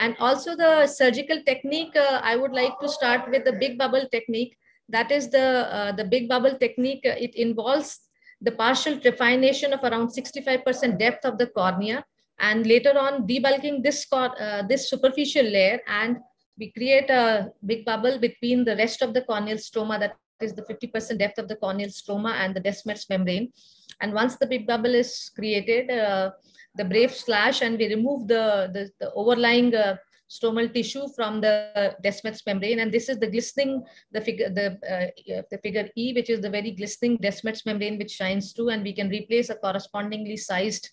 And also the surgical technique, uh, I would like to start with the big bubble technique. That is the, uh, the big bubble technique. Uh, it involves the partial trephination of around 65% depth of the cornea and later on debulking this, uh, this superficial layer and we create a big bubble between the rest of the corneal stroma that is the 50% depth of the corneal stroma and the Descemet's membrane. And once the big bubble is created, uh, the brave slash and we remove the, the, the overlying uh, stromal tissue from the Descemet's membrane. And this is the glistening, the figure, the, uh, the figure E, which is the very glistening Descemet's membrane, which shines through, and we can replace a correspondingly sized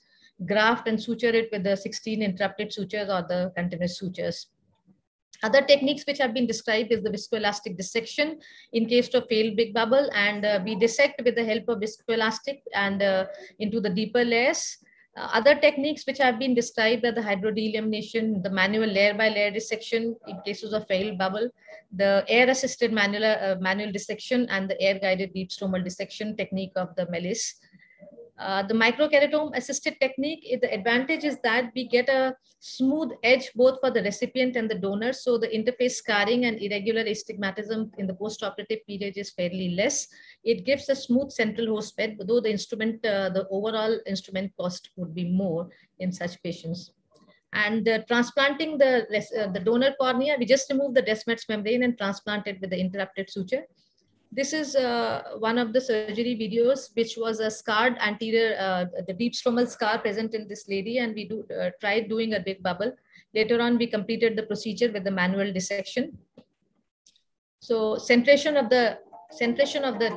graft and suture it with the 16 interrupted sutures or the continuous sutures. Other techniques which have been described is the viscoelastic dissection in case of failed big bubble and uh, we dissect with the help of viscoelastic and uh, into the deeper layers. Uh, other techniques which have been described are the hydrodelamination, the manual layer by layer dissection in cases of failed bubble, the air assisted manual, uh, manual dissection and the air guided deep stromal dissection technique of the Melles. Uh, the microkeratome assisted technique, the advantage is that we get a smooth edge both for the recipient and the donor. So the interface scarring and irregular astigmatism in the postoperative period is fairly less. It gives a smooth central host bed, though the instrument, uh, the overall instrument cost would be more in such patients. And uh, transplanting the, uh, the donor cornea, we just remove the Descemet's membrane and transplant it with the interrupted suture. This is uh, one of the surgery videos, which was a scarred anterior, uh, the deep stromal scar present in this lady, and we do, uh, tried doing a big bubble. Later on, we completed the procedure with the manual dissection. So centration of the centration of the,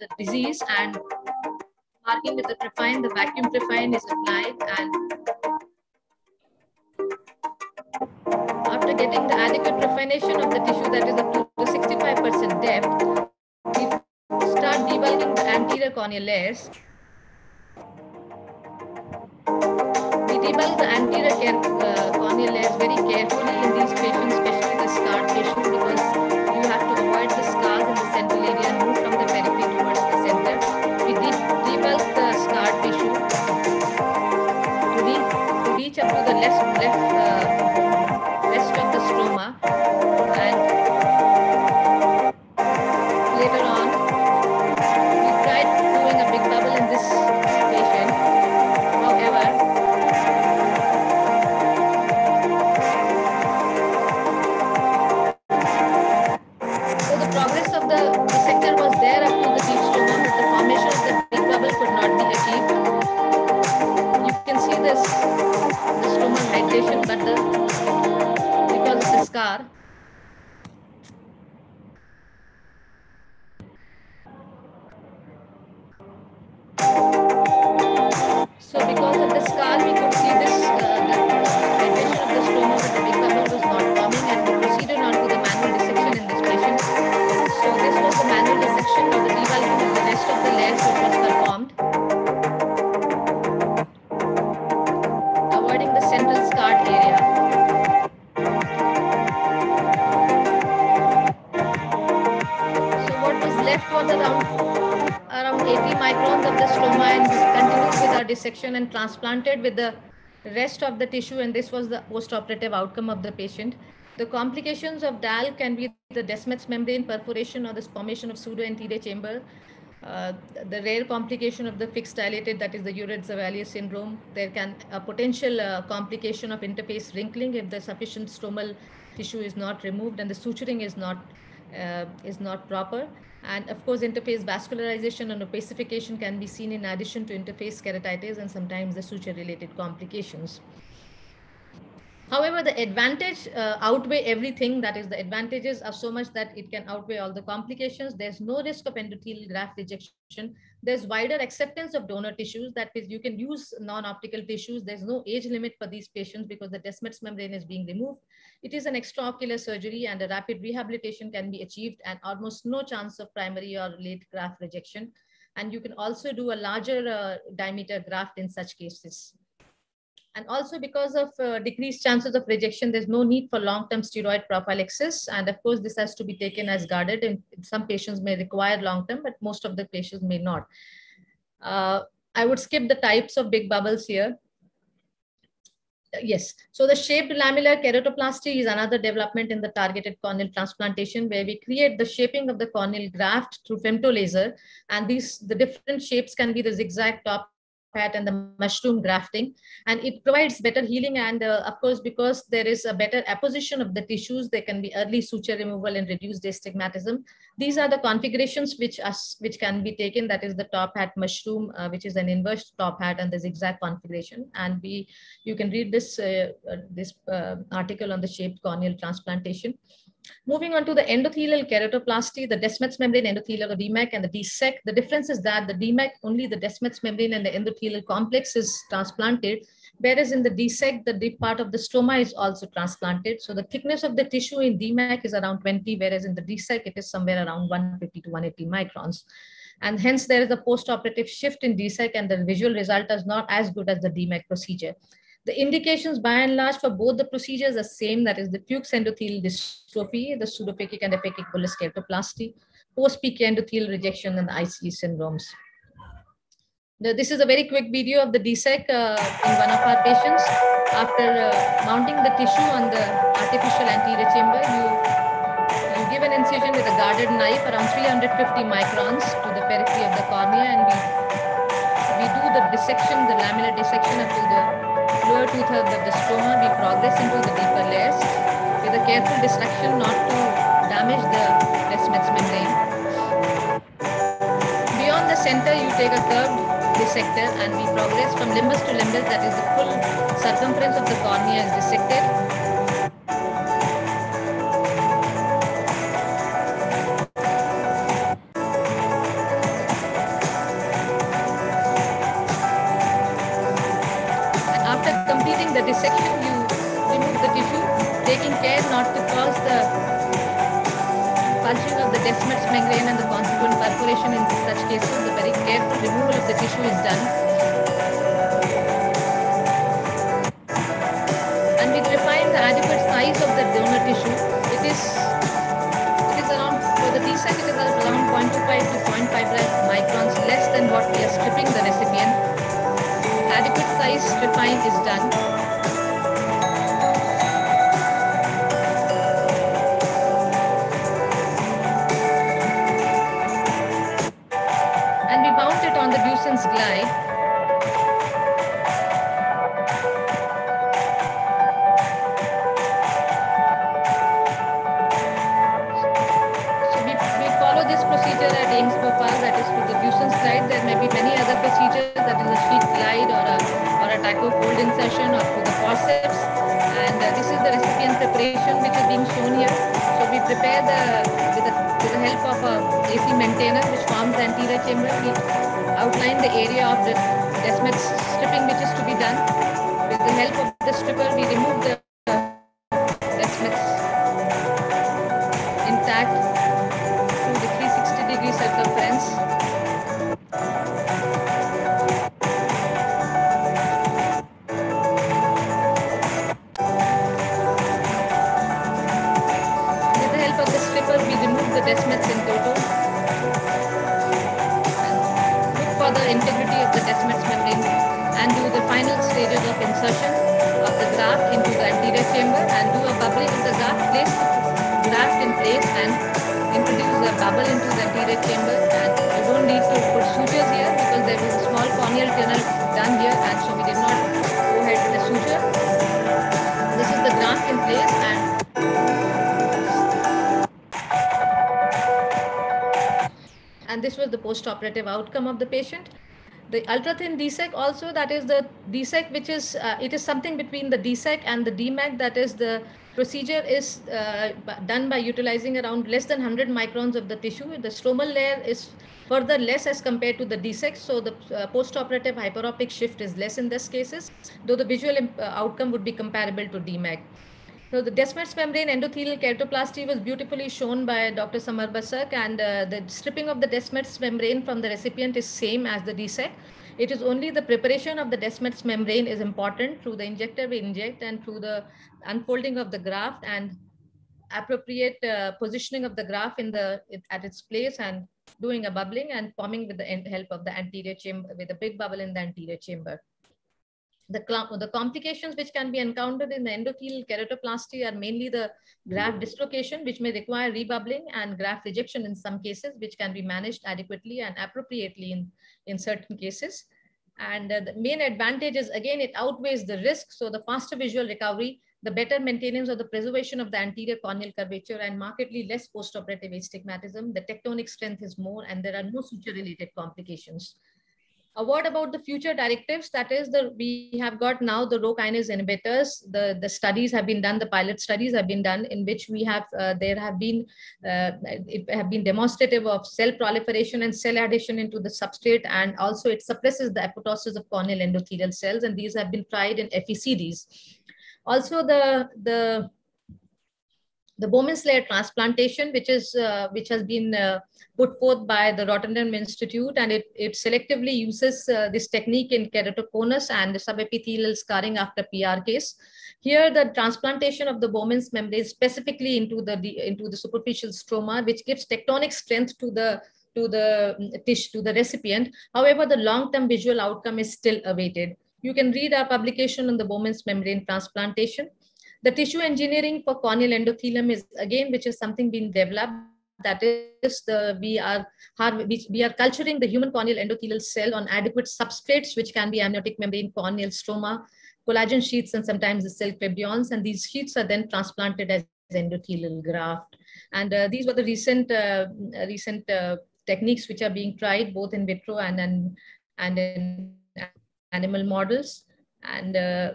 the disease and marking with the trephine, the vacuum trephine is applied and after getting the adequate trephination of the tissue that is up to the 65% depth, we start debulking the anterior corneal layers. We debulk the anterior care, uh, corneal layers very carefully in these patients, especially the scarred patients, because transplanted with the rest of the tissue and this was the post-operative outcome of the patient. The complications of DAL can be the Descemet's membrane perforation or the formation of pseudo-anterior chamber. Uh, the rare complication of the fixed dilated, that is the Urrets-Zavalia syndrome. There can a potential uh, complication of interface wrinkling if the sufficient stromal tissue is not removed and the suturing is not uh, is not proper. And of course, interface vascularization and opacification can be seen in addition to interface keratitis and sometimes the suture-related complications. However, the advantage uh, outweigh everything. That is, the advantages are so much that it can outweigh all the complications. There's no risk of endothelial graft rejection. There's wider acceptance of donor tissues. That is, you can use non-optical tissues. There's no age limit for these patients because the Descemet's membrane is being removed. It is an extraocular surgery and a rapid rehabilitation can be achieved and almost no chance of primary or late graft rejection. And you can also do a larger uh, diameter graft in such cases. And also because of uh, decreased chances of rejection, there's no need for long-term steroid prophylaxis. And of course, this has to be taken as guarded. And some patients may require long-term, but most of the patients may not. Uh, I would skip the types of big bubbles here. Yes, so the shaped lamellar keratoplasty is another development in the targeted corneal transplantation where we create the shaping of the corneal graft through femtolaser. And these, the different shapes can be the zigzag top hat and the mushroom grafting. And it provides better healing and uh, of course because there is a better apposition of the tissues there can be early suture removal and reduced astigmatism. These are the configurations which us which can be taken. That is the top hat mushroom uh, which is an inverse top hat and the zigzag configuration. And we you can read this uh, uh this uh, article on the shaped corneal transplantation Moving on to the endothelial keratoplasty, the Descemet's membrane endothelial DMEK and the DSEK. The difference is that the DMEK, only the Descemet's membrane and the endothelial complex is transplanted, whereas in the DSEK, the deep part of the stroma is also transplanted. So the thickness of the tissue in DMEK is around 20, whereas in the DSEK, it is somewhere around 150 to 180 microns. And hence there is a post-operative shift in DSEK and the visual result is not as good as the DMEK procedure. The indications by and large for both the procedures are same, that is the Fuchs endothelial dystrophy, the pseudophakic and bullous keratopathy, post-peak endothelial rejection, and ICE syndromes. The, this is a very quick video of the DSEK uh, in one of our patients. After uh, mounting the tissue on the artificial anterior chamber, you, you give an incision with a guarded knife around 350 microns to the periphery of the cornea and we, we do the dissection, the lamellar dissection up to the two-thirds the stroma, we progress into the deeper layers with a careful destruction not to damage the Descemet's membrane. Beyond the center, you take a curved dissector and we progress from limbus to limbus, that is the full circumference of the cornea is dissected. Completing the dissection, you remove the tissue, taking care not to cause the pulsing of the Descemet's membrane and the consequent perforation in such cases. The very careful removal of the tissue is done. And we define the adequate size of the donor tissue. It is it is around for the DSEK it is around 0.25 to 0.5 microns less than what we are stripping the recipient. Adequate size stripping is done. Post-operative outcome of the patient. The ultra-thin DSEK also, that is the DSEK, which is, uh, it is something between the DSEK and the DMEK, that is the procedure is uh, done by utilizing around less than 100 microns of the tissue. The stromal layer is further less as compared to the DSEK, so the uh, post-operative hyperopic shift is less in these cases, though the visual uh, outcome would be comparable to DMEK. So the Descemet's membrane endothelial keratoplasty was beautifully shown by Dr. Samar Basak and uh, the stripping of the Descemet's membrane from the recipient is same as the DSEK. It is only the preparation of the Descemet's membrane is important through the injector we inject and through the unfolding of the graft and appropriate uh, positioning of the graft in the it, at its place and doing a bubbling and forming with the help of the anterior chamber with a big bubble in the anterior chamber. The, the complications which can be encountered in the endothelial keratoplasty are mainly the graft dislocation, which may require rebubbling and graft rejection in some cases, which can be managed adequately and appropriately in, in certain cases. And uh, the main advantage is, again, it outweighs the risk. So the faster visual recovery, the better maintenance or the preservation of the anterior corneal curvature and markedly less postoperative astigmatism. The tectonic strength is more and there are no suture-related complications a word about the future directives? That is the we have got now the rho kinase inhibitors. The the studies have been done the pilot studies have been done in which we have uh, there have been uh, it have been demonstrative of cell proliferation and cell addition into the substrate and also it suppresses the apoptosis of corneal endothelial cells and these have been tried in FECDs also the the the Bowman's layer transplantation, which is uh, which has been uh, put forth by the Rotterdam Institute, and it, it selectively uses uh, this technique in keratoconus and subepithelial scarring after PRKs. Here, the transplantation of the Bowman's membrane specifically into the, into the superficial stroma, which gives tectonic strength to the to the tissue to the recipient. However, the long-term visual outcome is still awaited. You can read our publication on the Bowman's membrane transplantation. The tissue engineering for corneal endothelium is again, which is something being developed. That is the we are we, are culturing the human corneal endothelial cell on adequate substrates, which can be amniotic membrane, corneal stroma, collagen sheets and sometimes the cell fibrils. And these sheets are then transplanted as endothelial graft. And uh, these were the recent uh, recent uh, techniques which are being tried both in vitro and, and, and in animal models. And uh,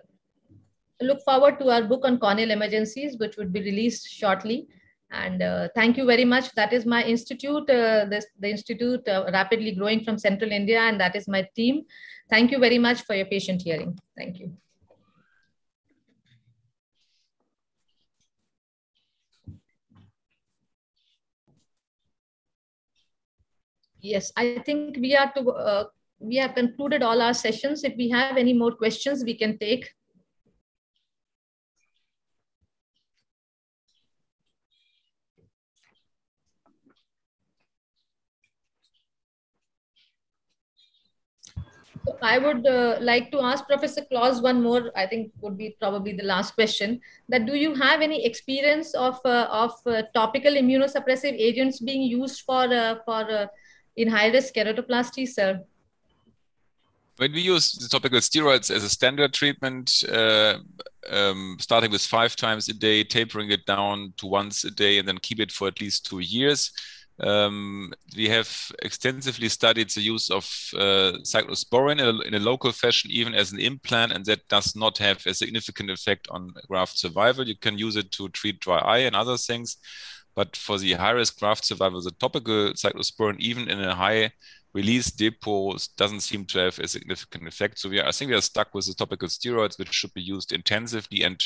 look forward to our book on corneal emergencies, which would be released shortly. And uh, thank you very much. That is my institute, uh, this, the institute uh, rapidly growing from central India, and that is my team. Thank you very much for your patient hearing. Thank you. Yes, I think we are to, uh, we have concluded all our sessions. If we have any more questions, we can take. I would uh, like to ask Professor Claus one more, I think would be probably the last question, that do you have any experience of, uh, of uh, topical immunosuppressive agents being used for, uh, for uh, in high-risk keratoplasty, sir? When we use the topical steroids as a standard treatment, uh, um, starting with five times a day, tapering it down to once a day, and then keep it for at least two years, um, we have extensively studied the use of uh, cyclosporin in a, in a, local fashion, even as an implant, and that does not have a significant effect on graft survival. You can use it to treat dry eye and other things, but for the high risk graft survival, the topical cyclosporin, even in a high release depot, doesn't seem to have a significant effect. So we are, I think we are stuck with the topical steroids, which should be used intensively and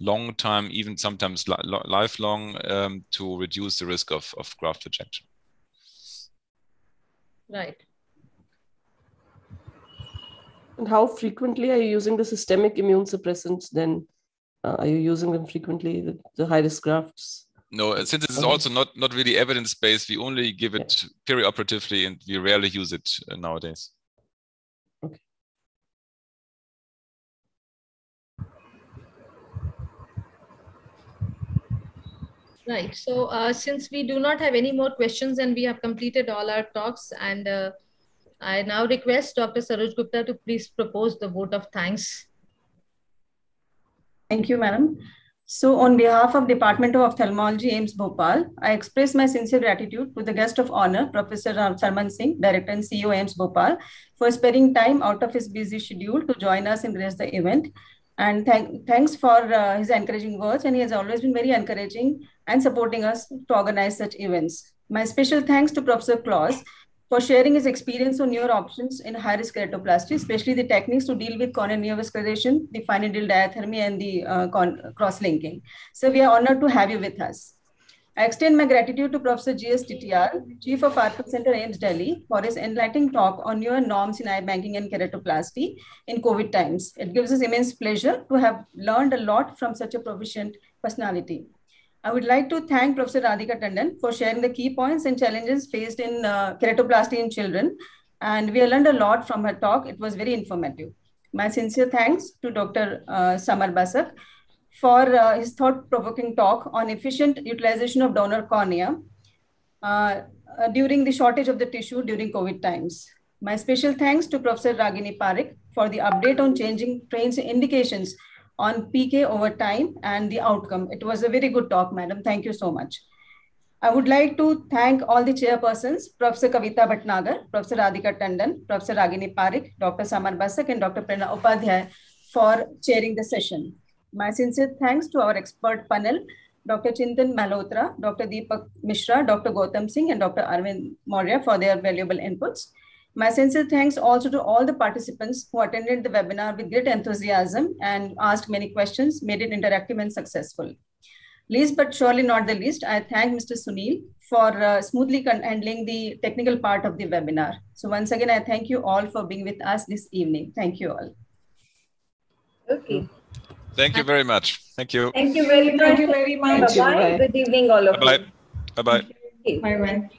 long time, even sometimes li lifelong, um, to reduce the risk of, of graft rejection. Right. And how frequently are you using the systemic immune suppressants then? Uh, are you using them frequently, the, the high risk grafts? No, since this is also not, not really evidence based, we only give it yeah. perioperatively and we rarely use it uh, nowadays. Right. So uh, since we do not have any more questions and we have completed all our talks and uh, I now request Dr. Saroj Gupta to please propose the vote of thanks. Thank you, Madam. So on behalf of Department of Ophthalmology, AIIMS Bhopal, I express my sincere gratitude to the guest of honor, Professor Sarman Singh, Director and CEO AIIMS Bhopal, for sparing time out of his busy schedule to join us and grace the event. And thank, thanks for uh, his encouraging words. And he has always been very encouraging and supporting us to organize such events. My special thanks to Professor Claus for sharing his experience on newer options in high-risk keratoplasty, especially the techniques to deal with corneal neovascularization, the fine needle diathermy, and the uh, cross-linking. So we are honored to have you with us. I extend my gratitude to Professor J.S. Titiyal, Chief of R.P. Center, AIIMS Delhi, for his enlightening talk on newer norms in eye banking and keratoplasty in COVID times. It gives us immense pleasure to have learned a lot from such a proficient personality. I would like to thank Professor Radhika Tandon for sharing the key points and challenges faced in uh, keratoplasty in children. And we learned a lot from her talk. It was very informative. My sincere thanks to Dr. Uh, Samar Basak for uh, his thought-provoking talk on efficient utilization of donor cornea uh, uh, during the shortage of the tissue during COVID times. My special thanks to Professor Ragini Parekh for the update on changing trains indications on PK over time and the outcome. It was a very good talk, madam. Thank you so much. I would like to thank all the chairpersons, Professor Kavita Bhatnagar, Professor Radhika Tandon, Professor Ragini Parekh, Dr. Samar Basak, and Dr. Prerna Upadhyay for chairing the session. My sincere thanks to our expert panel, Dr. Chintan Malhotra, Dr. Deepak Mishra, Dr. Gautam Singh, and Dr. Arvind Maurya for their valuable inputs. My sincere thanks also to all the participants who attended the webinar with great enthusiasm and asked many questions, made it interactive and successful. Least but surely not the least, I thank Mr. Sunil for uh, smoothly handling the technical part of the webinar. So once again, I thank you all for being with us this evening. Thank you all. Okay. Thank you very much. Thank you. Thank you very much. Thank you very much. Bye-bye. Good evening, all of Bye-bye. Bye-bye. you. Bye-bye.